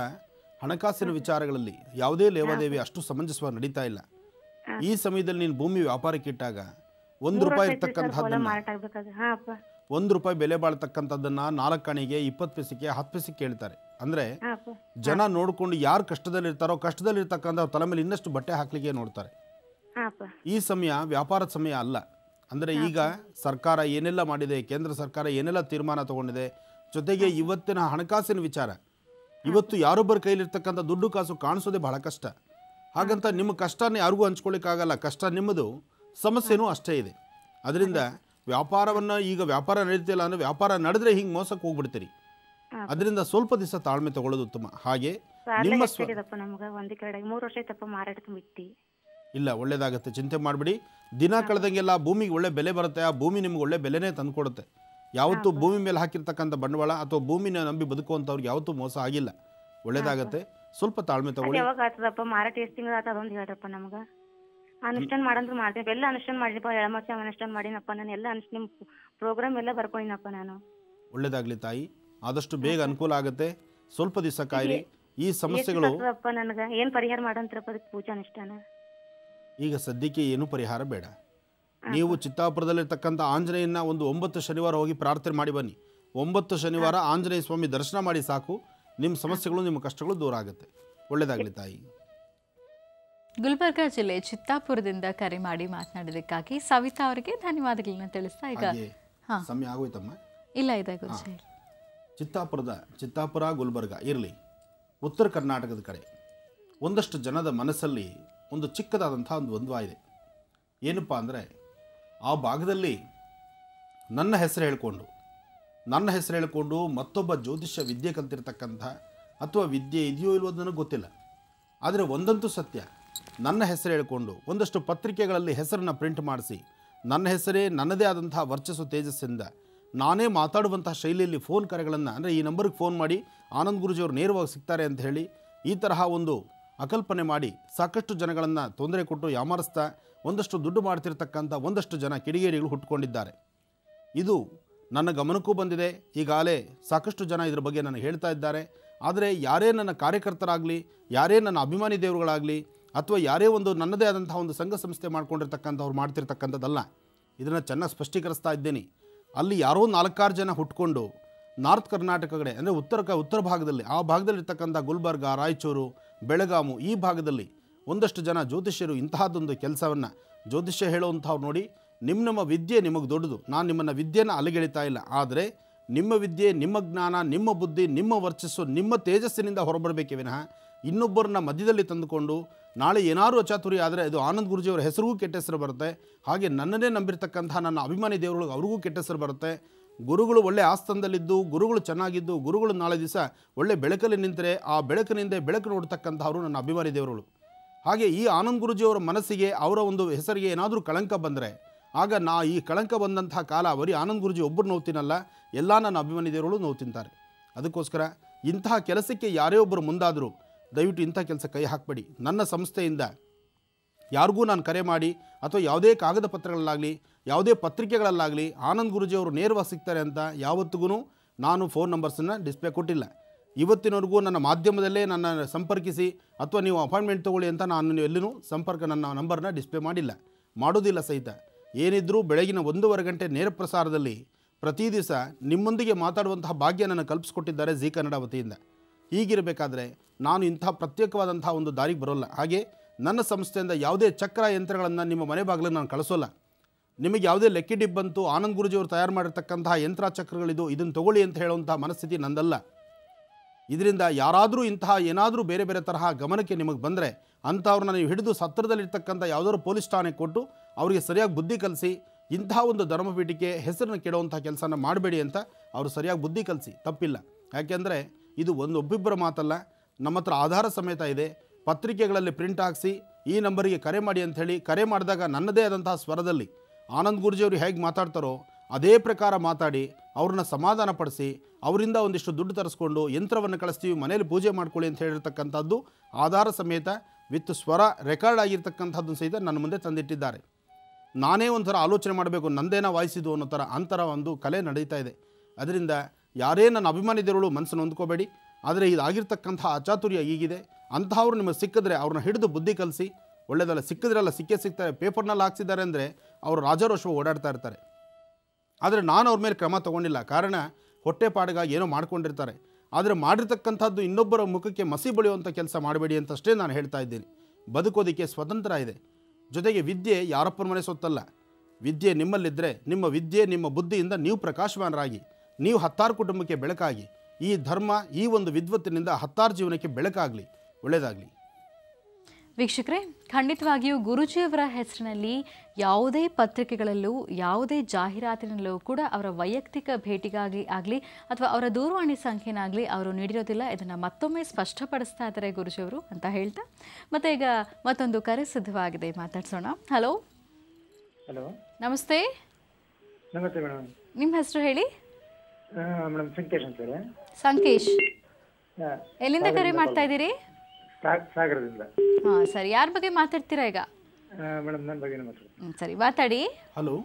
Speaker 2: ಹಣಕಾಸಿನ ವಿಚಾರಗಳಲ್ಲಿ ಯಾವುದೇ ಲೇವಾದೇವಿ ಅಷ್ಟು ಸಮಂಜಸವಾಗಿ ನಡೀತಾ ಇಲ್ಲ. ಈ ಸಮಯದಲ್ಲಿ ನೀನು ಭೂಮಿ ವ್ಯಾಪಾರಕ್ಕೆ ಇಟ್ಟಾಗ ಒಂದು ರೂಪಾಯಿ ಇರ್ತಕ್ಕಂಥದ್ದನ್ನ ಒಂದು ರೂಪಾಯಿ ಬೆಲೆ ಬಾಳ್ತಕ್ಕಂಥದ್ದನ್ನ ನಾಲ್ಕು ಕಣಿಗೆ ಇಪ್ಪತ್ತು ಪೈಸೆಗೆ ಹತ್ತು ಪೈಸೆಗೆ ಕೇಳ್ತಾರೆ. ಅಂದ್ರೆ ಜನ ನೋಡ್ಕೊಂಡು ಯಾರು ಕಷ್ಟದಲ್ಲಿರ್ತಾರೋ ಕಷ್ಟದಲ್ಲಿರ್ತಕ್ಕಂಥ ತಲೆ ಮೇಲೆ ಇನ್ನಷ್ಟು ಬಟ್ಟೆ ಹಾಕ್ಲಿಕ್ಕೆ ನೋಡ್ತಾರೆ. ಈ ಸಮಯ ವ್ಯಾಪಾರದ ಸಮಯ ಅಲ್ಲ. ಅಂದ್ರೆ ಈಗ ಸರ್ಕಾರ ಏನೆಲ್ಲ ಮಾಡಿದೆ ಕೇಂದ್ರ ಸರ್ಕಾರ ಏನೆಲ್ಲ ತೀರ್ಮಾನ ತಗೊಂಡಿದೆ ಜೊತೆಗೆ ಇವತ್ತಿನ ಹಣಕಾಸಿನ ವಿಚಾರ. ಇವತ್ತು ಯಾರೊಬ್ಬರ ಕೈಲಿರ್ತಕ್ಕಂಥ ದುಡ್ಡು ಕಾಸು ಕಾಣಿಸೋದೇ ಬಹಳ ಕಷ್ಟ. ಹಾಗಂತ ನಿಮ್ಮ ಕಷ್ಟನ ಯಾರಿಗೂ ಹಂಚ್ಕೊಳ್ಳಿಕ್ಕಾಗಲ್ಲ. ಕಷ್ಟ ನಿಮ್ಮದು ಸಮಸ್ಯೆನೂ ಅಷ್ಟೇ ಇದೆ. ಅದರಿಂದ ವ್ಯಾಪಾರವನ್ನು ಈಗ ವ್ಯಾಪಾರ ನಡೀತಿಲ್ಲ ಅಂದರೆ ವ್ಯಾಪಾರ ನಡೆದ್ರೆ ಹಿಂಗೆ ಮೋಸಕ್ಕೆ ಹೋಗ್ಬಿಡ್ತೀರಿ. ಅದರಿಂದ ಸ್ವಲ್ಪ ದಿವಸ ತಾಳ್ಮೆ ತಗೊಳ್ಳೋದು ಉತ್ತಮ. ಹಾಗೆ ನಿಮ್ಮ
Speaker 4: ಮೂರು ವರ್ಷ ಬಿಟ್ಟು
Speaker 2: ಇಲ್ಲ ಒಳ್ಳೇದಾಗುತ್ತೆ. ಚಿಂತೆ ಮಾಡಬೇಡಿ. ದಿನ ಕಳೆದಂಗೆಲ್ಲ ಭೂಮಿಗೆ ಒಳ್ಳೆ ಬೆಲೆ ಬರುತ್ತೆ. ಆ ಭೂಮಿ ನಿಮ್ಗೆ ಒಳ್ಳೆ ಬೆಲೆನೇ ತಂದುಕೊಡುತ್ತೆ. ಯಾವತ್ತೂ ಭೂಮಿ ಮೇಲೆ ಹಾಕಿರ್ತಕ್ಕಂಥ ಬಂಡವಾಳ ಅಥವಾ ಭೂಮಿನ ನಂಬಿ ಬದುಕುವಂಥವ್ರಿಗೆ ಯಾವತ್ತೂ ಮೋಸ ಆಗಿಲ್ಲ. ಒಳ್ಳೇದಾಗತ್ತೆ. ಸ್ವಲ್ಪ ತಾಳ್ಮೆ ತಗೊಳ್ಳಿ.
Speaker 4: ಯಾವಾಗ ಆಗ್ತದಪ್ಪ ಮಾರಾಟ ಎಷ್ಟು ತಿಂಗಳು ಆತ ಅದೊಂದು ಹೇಳ್ರಪ್ಪ ನಮ್ಗೆ. ಅನುಷ್ಠಾನ ಮಾಡಂದ್ರೆ ಮಾಡ್ತೀನಿ. ಎಲ್ಲ ಅನುಷ್ಠಾನ ಮಾಡಿನಪ್ಪ ಎಳಮರ್ಚ ಅನುಷ್ಠಾನ ಮಾಡಿನಪ್ಪ ನಾನು. ಎಲ್ಲ ಅನುಷ್ಠಾನ ಪ್ರೋಗ್ರಾಮ್ ಎಲ್ಲ ಬರ್ಕೊಂಡಿನಪ್ಪ ನಾನು.
Speaker 2: ಒಳ್ಳೇದಾಗಲಿ ತಾಯಿ. ಆದಷ್ಟು ಬೇಗ ಅನುಕೂಲ ಆಗುತ್ತೆ. ಸ್ವಲ್ಪ ದಿವಸ ಕಾಯಿರಿ. ಈ ಸಮಸ್ಯೆಗಳು
Speaker 4: ನನಗೆ? ಏನು ಪರಿಹಾರ ಮಾಡಂತ್ರಪ್ಪ ಅದಕ್ಕೆ ಪೂಜಾ ಅನುಷ್ಠಾನ?
Speaker 2: ಈಗ ಸದ್ಯಕ್ಕೆ ಏನು ಪರಿಹಾರ ಬೇಡ. ನೀವು ಚಿತ್ತಾಪುರದಲ್ಲಿರ್ತಕ್ಕಂಥ ಆಂಜನೇಯನ ಒಂದು ಒಂಬತ್ತು ಶನಿವಾರ ಹೋಗಿ ಪ್ರಾರ್ಥನೆ ಮಾಡಿ ಬನ್ನಿ. ಒಂಬತ್ತು ಶನಿವಾರ ಆಂಜನೇಯ ಸ್ವಾಮಿ ದರ್ಶನ ಮಾಡಿ ಸಾಕು. ನಿಮ್ಮ ಸಮಸ್ಯೆಗಳು ನಿಮ್ಮ ಕಷ್ಟಗಳು ದೂರ ಆಗುತ್ತೆ. ಒಳ್ಳೇದಾಗಲಿ ತಾಯಿ.
Speaker 1: ಗುಲ್ಬರ್ಗ ಜಿಲ್ಲೆ ಚಿತ್ತಾಪುರದಿಂದ ಕರೆ ಮಾಡಿ ಮಾತನಾಡೋದಕ್ಕಾಗಿ ಸವಿತಾ ಅವರಿಗೆ ಧನ್ಯವಾದಗಳನ್ನ ತಿಳಿಸ್ತಾ ಈಗ.
Speaker 2: ಸಮಯ ಆಗೋಯ್ತಮ್ಮ.
Speaker 1: ಇಲ್ಲ ಇದೆ
Speaker 2: ಚಿತ್ತಾಪುರದ ಚಿತ್ತಾಪುರ ಗುಲ್ಬರ್ಗ ಇರಲಿ. ಉತ್ತರ ಕರ್ನಾಟಕದ ಕಡೆ ಒಂದಷ್ಟು ಜನದ ಮನಸ್ಸಲ್ಲಿ ಒಂದು ಚಿಕ್ಕದಾದಂಥ ಒಂದು ದ್ವಂದ್ವ ಇದೆ. ಏನಪ್ಪ ಅಂದರೆ ಆ ಭಾಗದಲ್ಲಿ ನನ್ನ ಹೆಸರು ಹೇಳಿಕೊಂಡು, ನನ್ನ ಹೆಸರು ಹೇಳಿಕೊಂಡು ಮತ್ತೊಬ್ಬ ಜ್ಯೋತಿಷ್ಯ ವಿದ್ಯೆ ಕಲ್ತಿರ್ತಕ್ಕಂಥ ಅಥವಾ ವಿದ್ಯೆ ಇದೆಯೋ ಇಲ್ವೋ ನನಗೆ ಗೊತ್ತಿಲ್ಲ. ಆದರೆ ಒಂದಂತೂ ಸತ್ಯ, ನನ್ನ ಹೆಸರು ಹೇಳಿಕೊಂಡು ಒಂದಷ್ಟು ಪತ್ರಿಕೆಗಳಲ್ಲಿ ಹೆಸರನ್ನು ಪ್ರಿಂಟ್ ಮಾಡಿಸಿ, ನನ್ನ ಹೆಸರೇ ನನ್ನದೇ ಆದಂತಹ ವರ್ಚಸ್ಸು ತೇಜಸ್ಸಿಂದ ನಾನೇ ಮಾತಾಡುವಂತಹ ಶೈಲಿಯಲ್ಲಿ ಫೋನ್ ಕರೆಗಳನ್ನು, ಅಂದರೆ ಈ ನಂಬರ್ಗೆ ಫೋನ್ ಮಾಡಿ ಆನಂದ್ ಗುರುಜಿಯವರು ನೇರವಾಗಿ ಸಿಗ್ತಾರೆ ಅಂತ ಹೇಳಿ ಈ ತರಹ ಒಂದು ಅಕಲ್ಪನೆ ಮಾಡಿ ಸಾಕಷ್ಟು ಜನಗಳನ್ನು ತೊಂದರೆ ಕೊಟ್ಟು ಯಾಮಾರಿಸ್ತಾ ಒಂದಷ್ಟು ದುಡ್ಡು ಮಾಡ್ತಿರ್ತಕ್ಕಂಥ ಒಂದಷ್ಟು ಜನ ಕಿಡಿಗೇಡಿಗಳು ಹುಟ್ಟುಕೊಂಡಿದ್ದಾರೆ ಇದು ನನ್ನ ಗಮನಕ್ಕೂ ಬಂದಿದೆ. ಈಗಾಗಲೇ ಸಾಕಷ್ಟು ಜನ ಇದ್ರ ಬಗ್ಗೆ ನನಗೆ ಹೇಳ್ತಾ ಇದ್ದಾರೆ. ಆದರೆ ಯಾರೇ ನನ್ನ ಕಾರ್ಯಕರ್ತರಾಗಲಿ, ಯಾರೇ ನನ್ನ ಅಭಿಮಾನಿ ದೇವರುಗಳಾಗಲಿ, ಅಥವಾ ಯಾರೇ ಒಂದು ನನ್ನದೇ ಆದಂತಹ ಒಂದು ಸಂಘ ಸಂಸ್ಥೆ ಮಾಡ್ಕೊಂಡಿರ್ತಕ್ಕಂಥವ್ರು ಮಾಡ್ತಿರ್ತಕ್ಕಂಥದ್ದಲ್ಲ, ಇದನ್ನು ಚೆನ್ನಾಗಿ ಸ್ಪಷ್ಟೀಕರಿಸ್ತಾ ಇದ್ದೇನೆ. ಅಲ್ಲಿ ಯಾರೋ ನಾಲ್ಕಾರು ಜನ ಹುಟ್ಕೊಂಡು ನಾರ್ತ್ ಕರ್ನಾಟಕ ಕಡೆ, ಅಂದರೆ ಉತ್ತರ ಕ, ಉತ್ತರ ಭಾಗದಲ್ಲಿ, ಆ ಭಾಗದಲ್ಲಿರ್ತಕ್ಕಂಥ ಗುಲ್ಬರ್ಗ, ರಾಯಚೂರು, ಬೆಳಗಾಮು ಈ ಭಾಗದಲ್ಲಿ ಒಂದಷ್ಟು ಜನ ಜ್ಯೋತಿಷ್ಯರು ಇಂತಹದ್ದೊಂದು ಕೆಲಸವನ್ನು ಜ್ಯೋತಿಷ್ಯ ಹೇಳುವಂಥವ್ರು ನೋಡಿ ನಿಮ್ಮ ನಿಮ್ಮ ವಿದ್ಯೆ ನಿಮಗೆ ದೊಡ್ಡದು. ನಾನು ನಿಮ್ಮನ್ನು ವಿದ್ಯೆಯನ್ನು ಅಲಗೆಳಿತಾ ಇಲ್ಲ. ಆದರೆ ನಿಮ್ಮ ವಿದ್ಯೆ, ನಿಮ್ಮ ಜ್ಞಾನ, ನಿಮ್ಮ ಬುದ್ಧಿ, ನಿಮ್ಮ ವರ್ಚಸ್ಸು, ನಿಮ್ಮ ತೇಜಸ್ಸಿನಿಂದ ಹೊರಬರಬೇಕೇ ವಿನಃ ಇನ್ನೊಬ್ಬರನ್ನ ಮಧ್ಯದಲ್ಲಿ ತಂದುಕೊಂಡು ನಾಳೆ ಏನಾದರೂ ಅಚಾತುರಿ ಆದರೆ ಅದು ಆನಂದ್ ಗುರುಜಿಯವರ ಹೆಸರಿಗೂ ಕೆಟ್ಟ ಹೆಸರು ಬರುತ್ತೆ. ಹಾಗೆ ನನ್ನನ್ನೇ ನಂಬಿರ್ತಕ್ಕಂತಹ ನನ್ನ ಅಭಿಮಾನಿ ದೇವರುಗಳಿಗೆ ಅವ್ರಿಗೂ ಕೆಟ್ಟ ಹೆಸರು ಬರುತ್ತೆ. ಗುರುಗಳು ಒಳ್ಳೆ ಆಸ್ಥಾನದಲ್ಲಿದ್ದು, ಗುರುಗಳು ಚೆನ್ನಾಗಿದ್ದು, ಗುರುಗಳು ನಾಳೆ ದಿವಸ ಒಳ್ಳೆ ಬೆಳಕಲ್ಲಿ ನಿಂತರೆ ಆ ಬೆಳಕಿನಿಂದ ಬೆಳಕು ನೋಡ್ತಕ್ಕಂಥವರು ನನ್ನ ಅಭಿಮಾನಿ ದೇವರುಗಳು. ಹಾಗೆ ಈ ಆನಂದ್ ಗುರುಜಿಯವರ ಮನಸ್ಸಿಗೆ ಅವರ ಒಂದು ಹೆಸರಿಗೆ ಏನಾದರೂ ಕಳಂಕ ಬಂದರೆ, ಆಗ ನಾ ಈ ಕಳಂಕ ಬಂದಂತಹ ಕಾಲ ಬರೀ ಆನಂದ್ ಗುರುಜಿ ಒಬ್ಬರು ನೋವು ಎಲ್ಲ ನನ್ನ ಅಭಿಮಾನಿ ದೇವರುಗಳು ನೋವು ಅದಕ್ಕೋಸ್ಕರ ಇಂತಹ ಕೆಲಸಕ್ಕೆ ಯಾರೇ ಒಬ್ಬರು ಮುಂದಾದರೂ ದಯವಿಟ್ಟು ಇಂಥ ಕೆಲಸ ಕೈ ಹಾಕಬೇಡಿ. ನನ್ನ ಸಂಸ್ಥೆಯಿಂದ ಯಾರಿಗೂ ನಾನು ಕರೆ ಮಾಡಿ, ಅಥವಾ ಯಾವುದೇ ಕಾಗದ ಪತ್ರಗಳಲ್ಲಾಗಲಿ, ಯಾವುದೇ ಪತ್ರಿಕೆಗಳಲ್ಲಾಗಲಿ ಆನಂದ್ ಗುರುಜಿಯವರು ನೇರವಾಗಿ ಸಿಗ್ತಾರೆ ಅಂತ ಯಾವತ್ತಿಗೂ ನಾನು ಫೋನ್ ನಂಬರ್ಸನ್ನು ಡಿಸ್ಪ್ಲೇ ಕೊಟ್ಟಿಲ್ಲ. ಇವತ್ತಿನವರೆಗೂ ನನ್ನ ಮಾಧ್ಯಮದಲ್ಲೇ ನನ್ನ ಸಂಪರ್ಕಿಸಿ ಅಥವಾ ನೀವು ಅಪಾಯಿಂಟ್ಮೆಂಟ್ ತೊಗೊಳ್ಳಿ ಅಂತ ನಾನು ಎಲ್ಲಿನೂ ಸಂಪರ್ಕ ನನ್ನ ನಂಬರ್ನ ಡಿಸ್ಪ್ಲೇ ಮಾಡಿಲ್ಲ. ಮಾಡೋದಿಲ್ಲ ಸಹಿತ. ಏನಿದ್ರೂ ಬೆಳಗಿನ ಒಂದೂವರೆ ಗಂಟೆ ನೇರ ಪ್ರಸಾರದಲ್ಲಿ ಪ್ರತಿ ದಿವಸ ನಿಮ್ಮೊಂದಿಗೆ ಮಾತಾಡುವಂತಹ ಭಾಗ್ಯ ನನ್ನ ಕಲ್ಪಿಸ್ಕೊಟ್ಟಿದ್ದಾರೆ ಝೀ ಕನ್ನಡ ವತಿಯಿಂದ. ಹೀಗಿರಬೇಕಾದ್ರೆ ನಾನು ಇಂಥ ಪ್ರತ್ಯೇಕವಾದಂಥ ಒಂದು ದಾರಿಗೆ ಬರೋಲ್ಲ. ಹಾಗೆ ನನ್ನ ಸಂಸ್ಥೆಯಿಂದ ಯಾವುದೇ ಚಕ್ರ ಯಂತ್ರಗಳನ್ನು ನಿಮ್ಮ ಮನೆ ಬಾಗಿಲಿಗೆ ನಾನು ಕಳಿಸೋಲ್ಲ. ನಿಮಗೆ ಯಾವುದೇ ಲೆಕ್ಕಿ ಬಂತು ಆನಂದ್ ಗುರುಜಿಯವರು ತಯಾರು ಮಾಡಿರ್ತಕ್ಕಂತಹ ಯಂತ್ರ ಚಕ್ರಗಳಿದು ಇದನ್ನು ತಗೊಳ್ಳಿ ಅಂತ ಹೇಳುವಂಥ ಮನಸ್ಥಿತಿ ನಂದಲ್ಲ. ಇದರಿಂದ ಯಾರಾದರೂ ಇಂತಹ ಏನಾದರೂ ಬೇರೆ ಬೇರೆ ತರಹ ಗಮನಕ್ಕೆ ನಿಮಗೆ ಬಂದರೆ ಅಂಥವ್ರನ್ನ ನೀವು ಹಿಡಿದು ಸತ್ರದಲ್ಲಿರ್ತಕ್ಕಂಥ ಯಾವುದಾದ್ರು ಪೊಲೀಸ್ ಠಾಣೆ ಕೊಟ್ಟು ಅವರಿಗೆ ಸರಿಯಾಗಿ ಬುದ್ಧಿ ಕಲಿಸಿ ಇಂತಹ ಒಂದು ಧರ್ಮಪೀಠಕ್ಕೆ ಹೆಸರನ್ನು ಕೆಡುವಂಥ ಕೆಲಸನ ಮಾಡಬೇಡಿ ಅಂತ ಅವರು ಸರಿಯಾಗಿ ಬುದ್ಧಿ ಕಲಿಸಿ, ತಪ್ಪಿಲ್ಲ. ಯಾಕೆಂದರೆ ಇದು ಒಂದು ಒಬ್ಬಿಬ್ಬರ ಮಾತಲ್ಲ, ನಮ್ಮ ಹತ್ರ ಆಧಾರ ಸಮೇತ ಇದೆ. ಪತ್ರಿಕೆಗಳಲ್ಲಿ ಪ್ರಿಂಟ್ ಹಾಕಿಸಿ, ಈ ನಂಬರಿಗೆ ಕರೆ ಮಾಡಿ ಅಂಥೇಳಿ, ಕರೆ ಮಾಡಿದಾಗ ನನ್ನದೇ ಆದಂತಹ ಸ್ವರದಲ್ಲಿ ಆನಂದ್ ಗುರುಜಿಯವರು ಹೇಗೆ ಮಾತಾಡ್ತಾರೋ ಅದೇ ಪ್ರಕಾರ ಮಾತಾಡಿ, ಅವ್ರನ್ನ ಸಮಾಧಾನ ಪಡಿಸಿ ಅವರಿಂದ ಒಂದಿಷ್ಟು ದುಡ್ಡು ತರಿಸ್ಕೊಂಡು ಯಂತ್ರವನ್ನು ಕಳಿಸ್ತೀವಿ ಮನೇಲಿ ಪೂಜೆ ಮಾಡ್ಕೊಳ್ಳಿ ಅಂತ ಹೇಳಿರ್ತಕ್ಕಂಥದ್ದು, ಆಧಾರ ಸಮೇತ ವಿತ್ ಸ್ವರ ರೆಕಾರ್ಡ್ ಆಗಿರ್ತಕ್ಕಂಥದ್ದು ಸಹಿತ ನನ್ನ ಮುಂದೆ ತಂದಿಟ್ಟಿದ್ದಾರೆ. ನಾನೇ ಒಂಥರ ಆಲೋಚನೆ ಮಾಡಬೇಕು, ನಂದೇನ ವಾಯಿಸಿದ್ದು ಅನ್ನೋ ಥರ ಅಂತರ ಒಂದು ಕಲೆ ನಡೀತಾ ಇದೆ. ಅದರಿಂದ ಯಾರೇ ನನ್ನ ಅಭಿಮಾನಿ ದೇವರುಗಳು ಮನಸ್ಸನ್ನು ಹೊಂದ್ಕೋಬೇಡಿ, ಆದರೆ ಇದಾಗಿರ್ತಕ್ಕಂಥ ಅಚಾತುರ್ಯ ಈಗಿದೆ. ಅಂತಹವ್ರು ನಿಮಗೆ ಸಿಕ್ಕಿದ್ರೆ ಅವ್ರನ್ನ ಹಿಡಿದು ಬುದ್ಧಿ ಕಲಿಸಿ ಒಳ್ಳೆಯದಲ್ಲ ಸಿಕ್ಕಿದ್ರಲ್ಲ ಸಿಕ್ಕೇ ಸಿಗ್ತಾರೆ, ಪೇಪರ್ನಲ್ಲಿ ಹಾಕ್ಸಿದ್ದಾರೆ ಅಂದರೆ ಅವರು ರಾಜಾರೋಷ ಓಡಾಡ್ತಾ ಇರ್ತಾರೆ. ಆದರೆ ನಾನು ಅವ್ರ ಮೇಲೆ ಕ್ರಮ ತಗೊಂಡಿಲ್ಲ. ಕಾರಣ ಹೊಟ್ಟೆಪಾಡಿಗಾಗಿ ಏನೋ ಮಾಡ್ಕೊಂಡಿರ್ತಾರೆ. ಆದರೆ ಮಾಡಿರ್ತಕ್ಕಂಥದ್ದು ಇನ್ನೊಬ್ಬರ ಮುಖಕ್ಕೆ ಮಸಿ ಬಳಿಯುವಂಥ ಕೆಲಸ ಮಾಡಬೇಡಿ ಅಂತಷ್ಟೇ ನಾನು ಹೇಳ್ತಾ ಇದ್ದೀನಿ. ಬದುಕೋದಕ್ಕೆ ಸ್ವತಂತ್ರ ಇದೆ. ಜೊತೆಗೆ ವಿದ್ಯೆ ಯಾರಪ್ಪನ ಮನೆ ಸೊತ್ತಲ್ಲ. ವಿದ್ಯೆ ನಿಮ್ಮಲ್ಲಿದ್ದರೆ ನಿಮ್ಮ ವಿದ್ಯೆ, ನಿಮ್ಮ ಬುದ್ಧಿಯಿಂದ ನೀವು ಪ್ರಕಾಶಮಾನರಾಗಿ, ನೀವು ಹತ್ತಾರು ಕುಟುಂಬಕ್ಕೆ ಬೆಳಕಾಗಿ, ಈ ಧರ್ಮ, ಈ ಒಂದು ವಿದ್ವತ್ತಿನಿಂದ ಹತ್ತಾರು ಜೀವನಕ್ಕೆ ಬೆಳಕಾಗಲಿ. ಒಳ್ಳೆಯದಾಗಲಿ.
Speaker 1: ವೀಕ್ಷಕರೇ ಖಂಡಿತವಾಗಿಯೂ ಗುರುಜಿಯವರ ಹೆಸರಿನಲ್ಲಿ ಯಾವುದೇ ಪತ್ರಿಕೆಗಳಲ್ಲೂ ಯಾವುದೇ ಜಾಹೀರಾತಿನಲ್ಲೂ ಕೂಡ ಅವರ ವೈಯಕ್ತಿಕ ಭೇಟಿಗಾಗಿ ಆಗಲಿ ಅಥವಾ ಅವರ ದೂರವಾಣಿ ಸಂಖ್ಯೆನಾಗಲಿ ಅವರು ನೀಡಿರೋದಿಲ್ಲ. ಇದನ್ನು ಮತ್ತೊಮ್ಮೆ ಸ್ಪಷ್ಟಪಡಿಸ್ತಾ ಇದ್ದಾರೆ ಗುರುಜಿಯವರು ಅಂತ ಹೇಳ್ತಾ. ಮತ್ತೆ ಈಗ ಮತ್ತೊಂದು ಕರೆ ಸಿದ್ಧವಾಗಿದೆ. ಮಾತಾಡ್ಸೋಣ. ಹಲೋ
Speaker 5: ಹಲೋ
Speaker 1: ನಮಸ್ತೆ.
Speaker 5: ನಮಸ್ತೆ ಮೇಡಮ್.
Speaker 1: ನಿಮ್ಮ ಹೆಸರು ಹೇಳಿ? ಸಂಕೇಶ್ ಎಲ್ಲಿಂದ ಕರೆ ಮಾಡ್ತಾ ಇದ್ದೀರಿ?
Speaker 5: ಸಾಗರದಿಂದ.
Speaker 1: ಹಾಂ ಸರಿ. ಯಾರ ಬಗ್ಗೆ ಮಾತಾಡ್ತೀರಾ ಈಗ?
Speaker 5: ಮೇಡಮ್ ನನ್ನ ಬಗ್ಗೆ ಮಾತಾಡ್ತೀನಿ.
Speaker 1: ಸರಿ. ಮಾತಾಡಿ.
Speaker 2: ಹಲೋ.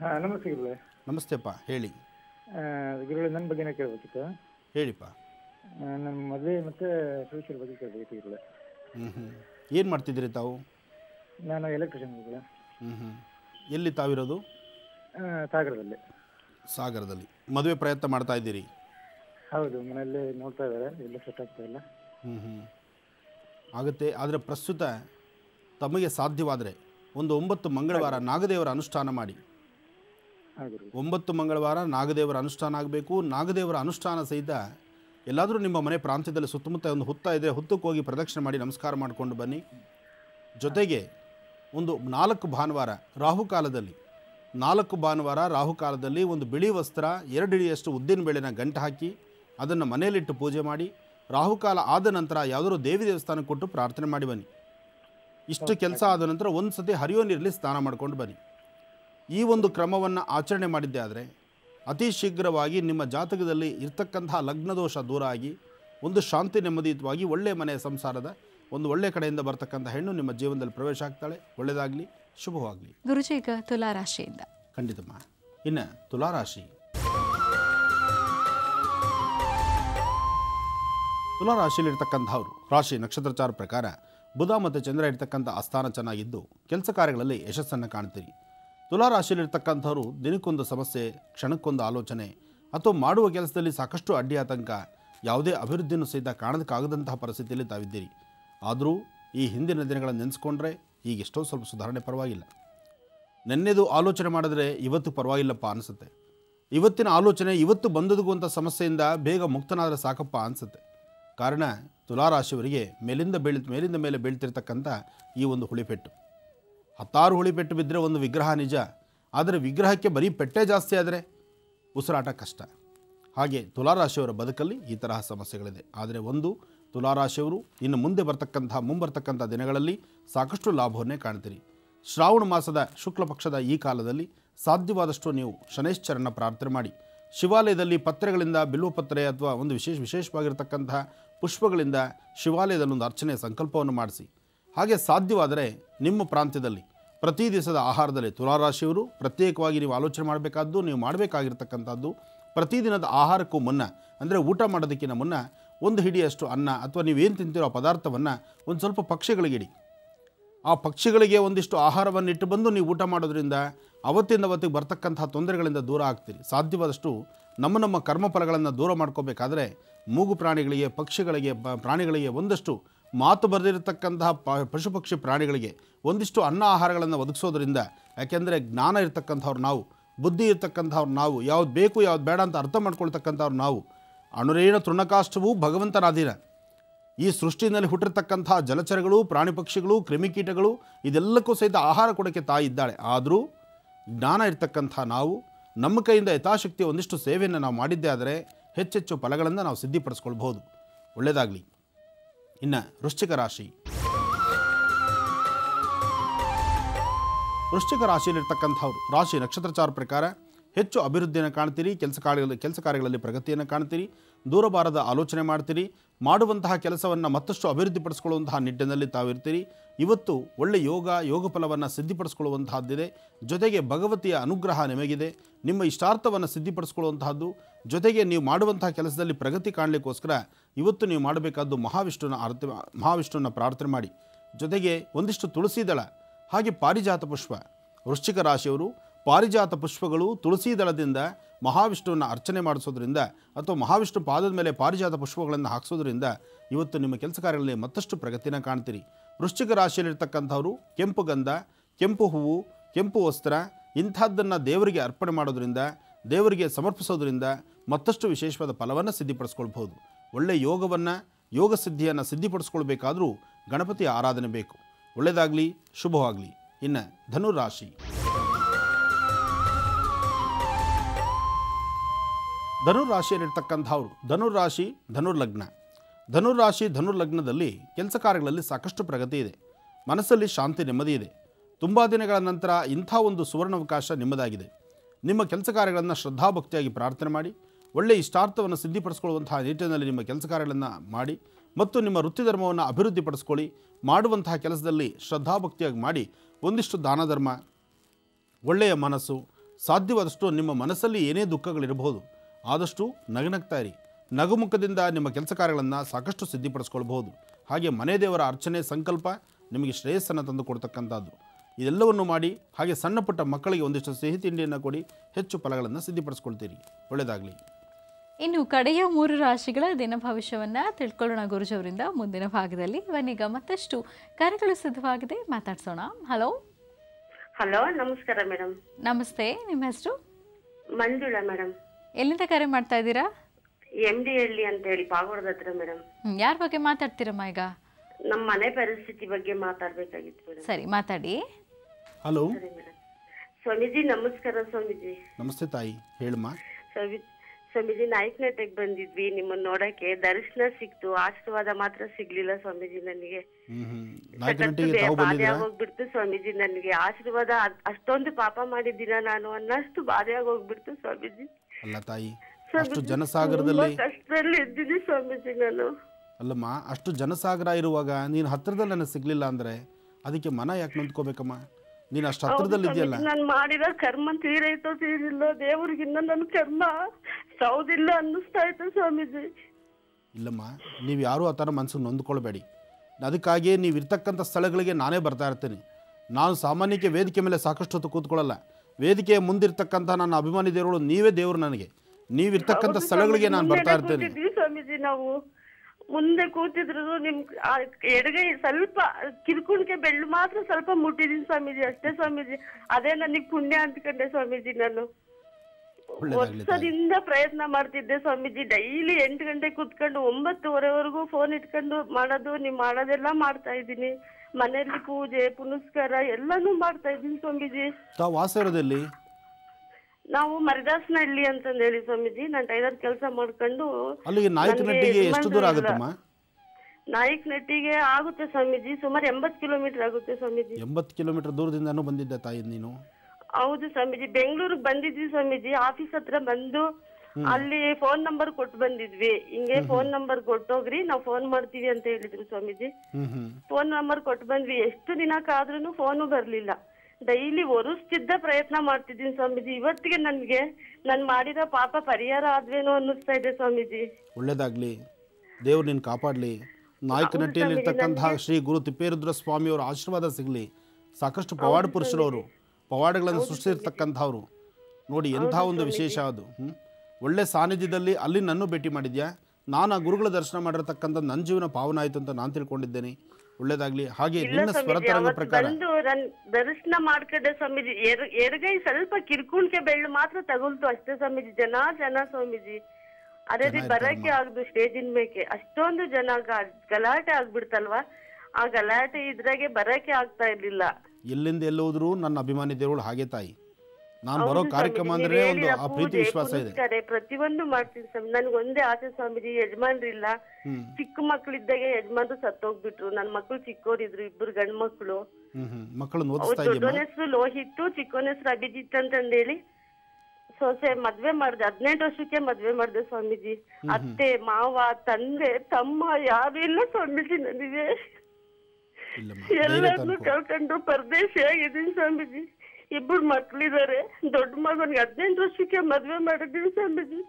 Speaker 5: ಹಾಂ ನಮಸ್ತೆ ಗುರುಳೆ
Speaker 2: ನಮಸ್ತೆಪ್ಪ ಹೇಳಿ.
Speaker 5: ಗುರುಳೆ ನನ್ನ ಬಗ್ಗೆನೇ ಕೇಳಬೇಕಿತ್ತು?
Speaker 2: ಹೇಳಿಪ್ಪ.
Speaker 5: ನನ್ನ ಮದುವೆ ಮತ್ತು ಫ್ಯೂಚರ್ ಬಗ್ಗೆ ಕೇಳಬೇಕಿತ್ತು ಗುರುಳೆ
Speaker 2: ಹ್ಞೂ ಹ್ಞೂ ಏನು ಮಾಡ್ತಿದ್ದೀರಿ ತಾವು?
Speaker 5: ನಾನು ಎಲೆಕ್ಟ್ರಿಷಿಯನ್ ಗುರುಳೆ
Speaker 2: ಹ್ಞೂ ಹ್ಞೂ ಎಲ್ಲಿ ತಾವಿರೋದು?
Speaker 5: ಸಾಗರದಲ್ಲಿ.
Speaker 2: ಸಾಗರದಲ್ಲಿ. ಮದುವೆ ಪ್ರಯತ್ನ ಮಾಡ್ತಾ ಇದ್ದೀರಿ.
Speaker 5: ಹೌದು ಮನೆಯಲ್ಲಿ ನೋಡ್ತಾ ಇದ್ದಾರೆ. ಎಲ್ಲ ಸೆಟ್ ಆಗ್ತಾ ಇಲ್ಲ.
Speaker 2: ಹ್ಞೂ ಹ್ಞೂ ಆಗುತ್ತೆ. ಆದರೆ ಪ್ರಸ್ತುತ ತಮಗೆ ಸಾಧ್ಯವಾದರೆ ಒಂದು ಒಂಬತ್ತು ಮಂಗಳವಾರ ನಾಗದೇವರ ಅನುಷ್ಠಾನ ಮಾಡಿ. ಒಂಬತ್ತು ಮಂಗಳವಾರ ನಾಗದೇವರ ಅನುಷ್ಠಾನ ಆಗಬೇಕು. ನಾಗದೇವರ ಅನುಷ್ಠಾನ ಸಹಿತ ಎಲ್ಲಾದರೂ ನಿಮ್ಮ ಮನೆ ಪ್ರಾಂತ್ಯದಲ್ಲಿ ಸುತ್ತಮುತ್ತ ಒಂದು ಹುತ್ತ ಇದ್ದರೆ ಹುತ್ತಕ್ಕೆ ಹೋಗಿ ಪ್ರದಕ್ಷಿಣೆ ಮಾಡಿ ನಮಸ್ಕಾರ ಮಾಡಿಕೊಂಡು ಬನ್ನಿ. ಜೊತೆಗೆ ಒಂದು ನಾಲ್ಕು ಭಾನುವಾರ ರಾಹುಕಾಲದಲ್ಲಿ ನಾಲ್ಕು ಭಾನುವಾರ ರಾಹುಕಾಲದಲ್ಲಿ ಒಂದು ಬಿಳಿ ವಸ್ತ್ರ ಎರಡು ಇಡಿಯಷ್ಟು ಉದ್ದಿನ ಬೇಳೆನ ಗಂಟು ಹಾಕಿ ಅದನ್ನು ಮನೆಯಲ್ಲಿಟ್ಟು ಪೂಜೆ ಮಾಡಿ. ರಾಹುಕಾಲ ಆದ ನಂತರ ಯಾವುದಾದ್ರು ದೇವಿ ದೇವಸ್ಥಾನಕ್ಕೆ ಕೊಟ್ಟು ಪ್ರಾರ್ಥನೆ ಮಾಡಿ ಬನ್ನಿ. ಇಷ್ಟು ಕೆಲಸ ಆದ ನಂತರ ಒಂದು ಸತಿ ಹರಿಯೋ ನೀರಲ್ಲಿ ಸ್ನಾನ ಮಾಡ್ಕೊಂಡು ಬನ್ನಿ. ಈ ಒಂದು ಕ್ರಮವನ್ನು ಆಚರಣೆ ಮಾಡಿದ್ದೆ ಆದರೆ ಅತಿ ಶೀಘ್ರವಾಗಿ ನಿಮ್ಮ ಜಾತಕದಲ್ಲಿ ಇರ್ತಕ್ಕಂತಹ ಲಗ್ನದೋಷ ದೂರ ಆಗಿ ಒಂದು ಶಾಂತಿ ನೆಮ್ಮದಿಯುತವಾಗಿ ಒಳ್ಳೆಯ ಮನೆಯ ಸಂಸಾರದ ಒಂದು ಒಳ್ಳೆ ಕಡೆಯಿಂದ ಬರ್ತಕ್ಕಂಥ ಹೆಣ್ಣು ನಿಮ್ಮ ಜೀವನದಲ್ಲಿ ಪ್ರವೇಶ ಆಗ್ತಾಳೆ. ಒಳ್ಳೆಯದಾಗಲಿ ಶುಭವಾಗಲಿ.
Speaker 1: ಗುರುಜಿ ಈಗ ತುಲಾ ರಾಶಿಯಿಂದ
Speaker 2: ಖಂಡಿತಮ್ಮ. ಇನ್ನು ತುಲಾರಾಶಿ ತುಲಾರಾಶಿಯಲ್ಲಿರ್ತಕ್ಕಂಥವ್ರು ರಾಶಿ ನಕ್ಷತ್ರಚಾರ ಪ್ರಕಾರ ಬುಧ ಮತ್ತು ಚಂದ್ರ ಇರ್ತಕ್ಕಂಥ ಆಸ್ಥಾನ ಚೆನ್ನಾಗಿದ್ದು ಕೆಲಸ ಕಾರ್ಯಗಳಲ್ಲಿ ಯಶಸ್ಸನ್ನು ಕಾಣ್ತೀರಿ. ತುಲಾರಾಶಿಯಲ್ಲಿರ್ತಕ್ಕಂಥವ್ರು ದಿನಕ್ಕೊಂದು ಸಮಸ್ಯೆ, ಕ್ಷಣಕ್ಕೊಂದು ಆಲೋಚನೆ ಅಥವಾ ಮಾಡುವ ಕೆಲಸದಲ್ಲಿ ಸಾಕಷ್ಟು ಅಡ್ಡಿ ಆತಂಕ ಯಾವುದೇ ಅಭಿವೃದ್ಧಿಯನ್ನು ಸಹಿತ ಕಾಣೋದಕ್ಕಾಗದಂತಹ ಪರಿಸ್ಥಿತಿಯಲ್ಲಿ ತಾವಿದ್ದೀರಿ. ಆದರೂ ಈ ಹಿಂದಿನ ದಿನಗಳನ್ನು ನೆನೆಸ್ಕೊಂಡ್ರೆ ಈಗ ಎಷ್ಟೋ ಸ್ವಲ್ಪ ಸುಧಾರಣೆ ಪರವಾಗಿಲ್ಲ. ನೆನ್ನೆದು ಆಲೋಚನೆ ಮಾಡಿದ್ರೆ ಇವತ್ತು ಪರವಾಗಿಲ್ಲಪ್ಪ ಅನಿಸುತ್ತೆ. ಇವತ್ತಿನ ಆಲೋಚನೆ ಇವತ್ತು ಬಂದದಗುವಂಥ ಸಮಸ್ಯೆಯಿಂದ ಬೇಗ ಮುಕ್ತನಾದರೆ ಸಾಕಪ್ಪ ಅನಿಸುತ್ತೆ. ಕಾರಣ ತುಲಾರಾಶಿಯವರಿಗೆ ಮೇಲಿಂದ ಬೀಳ್, ಮೇಲಿಂದ ಮೇಲೆ ಬೀಳ್ತಿರ್ತಕ್ಕಂಥ ಈ ಒಂದು ಹುಳಿಪೆಟ್ಟು. ಹತ್ತಾರು ಹುಳಿಪೆಟ್ಟು ಬಿದ್ದರೆ ಒಂದು ವಿಗ್ರಹ ನಿಜ, ಆದರೆ ವಿಗ್ರಹಕ್ಕೆ ಬರೀ ಪೆಟ್ಟೆ ಜಾಸ್ತಿ ಆದರೆ ಉಸಿರಾಟ ಕಷ್ಟ. ಹಾಗೆ ತುಲಾರಾಶಿಯವರ ಬದುಕಲ್ಲಿ ಈ ತರಹ ಸಮಸ್ಯೆಗಳಿದೆ. ಆದರೆ ಒಂದು, ತುಲಾರಾಶಿಯವರು ಇನ್ನು ಮುಂದೆ ಬರ್ತಕ್ಕಂಥ, ಮುಂಬರ್ತಕ್ಕಂಥ ದಿನಗಳಲ್ಲಿ ಸಾಕಷ್ಟು ಲಾಭವನ್ನೇ ಕಾಣ್ತೀರಿ. ಶ್ರಾವಣ ಮಾಸದ ಶುಕ್ಲ ಪಕ್ಷದ ಈ ಕಾಲದಲ್ಲಿ ಸಾಧ್ಯವಾದಷ್ಟು ನೀವು ಶನೇಶ್ವರನ ಪ್ರಾರ್ಥನೆ ಮಾಡಿ. ಶಿವಾಲಯದಲ್ಲಿ ಪತ್ರೆಗಳಿಂದ ಬಿಲ್ವಪತ್ರೆ ಅಥವಾ ಒಂದು ವಿಶೇಷ ವಿಶೇಷವಾಗಿರ್ತಕ್ಕಂತಹ ಪುಷ್ಪಗಳಿಂದ ಶಿವಾಲಯದಲ್ಲಿ ಒಂದು ಅರ್ಚನೆ ಸಂಕಲ್ಪವನ್ನು ಮಾಡಿಸಿ. ಹಾಗೆ ಸಾಧ್ಯವಾದರೆ ನಿಮ್ಮ ಪ್ರಾಂತ್ಯದಲ್ಲಿ ಪ್ರತಿ ದಿವಸದ ಆಹಾರದಲ್ಲಿ ತುಲಾರಾಶಿಯವರು ಪ್ರತ್ಯೇಕವಾಗಿ ನೀವು ಆಲೋಚನೆ ಮಾಡಬೇಕಾದ್ದು, ನೀವು ಮಾಡಬೇಕಾಗಿರ್ತಕ್ಕಂಥದ್ದು ಪ್ರತಿದಿನದ ಆಹಾರಕ್ಕೂ ಮುನ್ನ, ಅಂದರೆ ಊಟ ಮಾಡೋದಕ್ಕಿಂತ ಮುನ್ನ ಒಂದು ಹಿಡಿಯಷ್ಟು ಅನ್ನ ಅಥವಾ ನೀವೇನು ತಿಂತೀರೋ ಪದಾರ್ಥವನ್ನು ಒಂದು ಸ್ವಲ್ಪ ಪಕ್ಷಿಗಳಿಗಿಡಿ. ಆ ಪಕ್ಷಿಗಳಿಗೆ ಒಂದಿಷ್ಟು ಆಹಾರವನ್ನು ಇಟ್ಟು ಬಂದು ನೀವು ಊಟ ಮಾಡೋದ್ರಿಂದ ಅವತ್ತಿಂದ ಅವತ್ತಿಗೆ ಬರ್ತಕ್ಕಂಥ ತೊಂದರೆಗಳಿಂದ ದೂರ ಆಗ್ತೀರಿ. ಸಾಧ್ಯವಾದಷ್ಟು ನಮ್ಮ ನಮ್ಮ ಕರ್ಮಫಲಗಳನ್ನು ದೂರ ಮಾಡ್ಕೋಬೇಕಾದ್ರೆ ಮೂಗು ಪ್ರಾಣಿಗಳಿಗೆ, ಪಕ್ಷಿಗಳಿಗೆ ಪ್ರಾಣಿಗಳಿಗೆ ಒಂದಷ್ಟು ಮಾತು ಬರೆದಿರತಕ್ಕಂತಹ ಪಶು ಪಕ್ಷಿ ಪ್ರಾಣಿಗಳಿಗೆ ಒಂದಿಷ್ಟು ಅನ್ನ ಆಹಾರಗಳನ್ನು ಒದಗಿಸೋದ್ರಿಂದ ಯಾಕೆಂದರೆ ಜ್ಞಾನ ಇರತಕ್ಕಂಥವ್ರು ನಾವು, ಬುದ್ಧಿ ಇರತಕ್ಕಂಥವ್ರು ನಾವು, ಯಾವ್ದು ಬೇಕು ಯಾವ್ದು ಬೇಡ ಅಂತ ಅರ್ಥ ಮಾಡ್ಕೊಳ್ತಕ್ಕಂಥವ್ರು ನಾವು ಅಣುರೇಣ ತೃಣಕಾಷ್ಟವೂ ಭಗವಂತನ ಅಧೀನ ಈ ಸೃಷ್ಟಿನಲ್ಲಿ ಹುಟ್ಟಿರ್ತಕ್ಕಂಥ ಜಲಚರಗಳು, ಪ್ರಾಣಿ ಪಕ್ಷಿಗಳು, ಕ್ರಿಮಿಕೀಟಗಳು, ಇದೆಲ್ಲಕ್ಕೂ ಸಹಿತ ಆಹಾರ ಕೊಡೋಕ್ಕೆ ತಾಯಿ ಇದ್ದಾಳೆ. ಆದರೂ ಜ್ಞಾನ ಇರ್ತಕ್ಕಂಥ ನಾವು, ನಮ್ಮ ಕೈಯಿಂದ ಯಥಾಶಕ್ತಿ ಒಂದಿಷ್ಟು ಸೇವೆಯನ್ನು ನಾವು ಮಾಡಿದ್ದೇ ಆದರೆ ಹೆಚ್ಚೆಚ್ಚು ಫಲಗಳನ್ನು ನಾವು ಸಿದ್ಧಿಪಡಿಸ್ಕೊಳ್ಬಹುದು. ಒಳ್ಳೆಯದಾಗಲಿ ಇನ್ನು ವೃಶ್ಚಿಕ ರಾಶಿ. ವೃಶ್ಚಿಕ ರಾಶಿಯಲ್ಲಿರ್ತಕ್ಕಂಥವ್ರು, ರಾಶಿ ನಕ್ಷತ್ರಚಾರ ಪ್ರಕಾರ ಹೆಚ್ಚು ಅಭಿವೃದ್ಧಿಯನ್ನು ಕಾಣ್ತೀರಿ, ಕೆಲಸ ಕಾರ್ಯಗಳಲ್ಲಿ ಕೆಲಸ ಕಾರ್ಯಗಳಲ್ಲಿ ಪ್ರಗತಿಯನ್ನು ಕಾಣ್ತೀರಿ ದೂರಬಾರದ ಆಲೋಚನೆ ಮಾಡ್ತೀರಿ, ಮಾಡುವಂತಹ ಕೆಲಸವನ್ನು ಮತ್ತಷ್ಟು ಅಭಿವೃದ್ಧಿಪಡಿಸ್ಕೊಳ್ಳುವಂತಹ ನಿಟ್ಟಿನಲ್ಲಿ ತಾವಿರ್ತೀರಿ. ಇವತ್ತು ಒಳ್ಳೆ ಯೋಗ ಯೋಗ ಫಲವನ್ನು ಸಿದ್ಧಿಪಡಿಸ್ಕೊಳ್ಳುವಂತಹದ್ದಿದೆ. ಜೊತೆಗೆ ಭಗವತಿಯ ಅನುಗ್ರಹ ನಿಮಗಿದೆ. ನಿಮ್ಮ ಇಷ್ಟಾರ್ಥವನ್ನು ಸಿದ್ಧಿಪಡಿಸ್ಕೊಳ್ಳುವಂತಹದ್ದು, ಜೊತೆಗೆ ನೀವು ಮಾಡುವಂತಹ ಕೆಲಸದಲ್ಲಿ ಪ್ರಗತಿ ಕಾಣಲಿಕ್ಕೋಸ್ಕರ ಇವತ್ತು ನೀವು ಮಾಡಬೇಕಾದ್ದು ಮಹಾವಿಷ್ಣುವಿನ ಆರತಿ ಮಹಾವಿಷ್ಣುವನ್ನ ಪ್ರಾರ್ಥನೆ ಮಾಡಿ. ಜೊತೆಗೆ ಒಂದಿಷ್ಟು ತುಳಸಿ ದಳ, ಹಾಗೆ ಪಾರಿಜಾತ ಪುಷ್ಪ, ವೃಶ್ಚಿಕ ರಾಶಿಯವರು ಪಾರಿಜಾತ ಪುಷ್ಪಗಳು ತುಳಸಿ ದಳದಿಂದ ಮಹಾವಿಷ್ಣುವನ್ನು ಅರ್ಚನೆ ಮಾಡಿಸೋದ್ರಿಂದ ಅಥವಾ ಮಹಾವಿಷ್ಣು ಪಾದದ ಮೇಲೆ ಪಾರಿಜಾತ ಪುಷ್ಪಗಳನ್ನು ಹಾಕಿಸೋದ್ರಿಂದ ಇವತ್ತು ನಿಮ್ಮ ಕೆಲಸ ಕಾರ್ಯಗಳಲ್ಲಿ ಮತ್ತಷ್ಟು ಪ್ರಗತಿನ ಕಾಣ್ತೀರಿ. ವೃಶ್ಚಿಕ ರಾಶಿಯಲ್ಲಿರ್ತಕ್ಕಂಥವರು ಕೆಂಪು ಗಂಧ, ಕೆಂಪು ಹೂವು, ಕೆಂಪು ವಸ್ತ್ರ ಇಂಥದ್ದನ್ನು ದೇವರಿಗೆ ಅರ್ಪಣೆ ಮಾಡೋದ್ರಿಂದ, ದೇವರಿಗೆ ಸಮರ್ಪಿಸೋದ್ರಿಂದ ಮತ್ತಷ್ಟು ವಿಶೇಷವಾದ ಫಲವನ್ನು ಸಿದ್ಧಿಪಡಿಸ್ಕೊಳ್ಬಹುದು. ಒಳ್ಳೆಯ ಯೋಗವನ್ನು, ಯೋಗ ಸಿದ್ಧಿಯನ್ನು ಸಿದ್ಧಿಪಡಿಸ್ಕೊಳ್ಬೇಕಾದರೂ ಗಣಪತಿಯ ಆರಾಧನೆ ಬೇಕು. ಒಳ್ಳೆಯದಾಗಲಿ ಶುಭವಾಗಲಿ. ಇನ್ನು ಧನುರಾಶಿ. ಧನುರಾಶಿಯಲ್ಲಿರ್ತಕ್ಕಂಥವ್ರು ಧನುರಾಶಿ ಧನುರ್ಲಗ್ನ. ಧನುರಾಶಿ ಧನುರ್ಲಗ್ನದಲ್ಲಿ ಕೆಲಸ ಕಾರ್ಯಗಳಲ್ಲಿ ಸಾಕಷ್ಟು ಪ್ರಗತಿ ಇದೆ. ಮನಸ್ಸಲ್ಲಿ ಶಾಂತಿ ನೆಮ್ಮದಿ ಇದೆ. ತುಂಬ ದಿನಗಳ ನಂತರ ಇಂಥ ಒಂದು ಸುವರ್ಣಾವಕಾಶ ನಿಮ್ಮದಾಗಿದೆ. ನಿಮ್ಮ ಕೆಲಸ ಕಾರ್ಯಗಳನ್ನು ಶ್ರದ್ಧಾಭಕ್ತಿಯಾಗಿ ಪ್ರಾರ್ಥನೆ ಮಾಡಿ ಒಳ್ಳೆಯ ಇಷ್ಟಾರ್ಥವನ್ನು ಸಿದ್ಧಿಪಡಿಸಿಕೊಳ್ಳುವಂತಹ ನಿಟ್ಟಿನಲ್ಲಿ ನಿಮ್ಮ ಕೆಲಸ ಕಾರ್ಯಗಳನ್ನು ಮಾಡಿ, ಮತ್ತು ನಿಮ್ಮ ವೃತ್ತಿ ಧರ್ಮವನ್ನು ಅಭಿವೃದ್ಧಿಪಡಿಸ್ಕೊಳ್ಳಿ, ಮಾಡುವಂತಹ ಕೆಲಸದಲ್ಲಿ ಶ್ರದ್ಧಾಭಕ್ತಿಯಾಗಿ ಮಾಡಿ, ಒಂದಿಷ್ಟು ದಾನ ಧರ್ಮ ಒಳ್ಳೆಯ ಮನಸ್ಸು, ಸಾಧ್ಯವಾದಷ್ಟು ನಿಮ್ಮ ಮನಸ್ಸಲ್ಲಿ ಏನೇ ದುಃಖಗಳಿರಬಹುದು ಆದಷ್ಟು ನಗನಗ್ತಾ ಇರಿ. ನಗುಮುಖದಿಂದ ನಿಮ್ಮ ಕೆಲಸ ಕಾರ್ಯಗಳನ್ನು ಸಾಕಷ್ಟು ಸಿದ್ಧಿಪಡಿಸ್ಕೊಳ್ಬಹುದು. ಹಾಗೆ ಮನೆ ದೇವರ ಅರ್ಚನೆ ಸಂಕಲ್ಪ ನಿಮಗೆ ಶ್ರೇಯಸ್ಸನ್ನು ತಂದು ಕೊಡ್ತಕ್ಕಂಥದ್ದು. ಇದೆಲ್ಲವನ್ನು ಮಾಡಿ ಹಾಗೆ ಸಣ್ಣ ಪುಟ್ಟ ಮಕ್ಕಳಿಗೆ ಒಂದಿಷ್ಟು ಸಿಹಿ ತಿಂಡಿಯನ್ನು ಕೊಡಿ ಹೆಚ್ಚು ಫಲಗಳನ್ನು ಸಿದ್ಧಿಪಡಿಸ್ಕೊಳ್ತೀರಿ. ಒಳ್ಳೆಯದಾಗಲಿ.
Speaker 1: ಇನ್ನು ಕಡೆಯ ಮೂರು ರಾಶಿಗಳ ದಿನ ಭವಿಷ್ಯವನ್ನ ತಿಳ್ಕೊಳ್ಳೋಣ ಗುರುಜವರಿಂದ ಮುಂದಿನ ಭಾಗದಲ್ಲಿ ಇವನೀಗ ಮತ್ತಷ್ಟು ಕರೆಗಳು ಸಿದ್ಧವಾಗಿದೆ. ಮಾತಾಡ್ಸೋಣ. ಹಲೋ
Speaker 6: ಹಲೋ ನಮಸ್ಕಾರ ಮೇಡಮ್.
Speaker 1: ನಮಸ್ತೆ. ನಿಮ್ಮ ಹೆಸರು?
Speaker 6: ಮಂಜುಳಾ ಮೇಡಮ್.
Speaker 1: ಎಲ್ಲಿಂದ ಕರೆ ಮಾಡ್ತಾ ಇದ್ದೀರಾ?
Speaker 6: ಎಂ ಡಿ ಹಳ್ಳಿ ಅಂತ ಹೇಳಿ ಪಾಗೋಡದ ಹತ್ರ ಮೇಡಮ್
Speaker 1: ಯಾರ ಬಗ್ಗೆ ಮಾತಾಡ್ತೀರಮ್ಮ ಈಗ?
Speaker 6: ನಮ್ಮ ಮನೆ ಪರಿಸ್ಥಿತಿ ಬಗ್ಗೆ ಮಾತಾಡ್ಬೇಕಾಗಿತ್ತು ಮೇಡಮ್
Speaker 1: ಸರಿ ಮಾತಾಡಿ.
Speaker 2: ಹಲೋ.
Speaker 6: ಸ್ವಾಮೀಜಿ ನಮಸ್ಕಾರ ಸ್ವಾಮೀಜಿ.
Speaker 2: ನಮಸ್ತೆ ತಾಯಿ ಹೇಳಮ್ಮ.
Speaker 6: ಸ್ವಾಮಿ ಸ್ವಾಮೀಜಿ ನಾಯಕನಟೆಗೆ ಬಂದಿದ್ವಿ. ನಿಮ್ಮನ್ನ ನೋಡಕ್ಕೆ ದರ್ಶನ ಸಿಕ್ತು. ಆಶೀರ್ವಾದ ಮಾತ್ರ ಸಿಗ್ಲಿಲ್ಲ ಸ್ವಾಮೀಜಿ ನನಗೆ. ಬಾಧೆ ಆಗೋಗ್ಬಿಡ್ತು ಸ್ವಾಮೀಜಿ ನನಗೆ. ಆಶೀರ್ವಾದ ಅಷ್ಟೊಂದು ಪಾಪ ಮಾಡಿದ್ದೀನ ನಾನು ಅನ್ನಷ್ಟು ಬಾಧೆ ಆಗೋಗ್ಬಿಡ್ತು ಸ್ವಾಮೀಜಿ.
Speaker 2: ಅಲ್ಲ ತಾಯಿ ಅಷ್ಟು ಜನಸಾಗರದಲ್ಲಿ
Speaker 6: ಕಷ್ಟದಲ್ಲಿ ಇದ್ದೀನಿ ಸ್ವಾಮೀಜಿ ನಾನು.
Speaker 2: ಅಲ್ಲಮ್ಮ ಅಷ್ಟು ಜನಸಾಗರ ಇರುವಾಗ ನೀನು ಹತ್ತಿರದಲ್ಲಿ ನನಗೆ ಸಿಗ್ಲಿಲ್ಲ ಅಂದ್ರೆ ಅದಕ್ಕೆ ಮನ ಯಾಕೆ ನೊಂದ್ಕೋಬೇಕಮ್ಮ? ನೀನು ಅಷ್ಟು ಹತ್ತಿರದಲ್ಲಿ ಇದೆಯಲ್ಲ.
Speaker 6: ನಾನು ಮಾಡಿದ ಕರ್ಮ ತೀರೈತೋ ತೀರಿಲ್ಲ ದೇವ್ರಿಗಿನ್ನ ನನ್ನ ಕರ್ಮ ಸೌದಿಲ್ಲ ಅನ್ನಿಸ್ತಾ ಇತ್ತು ಸ್ವಾಮೀಜಿ.
Speaker 2: ಇಲ್ಲಮ್ಮ ನೀವು ಯಾರು ಆ ಥರ ಮನಸ್ಸಿಗೆ ನೊಂದ್ಕೊಳ್ಬೇಡಿ. ಅದಕ್ಕಾಗಿಯೇ ನೀವು ಇರ್ತಕ್ಕಂಥ ಸ್ಥಳಗಳಿಗೆ ನಾನೇ ಬರ್ತಾ ಇರ್ತೀನಿ. ನಾನು ಸಾಮಾನ್ಯಕ್ಕೆ ವೇದಿಕೆ ಮೇಲೆ ಸಾಕಷ್ಟು ಹೊತ್ತು ಕೂತ್ಕೊಳ್ಳಲ್ಲ. ವೇದಿಕೆಯ ಮುಂದಿರ್ತಕ್ಕಂಥ ನನ್ನ ಅಭಿಮಾನಿ ದೇವರು ನೀವೇ ದೇವರು ನನಗೆ. ನೀವಿರ್ತಕ್ಕಂಥ ಸ್ಥಳಗಳಿಗೆ ನಾನು ಬರ್ತಾ ಇರ್ತೇನೆ.
Speaker 6: ಸ್ವಾಮೀಜಿ ನಾವು. ಮುಂದೆ ಕೂತಿದ್ರು ನಿಮ್ ಎಡಗೈ ಸ್ವಲ್ಪ ಕಿರ್ಕುಣ್ಕೆ ಬೆಳ್ಳು ಮಾತ್ರ ಸ್ವಲ್ಪ ಮುಟ್ಟಿದೀನಿ ಸ್ವಾಮೀಜಿ ಅಷ್ಟೇ ಸ್ವಾಮೀಜಿ. ಅದೇ ನನಗೆ ಪುಣ್ಯ ಅಂದ್ಕೊಂಡೆ ಸ್ವಾಮೀಜಿ ನಾನು. ವರ್ಷದಿಂದ ಪ್ರಯತ್ನ ಮಾಡ್ತಿದ್ದೆ ಸ್ವಾಮೀಜಿ. ಡೈಲಿ ಎಂಟು ಗಂಟೆ ಕುತ್ಕೊಂಡು ಒಂಬತ್ತುವರೆವರೆಗೂ ಫೋನ್ ಇಟ್ಕೊಂಡು ಮಾಡೋದು ನೀವ್ ಮಾಡೋದೆಲ್ಲ ಮಾಡ್ತಾ ಇದ್ದೀನಿ. ಮನೆಯಲ್ಲಿ ಪೂಜೆ ಪುನಸ್ಕಾರ ಎಲ್ಲಾನು ಮಾಡ್ತಾ ಇದ್ದೀನಿ ಸ್ವಾಮೀಜಿ.
Speaker 2: ತಾವು ವಾಸ ಇರೋದಲ್ಲಿ
Speaker 6: ನಾವು ಮರಿದಾಸನಹಳ್ಳಿ ಅಂತಂದೇಳಿ ಸ್ವಾಮೀಜಿ. ನಾನು ಟೈಲರ್ ಕೆಲಸ ಮಾಡ್ಕೊಂಡು
Speaker 2: ಅಲ್ಲಿಗೆ ನಾಯಕನಹಟ್ಟಿಗೆ ಎಷ್ಟು ದೂರ ಆಗುತ್ತಮ್ಮ?
Speaker 6: ನಾಯಕ್ ನಟ್ಟಿಗೆ ಆಗುತ್ತೆ ಸ್ವಾಮೀಜಿ. ಸುಮಾರು ಎಂಬತ್ತು ಕಿಲೋಮೀಟರ್ ಆಗುತ್ತೆ ಸ್ವಾಮೀಜಿ.
Speaker 2: ಎಂಬತ್ತು ಕಿಲೋಮೀಟರ್ ದೂರದಿಂದನೂ ಬಂದಿದ್ದೆ ತಾಯಿ ನೀನು.
Speaker 6: ಹೌದು ಸ್ವಾಮೀಜಿ. ಬೆಂಗಳೂರಿಗೆ ಬಂದಿದ್ವಿ ಸ್ವಾಮೀಜಿ. ಆಫೀಸ್ ಹತ್ರ ಬಂದು ಅಲ್ಲಿ ಫೋನ್ ನಂಬರ್ ಕೊಟ್ಟು ಬಂದಿದ್ವಿ. ಹಿಂಗೆ ಫೋನ್ ನಂಬರ್ ಕೊಟ್ಟೋಗ್ರಿ ನಾವ್ ಫೋನ್ ಮಾಡ್ತೀವಿ ಅಂತ ಹೇಳಿದ್ರು ಸ್ವಾಮೀಜಿ.
Speaker 2: ಹ್ಞೂ ಹ್ಞೂ
Speaker 6: ಫೋನ್ ನಂಬರ್ ಕೊಟ್ಟು ಬಂದ್ವಿ. ಎಷ್ಟು ದಿನಕ್ಕಾದ್ರೂ ಫೋನು ಬರ್ಲಿಲ್ಲ. ಡೈಲಿ ಒರೆಸ್ತಿದ್ದ ಪ್ರಯತ್ನ ಮಾಡ್ತಿದ್ದೀನಿ ಸ್ವಾಮೀಜಿ. ಇವತ್ತಿಗೆ ನನ್ಗೆ ನಾನ್ ಮಾಡಿರೋ ಪಾಪ ಪರಿಹಾರ ಆದ್ವೇನೋ ಅನ್ನಿಸ್ತಾ ಇದೆ ಸ್ವಾಮೀಜಿ.
Speaker 2: ಒಳ್ಳೇದಾಗಲಿ. ದೇವ್ರು ಕಾಪಾಡ್ಲಿ. ನಾಯಕ ನಾಯಕನಹಟ್ಟಿಯಲ್ಲಿರ್ತಕ್ಕಂತಹ ಶ್ರೀ ಗುರು ತಿಪ್ಪೇರುದ್ರ ಸ್ವಾಮಿಯವರ ಆಶೀರ್ವಾದ ಸಿಗಲಿ. ಸಾಕಷ್ಟು ಪವಾಡ ಪುರುಷರವರು ಪವಾಡಗಳನ್ನು ಸೃಷ್ಟಿಸಿರ್ತಕ್ಕಂಥವ್ರು ನೋಡಿ ಎಂಥ ಒಂದು ವಿಶೇಷ ಅದು. ಹ್ಮ್? ಒಳ್ಳೆ ಸಾನ್ನಿಧ್ಯದಲ್ಲಿ ಅಲ್ಲಿ ನನ್ನೂ ಭೇಟಿ ಮಾಡಿದ್ಯಾ? ನಾನು ಆ ಗುರುಗಳ ದರ್ಶನ ಮಾಡಿರ್ತಕ್ಕಂಥ ನನ್ನ ಜೀವನ ಪಾವನ ಆಯಿತು ಅಂತ ನಾನು ತಿಳ್ಕೊಂಡಿದ್ದೇನೆ. ಒಳ್ಳೇದಾಗ್ಲಿ. ಹಾಗೆ ನಿನ್ನ ಸ್ವರತರಂಗ ಪ್ರಕಾರ.
Speaker 6: ದರ್ಶನ ಮಾಡ್ಕೊಂಡೆ ಸ್ವಾಮೀಜಿ. ಎರಗೈ ಎಡಗೈ ಸ್ವಲ್ಪ ಕಿರ್ಕುಣ್ಕೆ ಬೆಳ್ಳು ಮಾತ್ರ ತಗುಲ್ತು ಅಷ್ಟೇ ಸ್ವಾಮೀಜಿ. ಜನ ಜನ ಸ್ವಾಮೀಜಿ. ಅದೇ ರೀತಿ ಬರಕ್ಕೆ ಆಗದು ಸ್ಟೇಜಿನ ಮೇಕೆ ಅಷ್ಟೊಂದು ಜನ ಗಲಾಟೆ ಆಗ್ಬಿಡ್ತಲ್ವಾ? ಆ ಗಲಾಟೆ ಇದ್ರಾಗೆ ಬರಕ್ಕೆ ಆಗ್ತಾ ಇರ್ಲಿಲ್ಲ.
Speaker 2: ಎಲ್ಲಿಂದ ಎಲ್ಲೋದ್ರು ನನ್ನ ಅಭಿಮಾನಿ ದೇವಳು ಹಾಗೆ ತಾಯಿ. ನಾನು ಬರೋ ಕಾರ್ಯಕ್ರಮ ಅಂದ್ರೆ ಒಂದು ಆ ಪ್ರೀತಿ ವಿಶ್ವಾಸ ಇದೆ.
Speaker 6: ಪ್ರತಿಯೊಂದು ಮಾಡ್ತೀನಿ ಸ್ವಾಮಿ ನನ್ಗೆ ಒಂದೇ ಆಸೆ ಸ್ವಾಮೀಜಿ ಯಜಮಾನ್ರಿಲ್ಲ.
Speaker 2: ಇಲ್ಲ
Speaker 6: ಚಿಕ್ಕ ಮಕ್ಳಿದ್ದಾಗೆ ಯಜಮಾನ್ರು ಸತ್ತೋಗ್ಬಿಟ್ರು. ನನ್ ಮಕ್ಳು ಚಿಕ್ಕವರಿದ್ರು ಇಬ್ರು ಗಂಡ್ ಮಕ್ಳು.
Speaker 2: ಮಕ್ಕಳನ್ನ
Speaker 6: ಅವ್ರ
Speaker 2: ಓದಿಸ್ತಾ
Speaker 6: ದೊಡ್ಡವನ ಹೆಸರು ಲೋಹಿತ್ ಚಿಕ್ಕವನ ಹೆಸರು ಅಭಿಜಿತ್ ಅಂತಂದೇಳಿ ಸೊಸೆ ಮದ್ವೆ ಮಾಡ್ದೆ. ಹದಿನೆಂಟು ವರ್ಷಕ್ಕೆ ಮದ್ವೆ ಮಾಡ್ದೆ ಸ್ವಾಮೀಜಿ. ಅತ್ತೆ ಮಾವ ತಂದೆ ತಮ್ಮ ಯಾರು ಇಲ್ಲ ಸ್ವಾಮೀಜಿ ನನಗೆ.
Speaker 2: ಎಲ್ಲರನ್ನು
Speaker 6: ಕಳ್ಕೊಂಡು ಪರದೇಶಿ ಆಗಿದ್ದೀನಿ ಸ್ವಾಮೀಜಿ. ಇಬ್ರು ಮಕ್ಕಳಿದ್ದಾರೆ ದೊಡ್ಡ ಮಗನ್ಗೆ ಹದಿನೆಂಟು ವರ್ಷಕ್ಕೆ ಮದ್ವೆ ಮಾಡಿದ್ದೀನಿ ಸ್ವಾಮೀಜಿ.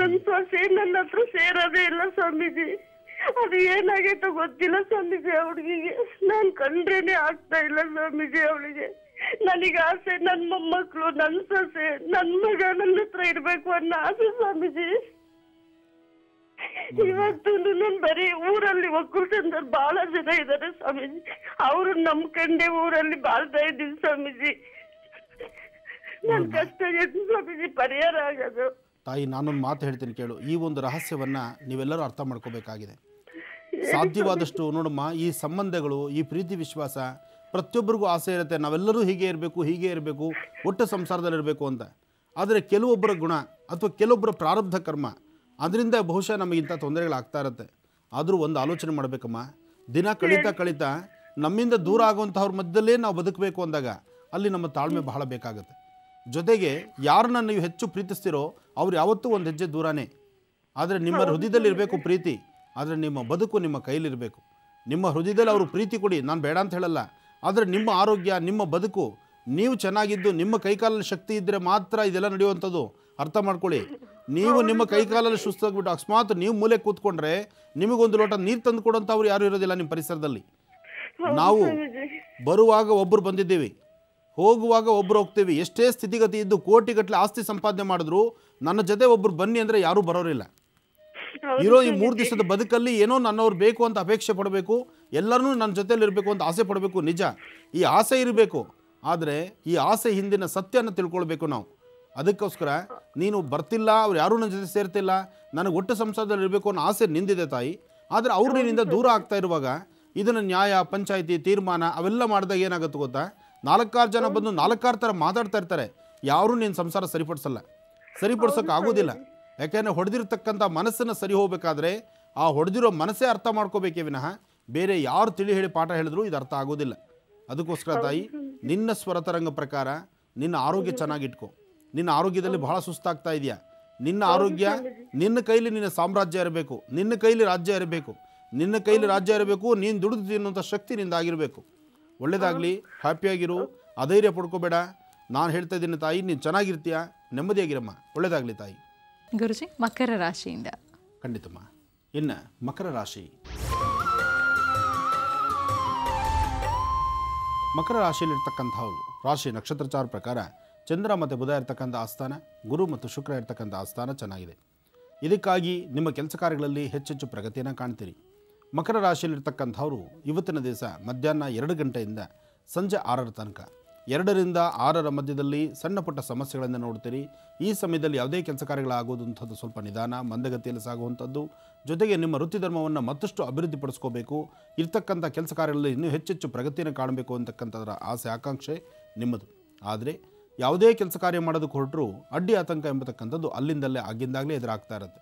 Speaker 6: ನನ್ನ ಸೊಸೆ ನನ್ನ ಹತ್ರ ಸೇರೋದೇ ಇಲ್ಲ ಸ್ವಾಮೀಜಿ. ಅದು ಏನಾಗೈತೋ ಗೊತ್ತಿಲ್ಲ ಸ್ವಾಮೀಜಿ ಅವಳಿಗೆ. ನಾನು ಕಂಡ್ರೇನೆ ಆಗ್ತಾ ಇಲ್ಲ ಸ್ವಾಮೀಜಿ ಅವಳಿಗೆ. ನನಗೆ ಆಸೆ ನನ್ನ ಮೊಮ್ಮಕ್ಕಳು ನನ್ನ ಸೊಸೆ ನನ್ನ ಮಗ ನನ್ನ ಹತ್ರ ಇರ್ಬೇಕು ಅನ್ನೋ ಆಸೆ ಸ್ವಾಮೀಜಿ. ಇವತ್ತು ನನ್ ಬರೀ ಊರಲ್ಲಿ ಒಕ್ಕಲ್ತನದವ್ರು ಬಹಳ ಜನ ಇದಾರೆ ಸ್ವಾಮೀಜಿ. ಅವ್ರು ನಂಬ್ಕಂಡೆ ಊರಲ್ಲಿ ಬಾಳ್ತಾ ಇದ್ದೀನಿ ಸ್ವಾಮೀಜಿ. ನನ್ ಕಷ್ಟ ಏನು ಸ್ವಾಮೀಜಿ ಪರಿಹಾರ ಆಗೋದು
Speaker 2: ತಾಯಿ ನಾನೊಂದು ಮಾತು ಹೇಳ್ತೀನಿ ಕೇಳು. ಈ ಒಂದು ರಹಸ್ಯವನ್ನ ನೀವೆಲ್ಲರೂ ಅರ್ಥ ಮಾಡ್ಕೋಬೇಕಾಗಿದೆ. ಸಾಧ್ಯವಾದಷ್ಟು ನೋಡಮ್ಮ ಈ ಸಂಬಂಧಗಳು ಈ ಪ್ರೀತಿ ವಿಶ್ವಾಸ ಪ್ರತಿಯೊಬ್ಬರಿಗೂ ಆಸೆ ಇರುತ್ತೆ. ನಾವೆಲ್ಲರೂ ಹೀಗೆ ಇರಬೇಕು ಹೀಗೆ ಇರಬೇಕು ಒಟ್ಟು ಸಂಸಾರದಲ್ಲಿ ಇರಬೇಕು ಅಂತ. ಆದರೆ ಕೆಲವೊಬ್ಬರ ಗುಣ ಅಥವಾ ಕೆಲವೊಬ್ಬರ ಪ್ರಾರಬ್ಧ ಕರ್ಮ ಅದರಿಂದ ಬಹುಶಃ ನಮಗೆ ಇಂಥ ತೊಂದರೆಗಳಾಗ್ತಾ ಇರುತ್ತೆ. ಆದರೂ ಒಂದು ಆಲೋಚನೆ ಮಾಡಬೇಕಮ್ಮ. ದಿನ ಕಳೀತಾ ಕಳೀತಾ ನಮ್ಮಿಂದ ದೂರ ಆಗುವಂಥವ್ರ ಮಧ್ಯದಲ್ಲೇ ನಾವು ಬದುಕಬೇಕು ಅಂದಾಗ ಅಲ್ಲಿ ನಮ್ಮ ತಾಳ್ಮೆ ಬಹಳ ಬೇಕಾಗುತ್ತೆ. ಜೊತೆಗೆ ಯಾರನ್ನ ನೀವು ಹೆಚ್ಚು ಪ್ರೀತಿಸ್ತಿರೋ ಅವ್ರು ಯಾವತ್ತೂ ಒಂದು ಹೆಜ್ಜೆ ದೂರನೇ. ಆದರೆ ನಿಮ್ಮ ಹೃದಯದಲ್ಲಿ ಇರಬೇಕು ಪ್ರೀತಿ. ಆದರೆ ನಿಮ್ಮ ಬದುಕು ನಿಮ್ಮ ಕೈಲಿರಬೇಕು ನಿಮ್ಮ ಹೃದಯದಲ್ಲಿ ಅವರು ಪ್ರೀತಿ ಕೊಡಿ ನಾನು ಬೇಡ ಅಂತ ಹೇಳಲ್ಲ. ಆದರೆ ನಿಮ್ಮ ಆರೋಗ್ಯ ನಿಮ್ಮ ಬದುಕು ನೀವು ಚೆನ್ನಾಗಿದ್ದು ನಿಮ್ಮ ಕೈಕಾಲಲ್ಲಿ ಶಕ್ತಿ ಇದ್ದರೆ ಮಾತ್ರ ಇದೆಲ್ಲ ನಡೆಯುವಂಥದ್ದು. ಅರ್ಥ ಮಾಡ್ಕೊಳ್ಳಿ. ನೀವು ನಿಮ್ಮ ಕೈಕಾಲಲ್ಲಿ ಸುಸ್ತಾಗ್ಬಿಟ್ಟು ಅಕಸ್ಮಾತ್ ನೀವು ಮೂಲೆ ಕೂತ್ಕೊಂಡ್ರೆ ನಿಮಗೊಂದು ಲೋಟ ನೀರು ತಂದು ಕೊಡೋಂಥವ್ರು ಯಾರು ಇರೋದಿಲ್ಲ ನಿಮ್ಮ ಪರಿಸರದಲ್ಲಿ. ನಾವು ಬರುವಾಗ ಒಬ್ಬರು ಬಂದಿದ್ದೀವಿ. ಹೋಗುವಾಗ ಒಬ್ಬರು ಹೋಗ್ತೀವಿ. ಎಷ್ಟೇ ಸ್ಥಿತಿಗತಿ ಇದ್ದು ಕೋಟಿಗಟ್ಟಲೆ ಆಸ್ತಿ ಸಂಪಾದನೆ ಮಾಡಿದ್ರು ನನ್ನ ಜೊತೆ ಒಬ್ರು ಬನ್ನಿ ಅಂದ್ರೆ ಯಾರು ಬರೋರಿಲ್ಲ. ಇರೋ ಈ ಮೂರು ದಿವಸದ ಬದುಕಲ್ಲಿ ಏನೋ ನನ್ನವ್ರು ಬೇಕು ಅಂತ ಅಪೇಕ್ಷೆ ಪಡಬೇಕು ಎಲ್ಲರೂ ನನ್ನ ಜೊತೆಲಿ ಇರಬೇಕು ಅಂತ ಆಸೆ ಪಡಬೇಕು ನಿಜ. ಈ ಆಸೆ ಇರಬೇಕು ಆದರೆ ಈ ಆಸೆ ಹಿಂದಿನ ಸತ್ಯನ ತಿಳ್ಕೊಳ್ಬೇಕು ನಾವು. ಅದಕ್ಕೋಸ್ಕರ ನೀನು ಬರ್ತಿಲ್ಲ ಅವ್ರು ಯಾರೂ ನನ್ನ ಜೊತೆ ಸೇರ್ತಿಲ್ಲ ನನಗೆ ಒಟ್ಟು ಸಂಸಾರದಲ್ಲಿ ಇರಬೇಕು ಅನ್ನೋ ಆಸೆ ನಿಂದಿದೆ ತಾಯಿ. ಆದರೆ ಅವ್ರು ನಿನ್ನಿಂದ ದೂರ ಆಗ್ತಾ ಇರುವಾಗ ಇದನ್ನು ನ್ಯಾಯ ಪಂಚಾಯಿತಿ ತೀರ್ಮಾನ ಅವೆಲ್ಲ ಮಾಡಿದಾಗ ಏನಾಗುತ್ತೆ ಗೊತ್ತಾ? ನಾಲ್ಕಾರು ಜನ ಬಂದು ನಾಲ್ಕಾರು ಥರ ಮಾತಾಡ್ತಾ ಇರ್ತಾರೆ. ಯಾರೂ ನಿನ್ನ ಸಂಸಾರ ಸರಿಪಡಿಸಲ್ಲ. ಸರಿಪಡಿಸೋಕೆ ಆಗೋದಿಲ್ಲ. ಯಾಕೆಂದರೆ ಹೊಡೆದಿರ್ತಕ್ಕಂಥ ಮನಸ್ಸನ್ನು ಸರಿ ಹೋಗಬೇಕಾದ್ರೆ ಆ ಹೊಡೆದಿರೋ ಮನಸ್ಸೇ ಅರ್ಥ ಮಾಡ್ಕೋಬೇಕೇ ವಿನಃ ಬೇರೆ ಯಾರು ತಿಳಿ ಹೇಳಿ ಪಾಠ ಹೇಳಿದ್ರು ಇದು ಅರ್ಥ ಆಗೋದಿಲ್ಲ. ಅದಕ್ಕೋಸ್ಕರ ತಾಯಿ ನಿನ್ನ ಸ್ವರತರಂಗ ಪ್ರಕಾರ ನಿನ್ನ ಆರೋಗ್ಯ ಚೆನ್ನಾಗಿಟ್ಕೋ ನಿನ್ನ ಆರೋಗ್ಯದಲ್ಲಿ ಬಹಳ ಸುಸ್ತಾಗ್ತಾ ಇದೆಯಾ? ನಿನ್ನ ಆರೋಗ್ಯ ನಿನ್ನ ಕೈಲಿ ನಿನ್ನ ಸಾಮ್ರಾಜ್ಯ ಇರಬೇಕು. ನಿನ್ನ ಕೈಲಿ ರಾಜ್ಯ ಇರಬೇಕು. ನಿನ್ನ ಕೈಲಿ ರಾಜ್ಯ ಇರಬೇಕು ನೀನು ದುಡಿದು ತಿನ್ನುವಂಥ ಶಕ್ತಿ ನಿಂದ ಆಗಿರಬೇಕು ಒಳ್ಳೇದಾಗಲಿ ಹ್ಯಾಪಿಯಾಗಿರು ಅಧೈರ್ಯ ಪಡ್ಕೋಬೇಡ. ನಾನು ಹೇಳ್ತಾ ಇದ್ದೀನಿ ತಾಯಿ ನೀನು ಚೆನ್ನಾಗಿರ್ತೀಯ? ನೆಮ್ಮದಿಯಾಗಿರಮ್ಮ. ಒಳ್ಳೇದಾಗಲಿ ತಾಯಿ.
Speaker 1: ಗುರುಜಿ ಮಕರ ರಾಶಿಯಿಂದ.
Speaker 2: ಖಂಡಿತಮ್ಮ. ಇನ್ನು ಮಕರ ರಾಶಿ. ಮಕರ ರಾಶಿಯಲ್ಲಿರ್ತಕ್ಕಂಥವ್ರು ರಾಶಿ ನಕ್ಷತ್ರಚಾರ ಪ್ರಕಾರ ಚಂದ್ರ ಮತ್ತು ಬುಧ ಇರ್ತಕ್ಕಂಥ ಆಸ್ಥಾನ ಗುರು ಮತ್ತು ಶುಕ್ರ ಇರ್ತಕ್ಕಂಥ ಆಸ್ಥಾನ ಚೆನ್ನಾಗಿದೆ. ಇದಕ್ಕಾಗಿ ನಿಮ್ಮ ಕೆಲಸ ಕಾರ್ಯಗಳಲ್ಲಿ ಹೆಚ್ಚೆಚ್ಚು ಪ್ರಗತಿಯನ್ನು ಕಾಣ್ತೀರಿ. ಮಕರ ರಾಶಿಯಲ್ಲಿರ್ತಕ್ಕಂಥವ್ರು ಇವತ್ತಿನ ದಿವಸ ಮಧ್ಯಾಹ್ನ ಎರಡು ಗಂಟೆಯಿಂದ ಸಂಜೆ ಆರರ ತನಕ. ಎರಡರಿಂದ ಆರರ ಮಧ್ಯದಲ್ಲಿ ಸಣ್ಣ ಪುಟ್ಟ ಸಮಸ್ಯೆಗಳನ್ನು ನೋಡ್ತೀರಿ. ಈ ಸಮಯದಲ್ಲಿ ಯಾವುದೇ ಕೆಲಸ ಕಾರ್ಯಗಳಾಗುವಂಥದ್ದು ಸ್ವಲ್ಪ ನಿಧಾನ, ಮಂದಗತಿಯಲ್ಲಿ ಸಾಗುವಂಥದ್ದು. ಜೊತೆಗೆ ನಿಮ್ಮ ವೃತ್ತಿ ಧರ್ಮವನ್ನು ಮತ್ತಷ್ಟು ಅಭಿವೃದ್ಧಿಪಡಿಸ್ಕೋಬೇಕು. ಇರ್ತಕ್ಕಂಥ ಕೆಲಸ ಕಾರ್ಯಗಳಲ್ಲಿ ಇನ್ನೂ ಹೆಚ್ಚೆಚ್ಚು ಪ್ರಗತಿಯನ್ನು ಕಾಣಬೇಕು ಅಂತಕ್ಕಂಥದ್ರ ಆಸೆ, ಆಕಾಂಕ್ಷೆ ನಿಮ್ಮದು. ಆದರೆ ಯಾವುದೇ ಕೆಲಸ ಕಾರ್ಯ ಮಾಡೋದಕ್ಕೆ ಹೊರಟರೂ ಅಡ್ಡಿ ಆತಂಕ ಎಂಬತಕ್ಕಂಥದ್ದು ಅಲ್ಲಿಂದಲ್ಲೇ ಆಗಿಂದಾಗಲೇ ಎದುರಾಗ್ತಾ ಇರುತ್ತೆ.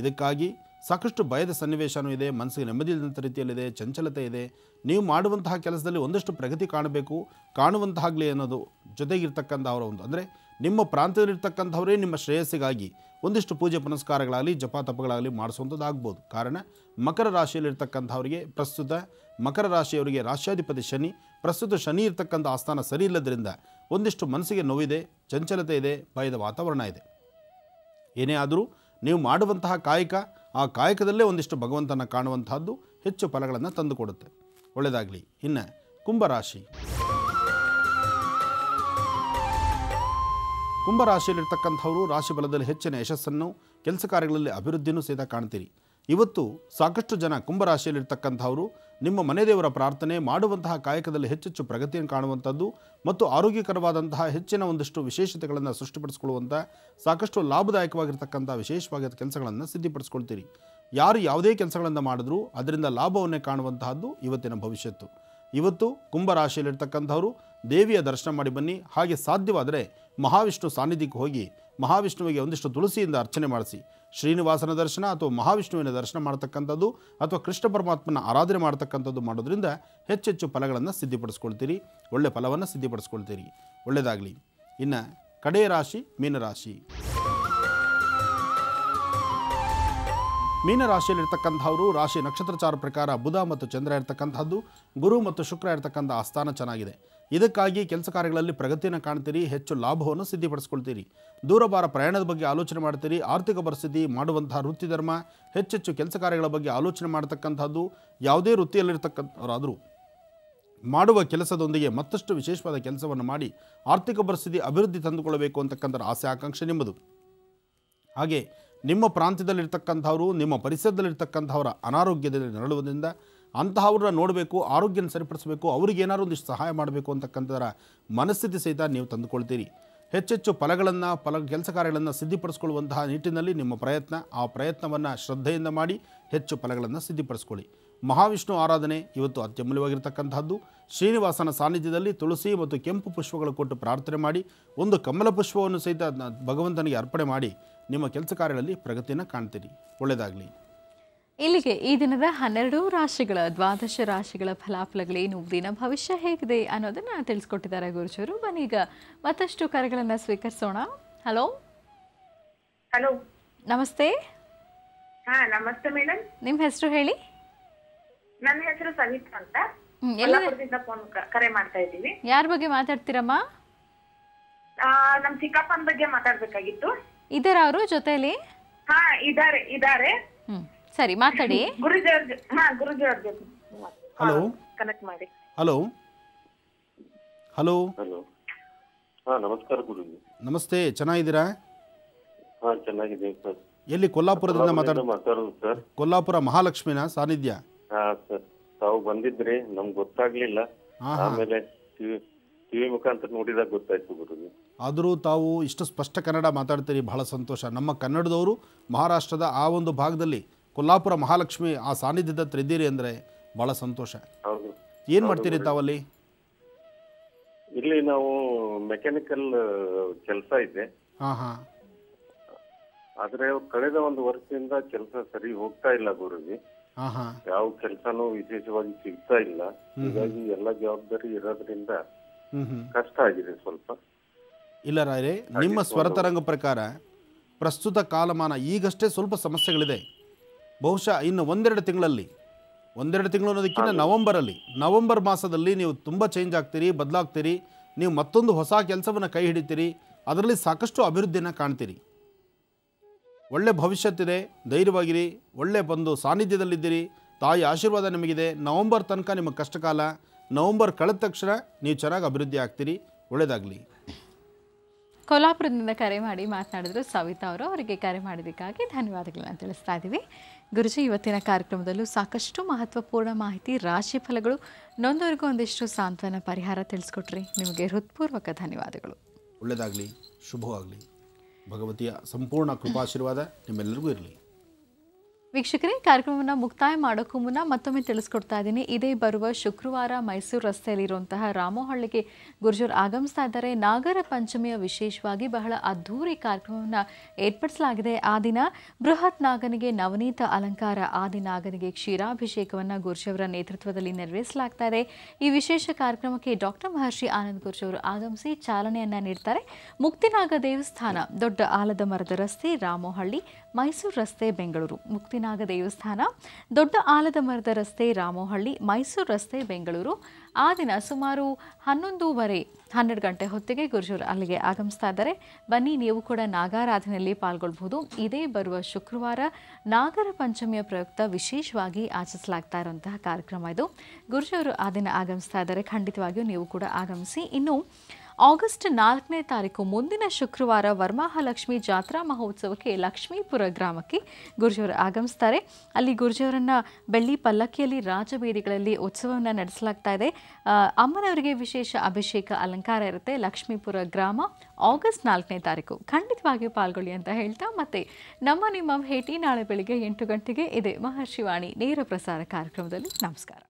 Speaker 2: ಇದಕ್ಕಾಗಿ ಸಾಕಷ್ಟು ಭಯದ ಸನ್ನಿವೇಶನೂ ಇದೆ, ಮನಸ್ಸಿಗೆ ನೆಮ್ಮದಿ ಇಲ್ಲದಂಥ ರೀತಿಯಲ್ಲಿದೆ, ಚಂಚಲತೆ ಇದೆ. ನೀವು ಮಾಡುವಂತಹ ಕೆಲಸದಲ್ಲಿ ಒಂದಷ್ಟು ಪ್ರಗತಿ ಕಾಣಬೇಕು, ಕಾಣುವಂತಾಗಲಿ ಅನ್ನೋದು ಜೊತೆಗಿರ್ತಕ್ಕಂಥ ಅವರ ಒಂದು, ಅಂದರೆ ನಿಮ್ಮ ಪ್ರಾಂತ್ಯದಲ್ಲಿರ್ತಕ್ಕಂಥವರೇ ನಿಮ್ಮ ಶ್ರೇಯಸ್ಸಿಗಾಗಿ ಒಂದಿಷ್ಟು ಪೂಜೆ ಪುನಸ್ಕಾರಗಳಾಗಲಿ, ಜಪ ತಪಗಳಾಗಲಿ ಮಾಡಿಸುವಂಥದ್ದು ಆಗ್ಬೋದು ಕಾರಣ, ಮಕರ ರಾಶಿಯಲ್ಲಿರ್ತಕ್ಕಂಥವರಿಗೆ ಪ್ರಸ್ತುತ, ಮಕರ ರಾಶಿಯವರಿಗೆ ರಾಶ್ಯಾಧಿಪತಿ ಶನಿ, ಪ್ರಸ್ತುತ ಶನಿ ಇರ್ತಕ್ಕಂಥ ಆಸ್ಥಾನ ಸರಿ ಇಲ್ಲದರಿಂದ ಒಂದಿಷ್ಟು ಮನಸ್ಸಿಗೆ ನೋವಿದೆ, ಚಂಚಲತೆ ಇದೆ, ಭಯದ ವಾತಾವರಣ ಇದೆ. ಏನೇ ಆದರೂ ನೀವು ಮಾಡುವಂತಹ ಕಾಯಕ ಆ ಕಾಯಕದಲ್ಲೇ ಒಂದಿಷ್ಟು ಭಗವಂತನ ಕಾಣುವಂತಹದ್ದು ಹೆಚ್ಚು ಫಲಗಳನ್ನು ತಂದುಕೊಡುತ್ತೆ. ಒಳ್ಳೆಯದಾಗಲಿ ಇನ್ನು ಕುಂಭರಾಶಿ. ಕುಂಭರಾಶಿಯಲ್ಲಿರ್ತಕ್ಕಂಥವರು ರಾಶಿ ಬಲದಲ್ಲಿ ಹೆಚ್ಚಿನ ಯಶಸ್ಸನ್ನು, ಕೆಲಸ ಕಾರ್ಯಗಳಲ್ಲಿ ಅಭಿವೃದ್ಧಿಯೂ ಸಹಿತ ಕಾಣ್ತೀರಿ. ಇವತ್ತು ಸಾಕಷ್ಟು ಜನ ಕುಂಭರಾಶಿಯಲ್ಲಿರ್ತಕ್ಕಂಥವರು ನಿಮ್ಮ ಮನೆ ದೇವರ ಪ್ರಾರ್ಥನೆ ಮಾಡುವಂತಹ ಕಾಯಕದಲ್ಲಿ ಹೆಚ್ಚೆಚ್ಚು ಪ್ರಗತಿಯನ್ನು ಕಾಣುವಂಥದ್ದು ಮತ್ತು ಆರೋಗ್ಯಕರವಾದಂತಹ ಹೆಚ್ಚಿನ ಒಂದಿಷ್ಟು ವಿಶೇಷತೆಗಳನ್ನು ಸೃಷ್ಟಿಪಡಿಸ್ಕೊಳ್ಳುವಂಥ ಸಾಕಷ್ಟು ಲಾಭದಾಯಕವಾಗಿರ್ತಕ್ಕಂಥ ವಿಶೇಷವಾಗಿದ್ದ ಕೆಲಸಗಳನ್ನು ಸಿದ್ಧಿಪಡಿಸ್ಕೊಳ್ತೀರಿ. ಯಾರು ಯಾವುದೇ ಕೆಲಸಗಳನ್ನು ಮಾಡಿದ್ರೂ ಅದರಿಂದ ಲಾಭವನ್ನೇ ಕಾಣುವಂತಹದ್ದು ಇವತ್ತಿನ ಭವಿಷ್ಯತ್ತು. ಇವತ್ತು ಕುಂಭರಾಶಿಯಲ್ಲಿರ್ತಕ್ಕಂಥವರು ದೇವಿಯ ದರ್ಶನ ಮಾಡಿ ಬನ್ನಿ. ಹಾಗೆ ಸಾಧ್ಯವಾದರೆ ಮಹಾವಿಷ್ಣು ಸಾನ್ನಿಧ್ಯಕ್ಕೆ ಹೋಗಿ ಮಹಾವಿಷ್ಣುವಿಗೆ ಒಂದಿಷ್ಟು ತುಳಸಿಯಿಂದ ಅರ್ಚನೆ ಮಾಡಿಸಿ. ಶ್ರೀನಿವಾಸನ ದರ್ಶನ ಅಥವಾ ಮಹಾವಿಷ್ಣುವಿನ ದರ್ಶನ ಮಾಡ್ತಕ್ಕಂಥದ್ದು ಅಥವಾ ಕೃಷ್ಣ ಪರಮಾತ್ಮನ ಆರಾಧನೆ ಮಾಡ್ತಕ್ಕಂಥದ್ದು ಮಾಡೋದ್ರಿಂದ ಹೆಚ್ಚೆಚ್ಚು ಫಲಗಳನ್ನು ಸಿದ್ಧಿಪಡಿಸ್ಕೊಳ್ತೀರಿ. ಒಳ್ಳೆ ಫಲವನ್ನು ಸಿದ್ಧಿಪಡಿಸ್ಕೊಳ್ತೀರಿ. ಒಳ್ಳೆಯದಾಗಲಿ ಇನ್ನು ಕಡೆಯ ರಾಶಿ ಮೀನರಾಶಿ ಮೀನರಾಶಿಯಲ್ಲಿರ್ತಕ್ಕಂಥವರು ರಾಶಿ ನಕ್ಷತ್ರಚಾರ ಪ್ರಕಾರ ಬುಧ ಮತ್ತು ಚಂದ್ರ ಇರ್ತಕ್ಕಂಥದ್ದು, ಗುರು ಮತ್ತು ಶುಕ್ರ ಇರ್ತಕ್ಕಂಥ ಆಸ್ಥಾನ ಚೆನ್ನಾಗಿದೆ. ಇದಕ್ಕಾಗಿ ಕೆಲಸ ಕಾರ್ಯಗಳಲ್ಲಿ ಪ್ರಗತಿಯನ್ನು ಕಾಣ್ತೀರಿ, ಹೆಚ್ಚು ಲಾಭವನ್ನು ಸಿದ್ಧಿಪಡಿಸ್ಕೊಳ್ತೀರಿ. ದೂರಭಾರ ಪ್ರಯಾಣದ ಬಗ್ಗೆ ಆಲೋಚನೆ ಮಾಡ್ತೀರಿ, ಆರ್ಥಿಕ ಪರಿಸ್ಥಿತಿ ಮಾಡುವಂತಹ ವೃತ್ತಿ ಧರ್ಮ ಹೆಚ್ಚೆಚ್ಚು ಕೆಲಸ ಕಾರ್ಯಗಳ ಬಗ್ಗೆ ಆಲೋಚನೆ ಮಾಡ್ತಕ್ಕಂಥದ್ದು ಯಾವುದೇ ವೃತ್ತಿಯಲ್ಲಿರ್ತಕ್ಕಂಥವರಾದರೂ ಮಾಡುವ ಕೆಲಸದೊಂದಿಗೆ ಮತ್ತಷ್ಟು ವಿಶೇಷವಾದ ಕೆಲಸವನ್ನು ಮಾಡಿ ಆರ್ಥಿಕ ಪರಿಸ್ಥಿತಿ ಅಭಿವೃದ್ಧಿ ತಂದುಕೊಳ್ಳಬೇಕು ಅಂತಕ್ಕಂಥ ಆಸೆ, ಆಕಾಂಕ್ಷೆ ನಿಮ್ಮದು. ಹಾಗೆ ನಿಮ್ಮ ಪ್ರಾಂತ್ಯದಲ್ಲಿರ್ತಕ್ಕಂಥವರು, ನಿಮ್ಮ ಪರಿಸರದಲ್ಲಿರ್ತಕ್ಕಂಥವರ ಅನಾರೋಗ್ಯದಲ್ಲಿ ನರಳುವುದರಿಂದ ಅಂತಹವ್ರನ್ನ ನೋಡಬೇಕು, ಆರೋಗ್ಯನ ಸರಿಪಡಿಸಬೇಕು ಅವ್ರಿಗೇನಾದ್ರು ಒಂದಿಷ್ಟು ಸಹಾಯ ಮಾಡಬೇಕು ಅಂತಕ್ಕಂಥರ ಮನಸ್ಥಿತಿ ಸಹಿತ ನೀವು ತಂದುಕೊಳ್ತೀರಿ. ಹೆಚ್ಚೆಚ್ಚು ಫಲಗಳನ್ನು, ಫಲ ಕೆಲಸ ಕಾರ್ಯಗಳನ್ನು ಸಿದ್ಧಿಪಡಿಸ್ಕೊಳ್ಳುವಂತಹ ನಿಟ್ಟಿನಲ್ಲಿ ನಿಮ್ಮ ಪ್ರಯತ್ನ, ಆ ಪ್ರಯತ್ನವನ್ನು ಶ್ರದ್ಧೆಯಿಂದ ಮಾಡಿ ಹೆಚ್ಚು ಫಲಗಳನ್ನು ಸಿದ್ಧಿಪಡಿಸ್ಕೊಳ್ಳಿ. ಮಹಾವಿಷ್ಣು ಆರಾಧನೆ ಇವತ್ತು ಅತ್ಯಮೂಲ್ಯವಾಗಿರ್ತಕ್ಕಂಥದ್ದು. ಶ್ರೀನಿವಾಸನ ಸಾನ್ನಿಧ್ಯದಲ್ಲಿ ತುಳಸಿ ಮತ್ತು ಕೆಂಪು ಪುಷ್ಪಗಳು ಕೊಟ್ಟು ಪ್ರಾರ್ಥನೆ ಮಾಡಿ, ಒಂದು ಕಮಲ ಪುಷ್ಪವನ್ನು ಸಹಿತ ಭಗವಂತನಿಗೆ ಅರ್ಪಣೆ ಮಾಡಿ ನಿಮ್ಮ ಕೆಲಸ ಕಾರ್ಯಗಳಲ್ಲಿ ಪ್ರಗತಿಯನ್ನು ಕಾಣ್ತೀರಿ. ಒಳ್ಳೆಯದಾಗಲಿ.
Speaker 1: ಇಲ್ಲಿಗೆ ಈ ದಿನದ ಹನ್ನೆರಡು ರಾಶಿಗಳ ದ್ವಾದಶ ರಾಶಿಗಳ ಫಲಾಫಲಗಳೇನು ದಿನ ಭವಿಷ್ಯ ಹೇಗಿದೆ ಅನ್ನೋದನ್ನ ತಿಳಿಸ್ಕೊಟ್ಟಿದ್ದಾರೆ ಗುರುಜರು ಬನ್ನಿ ಈಗ ಮತ್ತಷ್ಟು ಕರೆಗಳನ್ನ ಸ್ವೀಕರಿಸೋಣ. ಹಲೋ?
Speaker 6: ಹಲೋ.
Speaker 1: ನಮಸ್ತೆ.
Speaker 6: ಹಾ ನಮಸ್ತೆ ಮೇಡಮ್
Speaker 1: ನಿಮ್ಮ ಹೆಸರು ಹೇಳಿ?
Speaker 6: ನನ್ನ ಹೆಸರು ಸವಿತಾ ಅಂತ. ಕರೆ ಮಾಡ್ತಾ ಇದ್ದೀವಿ.
Speaker 1: ಯಾರ ಬಗ್ಗೆ ಮಾತಾಡ್ತೀರಮ್ಮ?
Speaker 6: ಆ, ನಮ್ ಚಿಕ್ಕಪ್ಪನ ಬಗ್ಗೆ ಮಾತಾಡ್ಬೇಕಾಗಿತ್ತು.
Speaker 1: ಇದಾರ ಅವರು ಜೊತೆಲಿ?
Speaker 6: ಹಾ ಇದಾರೆ ಇದಾರೆ.
Speaker 1: ಸರಿ ಮಾತಾಡಿ.
Speaker 2: ಹಲೋ
Speaker 6: ಕನೆಕ್ಟ್ ಮಾಡಿ.
Speaker 2: ಹಲೋ ಹಲೋ
Speaker 7: ನಮಸ್ಕಾರ ಗುರುಜಿ.
Speaker 2: ನಮಸ್ತೆ ಚೆನ್ನಾಗಿದ್ದೀರಾ?
Speaker 7: ಹಾ ಚೆನ್ನಾಗಿದ್ದೀನಿ ಸರ್.
Speaker 2: ಎಲ್ಲಿ ಕೊಲ್ಲಾಪುರದಿಂದ ಮಾತಾಡ
Speaker 7: ಮಾತಾಡೋದು ಸರ್?
Speaker 2: ಕೊಲ್ಲಾಪುರ ಮಹಾಲಕ್ಷ್ಮಿನ ಸಾನ್ನಿಧ್ಯ?
Speaker 7: ಹಾ ಸರ್. ತಾವು ಬಂದಿದ್ರಿ ನಮ್ಗೆ ಗೊತ್ತಾಗ್ಲಿಲ್ಲ. ಆಮೇಲೆ ಟಿವಿ ಮುಖಾಂತರ ನೋಡಿದಾಗ ಗೊತ್ತಾಯ್ತು ಗುರುಜಿ.
Speaker 2: ಆದರೂ ತಾವು ಇಷ್ಟು ಸ್ಪಷ್ಟ ಕನ್ನಡ ಮಾತಾಡ್ತೀರಿ ಬಹಳ ಸಂತೋಷ. ನಮ್ಮ ಕನ್ನಡದವರು ಮಹಾರಾಷ್ಟ್ರದ ಆ ಒಂದು ಭಾಗದಲ್ಲಿ ಕೊಲ್ಲಾಪುರ ಮಹಾಲಕ್ಷ್ಮಿ ಆ ಸಾನ್ನಿಧ್ಯದ ಹತ್ರ ಇದ್ದೀರಿ ಅಂದರೆ ಭಾಳ ಸಂತೋಷ.
Speaker 7: ಹೌದು.
Speaker 2: ಏನು ಮಾಡ್ತೀರಿ ತಾವಲ್ಲಿ?
Speaker 7: ಇಲ್ಲಿ ನಾವು ಮೆಕ್ಯಾನಿಕಲ್ ಕೆಲಸ ಇದೆ.
Speaker 2: ಹಾಂ ಹಾಂ.
Speaker 7: ಆದ್ರೆ ಕಳೆದ ಒಂದು ವರ್ಷದಿಂದ ಕೆಲಸ ಸರಿ ಹೋಗ್ತಾ ಇಲ್ಲ ಗುರುಜಿ.
Speaker 2: ಹಾಂ ಹಾಂ.
Speaker 7: ಯಾವ ಕೆಲಸನೂ ವಿಶೇಷವಾಗಿ ಸಿಗ್ತಾ ಇಲ್ಲ. ಹೀಗಾಗಿ ಎಲ್ಲ ಜವಾಬ್ದಾರಿ ಇರೋದ್ರಿಂದ ಕಷ್ಟ ಆಗಿದೆ ಸ್ವಲ್ಪ.
Speaker 2: ಇಲ್ಲ ರಾಯರೇ ನಿಮ್ಮ ಸ್ವರತರಂಗ ಪ್ರಕಾರ ಪ್ರಸ್ತುತ ಕಾಲಮಾನ ಈಗಷ್ಟೇ ಸ್ವಲ್ಪ ಸಮಸ್ಯೆಗಳಿದೆ. ಬಹುಶಃ ಇನ್ನು ಒಂದೆರಡು ತಿಂಗಳಲ್ಲಿ ಒಂದೆರಡು ತಿಂಗಳು ಅನ್ನೋದಕ್ಕಿಂತ ನವಂಬರಲ್ಲಿ ನವಂಬರ್ ಮಾಸದಲ್ಲಿ ನೀವು ತುಂಬ ಚೇಂಜ್ ಆಗ್ತೀರಿ ಬದಲಾಗ್ತೀರಿ ನೀವು ಮತ್ತೊಂದು ಹೊಸ ಕೆಲಸವನ್ನು ಕೈ ಹಿಡಿತೀರಿ ಅದರಲ್ಲಿ ಸಾಕಷ್ಟು ಅಭಿವೃದ್ಧಿಯನ್ನು ಕಾಣ್ತೀರಿ. ಒಳ್ಳೆ ಭವಿಷ್ಯತ್ತಿದೆ ಧೈರ್ಯವಾಗಿರಿ ಒಳ್ಳೆ ಬಂದು ಸಾನ್ನಿಧ್ಯದಲ್ಲಿದ್ದೀರಿ ತಾಯಿ ಆಶೀರ್ವಾದ ನಿಮಗಿದೆ ನವಂಬರ್ ತನಕ ನಿಮ್ಮ ಕಷ್ಟಕಾಲ ನವಂಬರ್ ಕಳೆದ ತಕ್ಷಣ ನೀವು ಚೆನ್ನಾಗಿ ಅಭಿವೃದ್ಧಿ ಆಗ್ತೀರಿ ಒಳ್ಳೆಯದಾಗಲಿ
Speaker 1: ಕೊಲ್ಲಾಪುರದಿಂದ ಕರೆ ಮಾಡಿ ಮಾತನಾಡಿದ್ರು ಸವಿತಾ ಅವರು ಅವರಿಗೆ ಕರೆ ಮಾಡಿದ್ದಕ್ಕಾಗಿ ಧನ್ಯವಾದಗಳನ್ನ ತಿಳಿಸ್ತಾ ಇದ್ದೀವಿ ಗುರುಜಿ ಇವತ್ತಿನ ಕಾರ್ಯಕ್ರಮದಲ್ಲೂ ಸಾಕಷ್ಟು ಮಹತ್ವಪೂರ್ಣ ಮಾಹಿತಿ, ರಾಶಿ ಫಲಗಳು ನೊಂದವರೆಗೂ ಒಂದಿಷ್ಟು ಸಾಂತ್ವನ ಪರಿಹಾರ ತಿಳಿಸ್ಕೊಟ್ರಿ. ನಿಮಗೆ ಹೃತ್ಪೂರ್ವಕ ಧನ್ಯವಾದಗಳು.
Speaker 2: ಒಳ್ಳೆಯದಾಗಲಿ ಶುಭವಾಗಲಿ. ಭಗವತಿಯ ಸಂಪೂರ್ಣ ಕೃಪಾಶೀರ್ವಾದ ನಿಮ್ಮೆಲ್ಲರಿಗೂ ಇರಲಿ.
Speaker 1: ವೀಕ್ಷಕರೇ ಕಾರ್ಯಕ್ರಮವನ್ನು ಮುಕ್ತಾಯ ಮಾಡೋಕ್ಕೂ ಮುನ್ನ ಮತ್ತೊಮ್ಮೆ ತಿಳಿಸ್ಕೊಡ್ತಾ ಇದ್ದೀನಿ. ಇದೇ ಬರುವ ಶುಕ್ರವಾರ ಮೈಸೂರು ರಸ್ತೆಯಲ್ಲಿರುವಂತಹ ರಾಮೋಹಳ್ಳಿಗೆ ಗುರುಜರು ಆಗಮಿಸ್ತಾ ಇದ್ದಾರೆ. ನಾಗರ ಪಂಚಮಿಯ ವಿಶೇಷವಾಗಿ ಬಹಳ ಅದ್ಧೂರಿ ಕಾರ್ಯಕ್ರಮವನ್ನು ಏರ್ಪಡಿಸಲಾಗಿದೆ. ಆ ದಿನ ಬೃಹತ್ ನಾಗನಿಗೆ ನವನೀತ ಅಲಂಕಾರ ಆದಿ ನಾಗನಿಗೆ ಕ್ಷೀರಾಭಿಷೇಕವನ್ನು ಗುರ್ಜವರ ನೇತೃತ್ವದಲ್ಲಿ ನೆರವೇರಿಸಲಾಗ್ತಾ ಇದೆ. ಈ ವಿಶೇಷ ಕಾರ್ಯಕ್ರಮಕ್ಕೆ ಡಾಕ್ಟರ್ ಮಹರ್ಷಿ ಆನಂದ್ ಗುರ್ಜವರು ಆಗಮಿಸಿ ಚಾಲನೆಯನ್ನು ನೀಡ್ತಾರೆ. ಮುಕ್ತಿನಾಗ ದೇವಸ್ಥಾನ, ದೊಡ್ಡ ಆಲದ ಮರದ ರಸ್ತೆ ರಾಮೋಹಳ್ಳಿ ಮೈಸೂರು ರಸ್ತೆ, ಬೆಂಗಳೂರು. ಮುಕ್ತಿನಾಗ ದೇವಸ್ಥಾನ. ದೊಡ್ಡ ಆಲದ ಮರದ ರಸ್ತೆ, ರಾಮೋಹಳ್ಳಿ. ಮೈಸೂರು ರಸ್ತೆ, ಬೆಂಗಳೂರು. ಆ ದಿನ ಸುಮಾರು ಹನ್ನೊಂದೂವರೆ, ಹನ್ನೆರಡು ಗಂಟೆ ಹೊತ್ತಿಗೆ ಗುರುಜರು ಅಲ್ಲಿಗೆ ಆಗಮಿಸ್ತಾ ಇದ್ದಾರೆ. ಬನ್ನಿ, ನೀವು ಕೂಡ ನಾಗಾರಾಧನೆಯಲ್ಲಿ ಪಾಲ್ಗೊಳ್ಬಹುದು. ಇದೇ ಬರುವ ಶುಕ್ರವಾರ ನಾಗರ ಪಂಚಮಿಯ ಪ್ರಯುಕ್ತ ವಿಶೇಷವಾಗಿ ಆಚರಿಸಲಾಗ್ತಾ ಇರುವಂತಹ ಕಾರ್ಯಕ್ರಮ ಇದು. ಗುರುಜಿಯವರು ಆ ದಿನ ಆಗಮಿಸ್ತಾ ಇದ್ದಾರೆ. ಖಂಡಿತವಾಗಿಯೂ ನೀವು ಕೂಡ ಆಗಮಿಸಿ. ಇನ್ನು ಆಗಸ್ಟ್ ನಾಲ್ಕನೇ ತಾರೀಕು ಮುಂದಿನ ಶುಕ್ರವಾರ ವರ್ಮಹಾಲಕ್ಷ್ಮಿ ಜಾತ್ರಾ ಮಹೋತ್ಸವಕ್ಕೆ ಲಕ್ಷ್ಮೀಪುರ ಗ್ರಾಮಕ್ಕೆ ಗುರುಜಿಯವರು ಆಗಮಿಸ್ತಾರೆ. ಅಲ್ಲಿ ಗುರುಜಿಯವರನ್ನ ಬೆಳ್ಳಿ ಪಲ್ಲಕ್ಕಿಯಲ್ಲಿ ರಾಜಬೀದಿಗಳಲ್ಲಿ ಉತ್ಸವವನ್ನು ನಡೆಸಲಾಗ್ತಾ ಇದೆ. ಅಮ್ಮನವರಿಗೆ ವಿಶೇಷ ಅಭಿಷೇಕ ಅಲಂಕಾರ ಇರುತ್ತೆ ಲಕ್ಷ್ಮೀಪುರ ಗ್ರಾಮ ಆಗಸ್ಟ್ ನಾಲ್ಕನೇ ತಾರೀಕು. ಖಂಡಿತವಾಗಿಯೂ ಪಾಲ್ಗೊಳ್ಳಿ ಅಂತ ಹೇಳ್ತಾ ಮತ್ತೆ ನಮ್ಮ ನಿಮ್ಮ ಭೇಟಿ ನಾಳೆ ಬೆಳಿಗ್ಗೆ ಎಂಟು ಗಂಟೆಗೆ ಇದೆ ಮಹರ್ಷಿವಾಣಿ ನೇರ ಪ್ರಸಾರ ಕಾರ್ಯಕ್ರಮದಲ್ಲಿ. ನಮಸ್ಕಾರ.